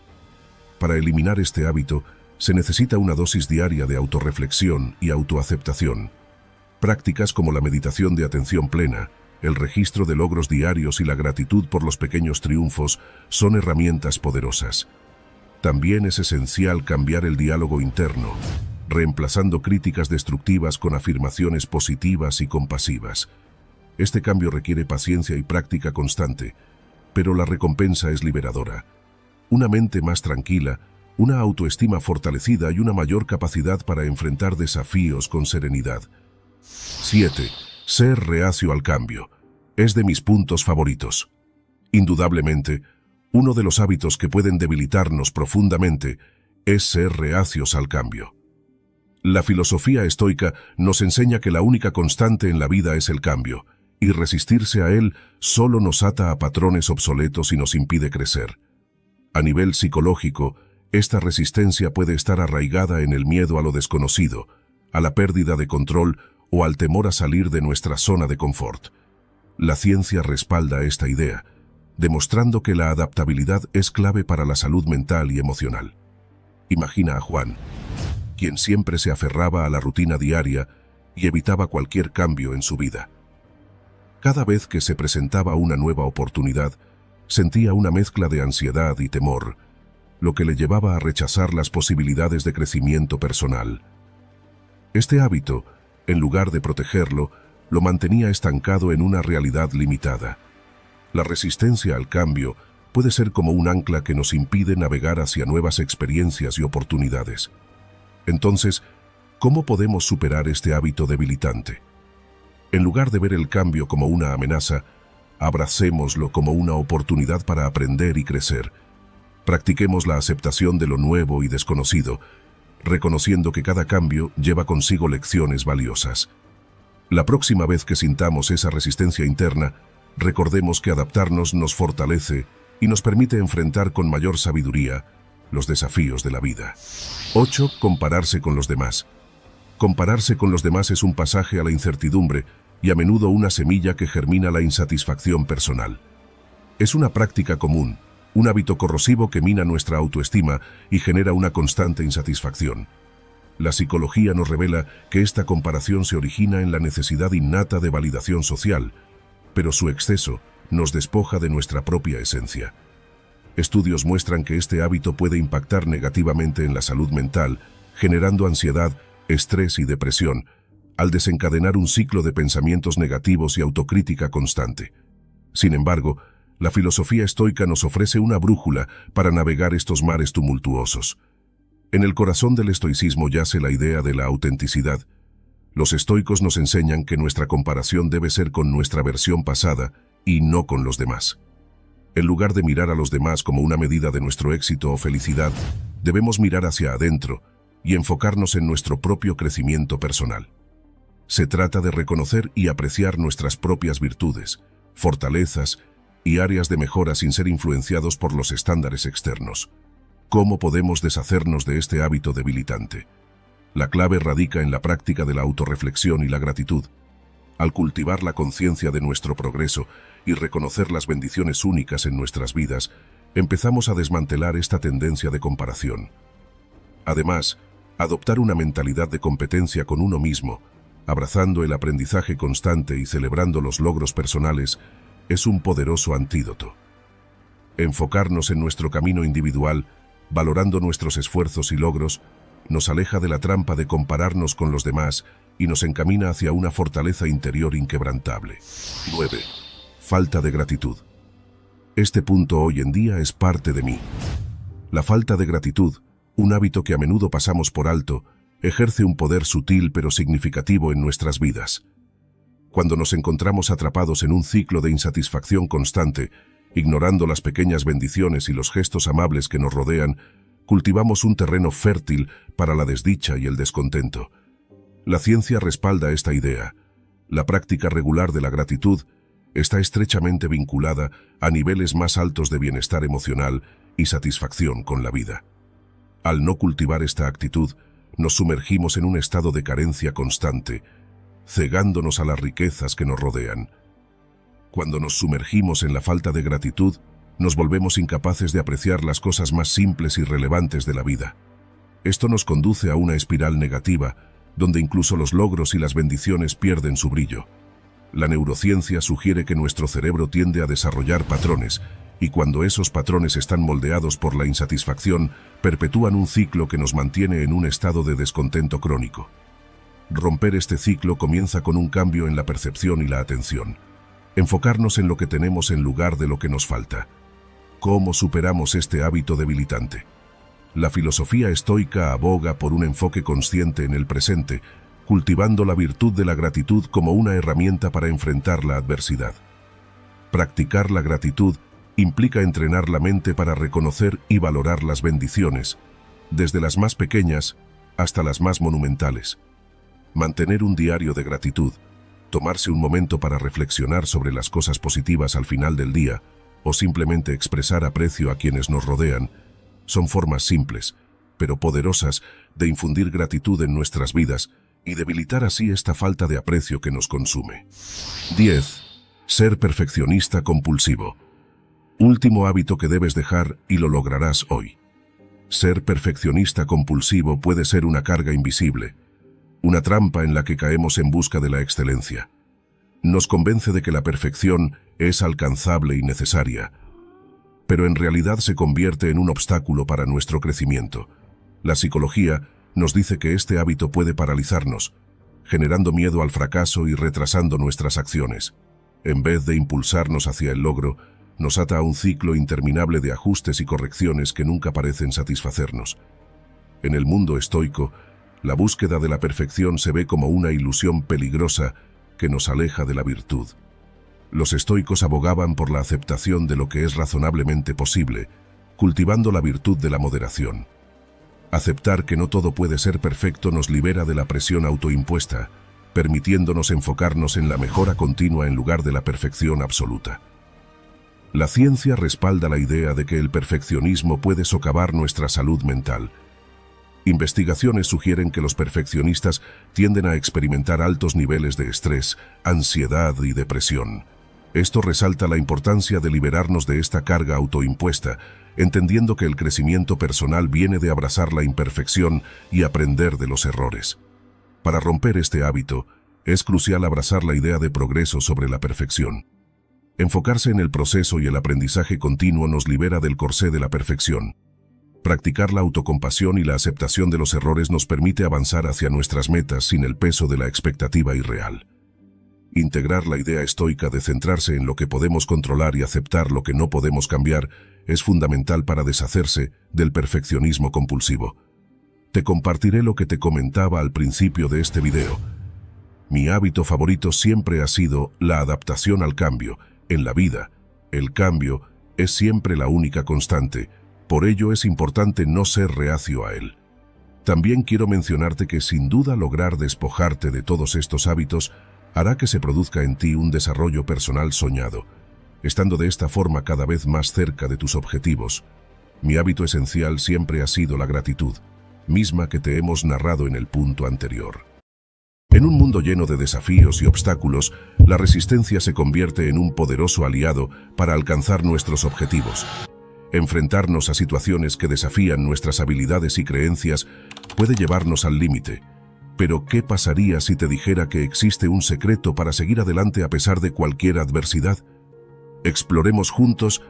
Para eliminar este hábito, se necesita una dosis diaria de autorreflexión y autoaceptación. Prácticas como la meditación de atención plena, el registro de logros diarios y la gratitud por los pequeños triunfos son herramientas poderosas. También es esencial cambiar el diálogo interno, reemplazando críticas destructivas con afirmaciones positivas y compasivas. Este cambio requiere paciencia y práctica constante, pero la recompensa es liberadora. Una mente más tranquila, una autoestima fortalecida y una mayor capacidad para enfrentar desafíos con serenidad. 7. Ser reacio al cambio. Es de mis puntos favoritos. Indudablemente, uno de los hábitos que pueden debilitarnos profundamente es ser reacios al cambio. La filosofía estoica nos enseña que la única constante en la vida es el cambio, y resistirse a él solo nos ata a patrones obsoletos y nos impide crecer. A nivel psicológico, esta resistencia puede estar arraigada en el miedo a lo desconocido, a la pérdida de control o al temor a salir de nuestra zona de confort. La ciencia respalda esta idea, demostrando que la adaptabilidad es clave para la salud mental y emocional. Imagina a Juan, quien siempre se aferraba a la rutina diaria y evitaba cualquier cambio en su vida. Cada vez que se presentaba una nueva oportunidad, sentía una mezcla de ansiedad y temor, lo que le llevaba a rechazar las posibilidades de crecimiento personal. Este hábito, en lugar de protegerlo, lo mantenía estancado en una realidad limitada. La resistencia al cambio puede ser como un ancla que nos impide navegar hacia nuevas experiencias y oportunidades. Entonces, ¿cómo podemos superar este hábito debilitante? En lugar de ver el cambio como una amenaza, abracémoslo como una oportunidad para aprender y crecer. Practiquemos la aceptación de lo nuevo y desconocido, reconociendo que cada cambio lleva consigo lecciones valiosas. La próxima vez que sintamos esa resistencia interna, recordemos que adaptarnos nos fortalece y nos permite enfrentar con mayor sabiduría los desafíos de la vida. 8. Compararse con los demás. Compararse con los demás es un pasaje a la incertidumbre y a menudo una semilla que germina la insatisfacción personal. Es una práctica común, un hábito corrosivo que mina nuestra autoestima y genera una constante insatisfacción. La psicología nos revela que esta comparación se origina en la necesidad innata de validación social, pero su exceso nos despoja de nuestra propia esencia. Estudios muestran que este hábito puede impactar negativamente en la salud mental, generando ansiedad, estrés y depresión, al desencadenar un ciclo de pensamientos negativos y autocrítica constante. Sin embargo, la filosofía estoica nos ofrece una brújula para navegar estos mares tumultuosos. En el corazón del estoicismo yace la idea de la autenticidad. Los estoicos nos enseñan que nuestra comparación debe ser con nuestra versión pasada y no con los demás. En lugar de mirar a los demás como una medida de nuestro éxito o felicidad, debemos mirar hacia adentro y enfocarnos en nuestro propio crecimiento personal. Se trata de reconocer y apreciar nuestras propias virtudes, fortalezas y áreas de mejora sin ser influenciados por los estándares externos. ¿Cómo podemos deshacernos de este hábito debilitante? La clave radica en la práctica de la autorreflexión y la gratitud. Al cultivar la conciencia de nuestro progreso y reconocer las bendiciones únicas en nuestras vidas, empezamos a desmantelar esta tendencia de comparación. Además, adoptar una mentalidad de competencia con uno mismo, abrazando el aprendizaje constante y celebrando los logros personales, es un poderoso antídoto. Enfocarnos en nuestro camino individual, valorando nuestros esfuerzos y logros, nos aleja de la trampa de compararnos con los demás y nos encamina hacia una fortaleza interior inquebrantable. 9. Falta de gratitud. Este punto hoy en día es parte de mí. La falta de gratitud, un hábito que a menudo pasamos por alto, ejerce un poder sutil pero significativo en nuestras vidas cuando nos encontramos atrapados en un ciclo de insatisfacción constante, ignorando las pequeñas bendiciones y los gestos amables que nos rodean, cultivamos un terreno fértil para la desdicha y el descontento. La ciencia respalda esta idea. La práctica regular de la gratitud está estrechamente vinculada a niveles más altos de bienestar emocional y satisfacción con la vida. Al no cultivar esta actitud, nos sumergimos en un estado de carencia constante, cegándonos a las riquezas que nos rodean. Cuando nos sumergimos en la falta de gratitud, nos volvemos incapaces de apreciar las cosas más simples y relevantes de la vida. Esto nos conduce a una espiral negativa, donde incluso los logros y las bendiciones pierden su brillo. La neurociencia sugiere que nuestro cerebro tiende a desarrollar patrones, y cuando esos patrones están moldeados por la insatisfacción, perpetúan un ciclo que nos mantiene en un estado de descontento crónico. Romper este ciclo comienza con un cambio en la percepción y la atención. Enfocarnos en lo que tenemos en lugar de lo que nos falta. ¿Cómo superamos este hábito debilitante? La filosofía estoica aboga por un enfoque consciente en el presente, cultivando la virtud de la gratitud como una herramienta para enfrentar la adversidad. Practicar la gratitud implica entrenar la mente para reconocer y valorar las bendiciones, desde las más pequeñas hasta las más monumentales. Mantener un diario de gratitud, tomarse un momento para reflexionar sobre las cosas positivas al final del día o simplemente expresar aprecio a quienes nos rodean, son formas simples, pero poderosas de infundir gratitud en nuestras vidas y debilitar así esta falta de aprecio que nos consume. 10. Ser perfeccionista compulsivo. Último hábito que debes dejar y lo lograrás hoy. Ser perfeccionista compulsivo puede ser una carga invisible, una trampa en la que caemos en busca de la excelencia. Nos convence de que la perfección es alcanzable y necesaria, pero en realidad se convierte en un obstáculo para nuestro crecimiento. La psicología nos dice que este hábito puede paralizarnos, generando miedo al fracaso y retrasando nuestras acciones. En vez de impulsarnos hacia el logro, nos ata a un ciclo interminable de ajustes y correcciones que nunca parecen satisfacernos. En el mundo estoico, la búsqueda de la perfección se ve como una ilusión peligrosa que nos aleja de la virtud. Los estoicos abogaban por la aceptación de lo que es razonablemente posible, cultivando la virtud de la moderación. Aceptar que no todo puede ser perfecto nos libera de la presión autoimpuesta, permitiéndonos enfocarnos en la mejora continua en lugar de la perfección absoluta. La ciencia respalda la idea de que el perfeccionismo puede socavar nuestra salud mental. Investigaciones sugieren que los perfeccionistas tienden a experimentar altos niveles de estrés, ansiedad y depresión. Esto resalta la importancia de liberarnos de esta carga autoimpuesta, entendiendo que el crecimiento personal viene de abrazar la imperfección y aprender de los errores. Para romper este hábito, es crucial abrazar la idea de progreso sobre la perfección. Enfocarse en el proceso y el aprendizaje continuo nos libera del corsé de la perfección. Practicar la autocompasión y la aceptación de los errores nos permite avanzar hacia nuestras metas sin el peso de la expectativa irreal. Integrar la idea estoica de centrarse en lo que podemos controlar y aceptar lo que no podemos cambiar es fundamental para deshacerse del perfeccionismo compulsivo. Te compartiré lo que te comentaba al principio de este video. Mi hábito favorito siempre ha sido la adaptación al cambio. En la vida, el cambio es siempre la única constante, por ello es importante no ser reacio a él. También quiero mencionarte que sin duda lograr despojarte de todos estos hábitos hará que se produzca en ti un desarrollo personal soñado, estando de esta forma cada vez más cerca de tus objetivos. Mi hábito esencial siempre ha sido la gratitud, misma que te hemos narrado en el punto anterior. En un mundo lleno de desafíos y obstáculos, la resistencia se convierte en un poderoso aliado para alcanzar nuestros objetivos. Enfrentarnos a situaciones que desafían nuestras habilidades y creencias puede llevarnos al límite, pero ¿qué pasaría si te dijera que existe un secreto para seguir adelante a pesar de cualquier adversidad? Exploremos juntos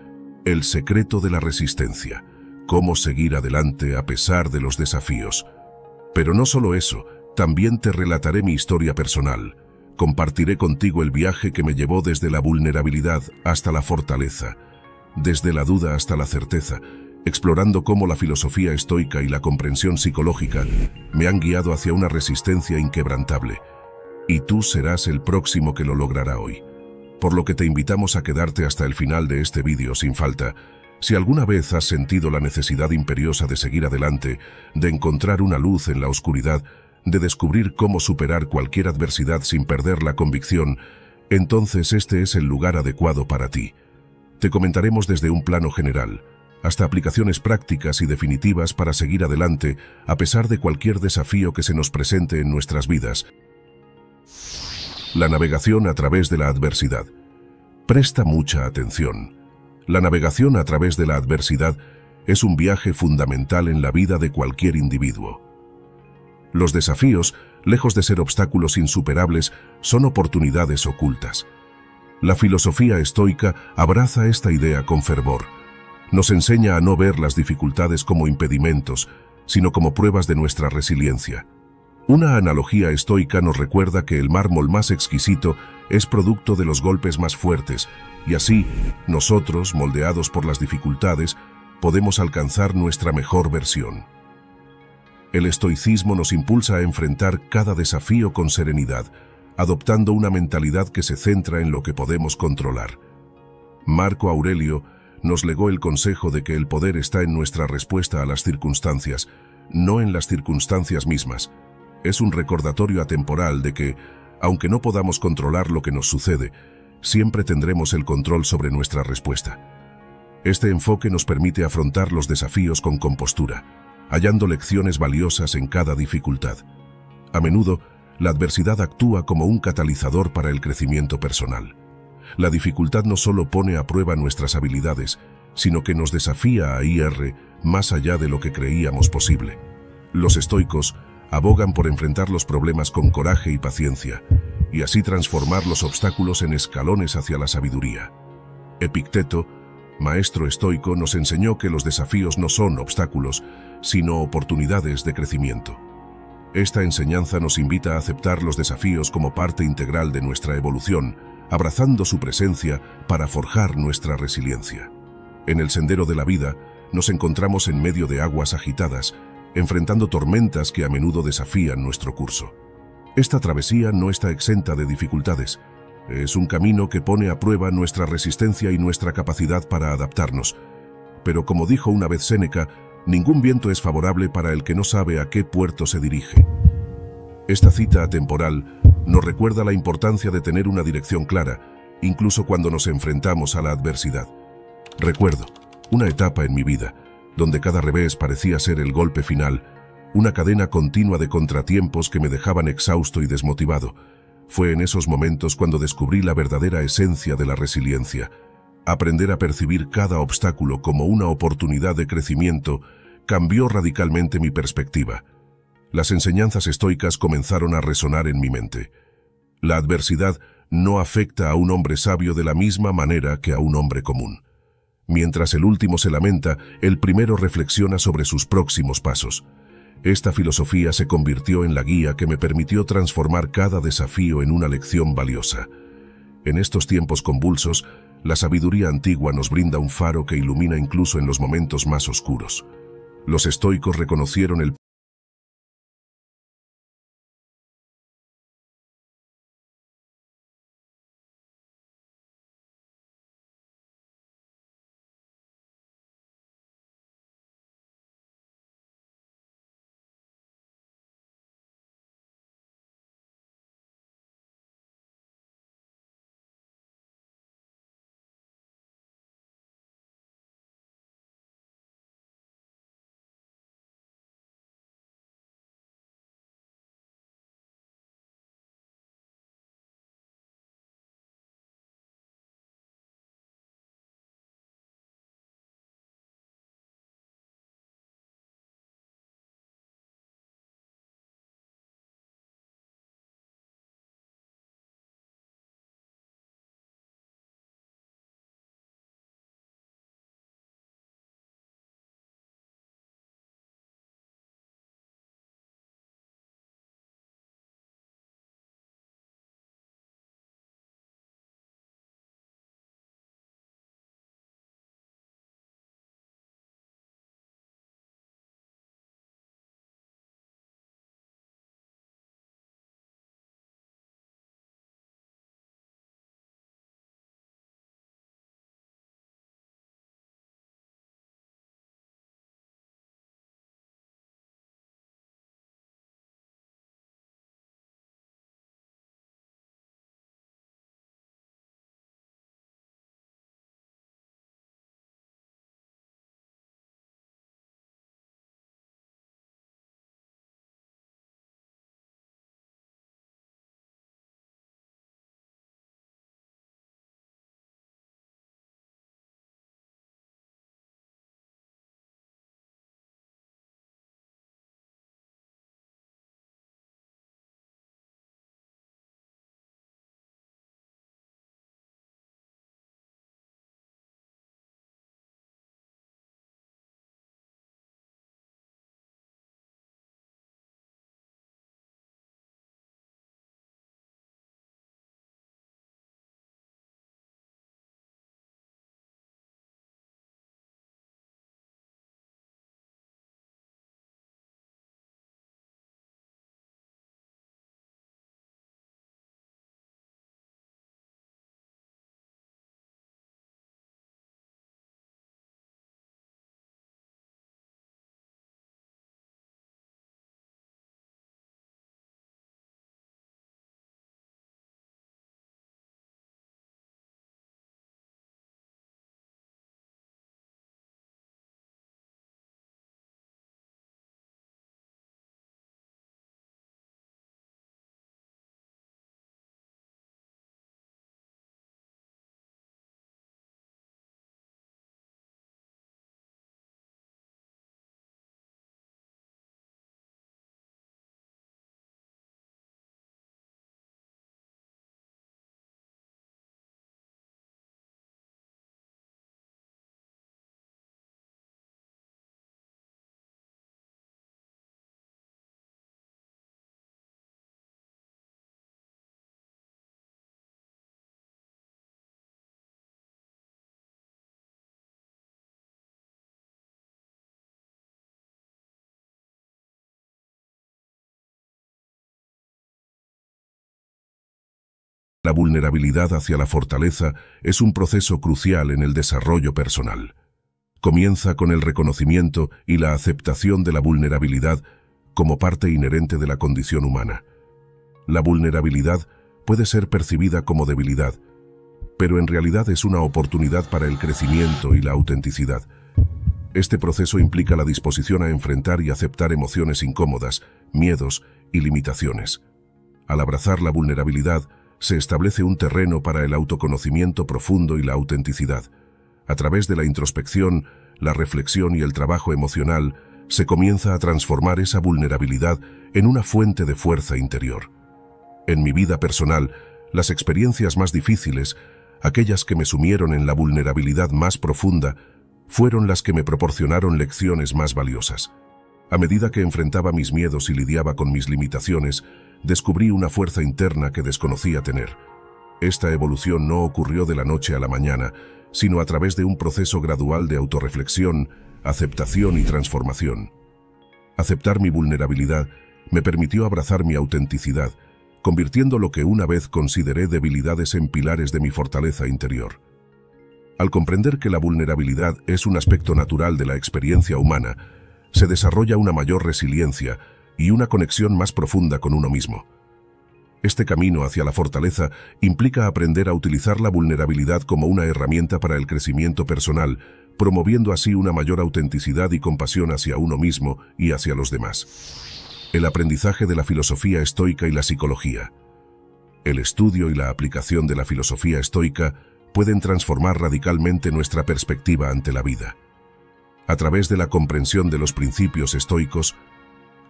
el secreto de la resistencia, cómo seguir adelante a pesar de los desafíos. Pero no solo eso, también te relataré mi historia personal. Compartiré contigo el viaje que me llevó desde la vulnerabilidad hasta la fortaleza, desde la duda hasta la certeza, explorando cómo la filosofía estoica y la comprensión psicológica me han guiado hacia una resistencia inquebrantable. Y tú serás el próximo que lo logrará hoy. Por lo que te invitamos a quedarte hasta el final de este vídeo sin falta. Si alguna vez has sentido la necesidad imperiosa de seguir adelante, de encontrar una luz en la oscuridad, de descubrir cómo superar cualquier adversidad sin perder la convicción, entonces este es el lugar adecuado para ti. Te comentaremos desde un plano general, hasta aplicaciones prácticas y definitivas para seguir adelante a pesar de cualquier desafío que se nos presente en nuestras vidas. La navegación a través de la adversidad. Presta mucha atención. La navegación a través de la adversidad es un viaje fundamental en la vida de cualquier individuo. Los desafíos, lejos de ser obstáculos insuperables, son oportunidades ocultas. La filosofía estoica abraza esta idea con fervor nos enseña a no ver las dificultades como impedimentos, sino como pruebas de nuestra resiliencia. Una analogía estoica nos recuerda que el mármol más exquisito es producto de los golpes más fuertes, y así, nosotros, moldeados por las dificultades, podemos alcanzar nuestra mejor versión. El estoicismo nos impulsa a enfrentar cada desafío con serenidad, adoptando una mentalidad que se centra en lo que podemos controlar. Marco Aurelio nos legó el consejo de que el poder está en nuestra respuesta a las circunstancias, no en las circunstancias mismas. Es un recordatorio atemporal de que, aunque no podamos controlar lo que nos sucede, siempre tendremos el control sobre nuestra respuesta. Este enfoque nos permite afrontar los desafíos con compostura, hallando lecciones valiosas en cada dificultad. A menudo, la adversidad actúa como un catalizador para el crecimiento personal. La dificultad no solo pone a prueba nuestras habilidades, sino que nos desafía a ir más allá de lo que creíamos posible. Los estoicos abogan por enfrentar los problemas con coraje y paciencia, y así transformar los obstáculos en escalones hacia la sabiduría. Epicteto, maestro estoico, nos enseñó que los desafíos no son obstáculos, sino oportunidades de crecimiento. Esta enseñanza nos invita a aceptar los desafíos como parte integral de nuestra evolución, abrazando su presencia para forjar nuestra resiliencia. En el sendero de la vida, nos encontramos en medio de aguas agitadas, enfrentando tormentas que a menudo desafían nuestro curso. Esta travesía no está exenta de dificultades. Es un camino que pone a prueba nuestra resistencia y nuestra capacidad para adaptarnos. Pero como dijo una vez Séneca, ningún viento es favorable para el que no sabe a qué puerto se dirige. Esta cita atemporal nos recuerda la importancia de tener una dirección clara, incluso cuando nos enfrentamos a la adversidad. Recuerdo, una etapa en mi vida, donde cada revés parecía ser el golpe final, una cadena continua de contratiempos que me dejaban exhausto y desmotivado. Fue en esos momentos cuando descubrí la verdadera esencia de la resiliencia. Aprender a percibir cada obstáculo como una oportunidad de crecimiento cambió radicalmente mi perspectiva. Las enseñanzas estoicas comenzaron a resonar en mi mente. La adversidad no afecta a un hombre sabio de la misma manera que a un hombre común. Mientras el último se lamenta, el primero reflexiona sobre sus próximos pasos. Esta filosofía se convirtió en la guía que me permitió transformar cada desafío en una lección valiosa. En estos tiempos convulsos, la sabiduría antigua nos brinda un faro que ilumina incluso en los momentos más oscuros. Los estoicos reconocieron el La vulnerabilidad hacia la fortaleza es un proceso crucial en el desarrollo personal. Comienza con el reconocimiento y la aceptación de la vulnerabilidad como parte inherente de la condición humana. La vulnerabilidad puede ser percibida como debilidad, pero en realidad es una oportunidad para el crecimiento y la autenticidad. Este proceso implica la disposición a enfrentar y aceptar emociones incómodas, miedos y limitaciones. Al abrazar la vulnerabilidad, se establece un terreno para el autoconocimiento profundo y la autenticidad. A través de la introspección, la reflexión y el trabajo emocional, se comienza a transformar esa vulnerabilidad en una fuente de fuerza interior. En mi vida personal, las experiencias más difíciles, aquellas que me sumieron en la vulnerabilidad más profunda, fueron las que me proporcionaron lecciones más valiosas. A medida que enfrentaba mis miedos y lidiaba con mis limitaciones, descubrí una fuerza interna que desconocía tener. Esta evolución no ocurrió de la noche a la mañana, sino a través de un proceso gradual de autorreflexión, aceptación y transformación. Aceptar mi vulnerabilidad me permitió abrazar mi autenticidad, convirtiendo lo que una vez consideré debilidades en pilares de mi fortaleza interior. Al comprender que la vulnerabilidad es un aspecto natural de la experiencia humana, se desarrolla una mayor resiliencia, y una conexión más profunda con uno mismo. Este camino hacia la fortaleza implica aprender a utilizar la vulnerabilidad como una herramienta para el crecimiento personal, promoviendo así una mayor autenticidad y compasión hacia uno mismo y hacia los demás. El aprendizaje de la filosofía estoica y la psicología. El estudio y la aplicación de la filosofía estoica pueden transformar radicalmente nuestra perspectiva ante la vida. A través de la comprensión de los principios estoicos,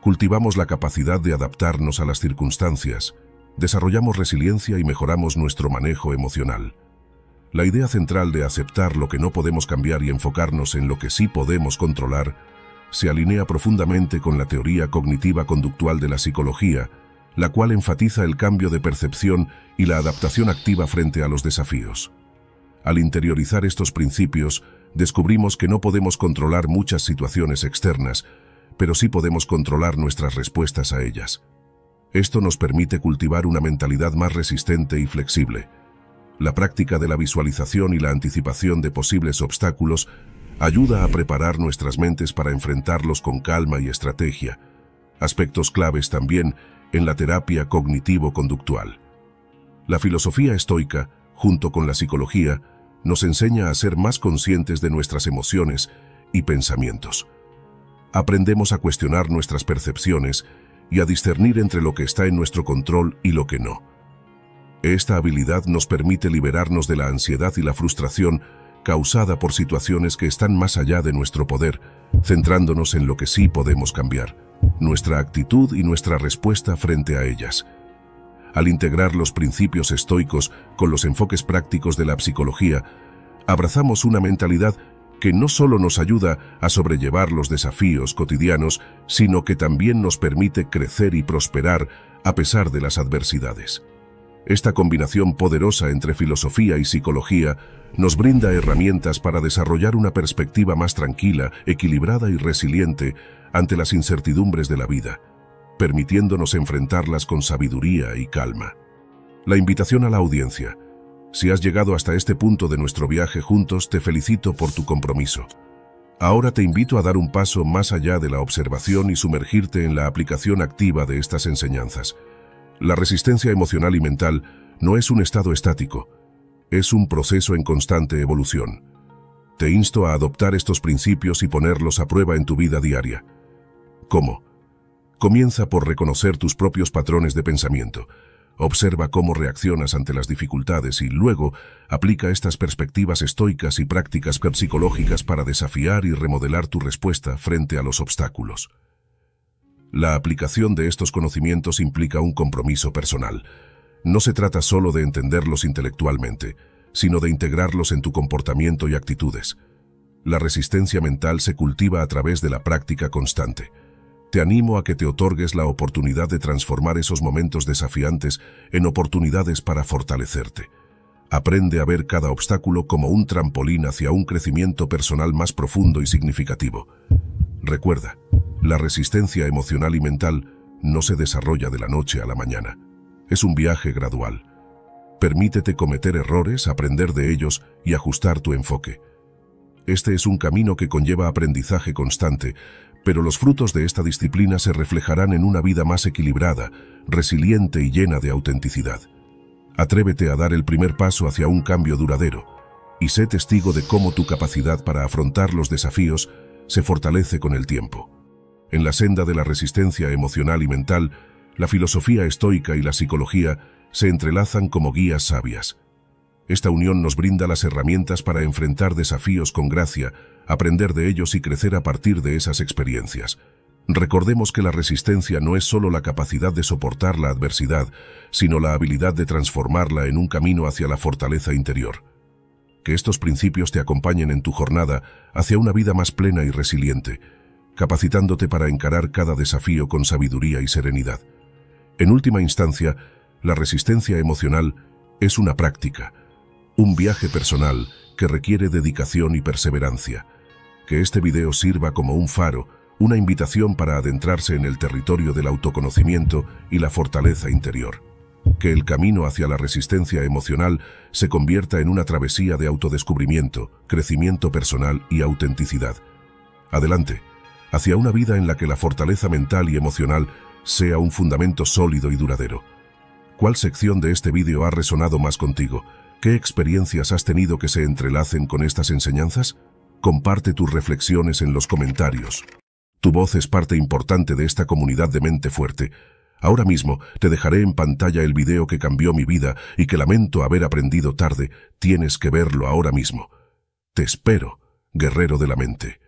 cultivamos la capacidad de adaptarnos a las circunstancias, desarrollamos resiliencia y mejoramos nuestro manejo emocional. La idea central de aceptar lo que no podemos cambiar y enfocarnos en lo que sí podemos controlar se alinea profundamente con la teoría cognitiva conductual de la psicología, la cual enfatiza el cambio de percepción y la adaptación activa frente a los desafíos. Al interiorizar estos principios, descubrimos que no podemos controlar muchas situaciones externas, pero sí podemos controlar nuestras respuestas a ellas. Esto nos permite cultivar una mentalidad más resistente y flexible. La práctica de la visualización y la anticipación de posibles obstáculos ayuda a preparar nuestras mentes para enfrentarlos con calma y estrategia, aspectos claves también en la terapia cognitivo-conductual. La filosofía estoica, junto con la psicología, nos enseña a ser más conscientes de nuestras emociones y pensamientos aprendemos a cuestionar nuestras percepciones y a discernir entre lo que está en nuestro control y lo que no. Esta habilidad nos permite liberarnos de la ansiedad y la frustración causada por situaciones que están más allá de nuestro poder, centrándonos en lo que sí podemos cambiar, nuestra actitud y nuestra respuesta frente a ellas. Al integrar los principios estoicos con los enfoques prácticos de la psicología, abrazamos una mentalidad que no solo nos ayuda a sobrellevar los desafíos cotidianos, sino que también nos permite crecer y prosperar a pesar de las adversidades. Esta combinación poderosa entre filosofía y psicología nos brinda herramientas para desarrollar una perspectiva más tranquila, equilibrada y resiliente ante las incertidumbres de la vida, permitiéndonos enfrentarlas con sabiduría y calma. La invitación a la audiencia. Si has llegado hasta este punto de nuestro viaje juntos, te felicito por tu compromiso. Ahora te invito a dar un paso más allá de la observación y sumergirte en la aplicación activa de estas enseñanzas. La resistencia emocional y mental no es un estado estático, es un proceso en constante evolución. Te insto a adoptar estos principios y ponerlos a prueba en tu vida diaria. ¿Cómo? Comienza por reconocer tus propios patrones de pensamiento, Observa cómo reaccionas ante las dificultades y luego aplica estas perspectivas estoicas y prácticas psicológicas para desafiar y remodelar tu respuesta frente a los obstáculos. La aplicación de estos conocimientos implica un compromiso personal. No se trata solo de entenderlos intelectualmente, sino de integrarlos en tu comportamiento y actitudes. La resistencia mental se cultiva a través de la práctica constante. Te animo a que te otorgues la oportunidad de transformar esos momentos desafiantes en oportunidades para fortalecerte. Aprende a ver cada obstáculo como un trampolín hacia un crecimiento personal más profundo y significativo. Recuerda, la resistencia emocional y mental no se desarrolla de la noche a la mañana. Es un viaje gradual. Permítete cometer errores, aprender de ellos y ajustar tu enfoque. Este es un camino que conlleva aprendizaje constante, pero los frutos de esta disciplina se reflejarán en una vida más equilibrada, resiliente y llena de autenticidad. Atrévete a dar el primer paso hacia un cambio duradero y sé testigo de cómo tu capacidad para afrontar los desafíos se fortalece con el tiempo. En la senda de la resistencia emocional y mental, la filosofía estoica y la psicología se entrelazan como guías sabias. Esta unión nos brinda las herramientas para enfrentar desafíos con gracia, aprender de ellos y crecer a partir de esas experiencias. Recordemos que la resistencia no es solo la capacidad de soportar la adversidad, sino la habilidad de transformarla en un camino hacia la fortaleza interior. Que estos principios te acompañen en tu jornada hacia una vida más plena y resiliente, capacitándote para encarar cada desafío con sabiduría y serenidad. En última instancia, la resistencia emocional es una práctica, un viaje personal que requiere dedicación y perseverancia. Que este video sirva como un faro, una invitación para adentrarse en el territorio del autoconocimiento y la fortaleza interior. Que el camino hacia la resistencia emocional se convierta en una travesía de autodescubrimiento, crecimiento personal y autenticidad. Adelante, hacia una vida en la que la fortaleza mental y emocional sea un fundamento sólido y duradero. ¿Cuál sección de este vídeo ha resonado más contigo? ¿Qué experiencias has tenido que se entrelacen con estas enseñanzas? Comparte tus reflexiones en los comentarios. Tu voz es parte importante de esta comunidad de mente fuerte. Ahora mismo te dejaré en pantalla el video que cambió mi vida y que lamento haber aprendido tarde. Tienes que verlo ahora mismo. Te espero, guerrero de la mente.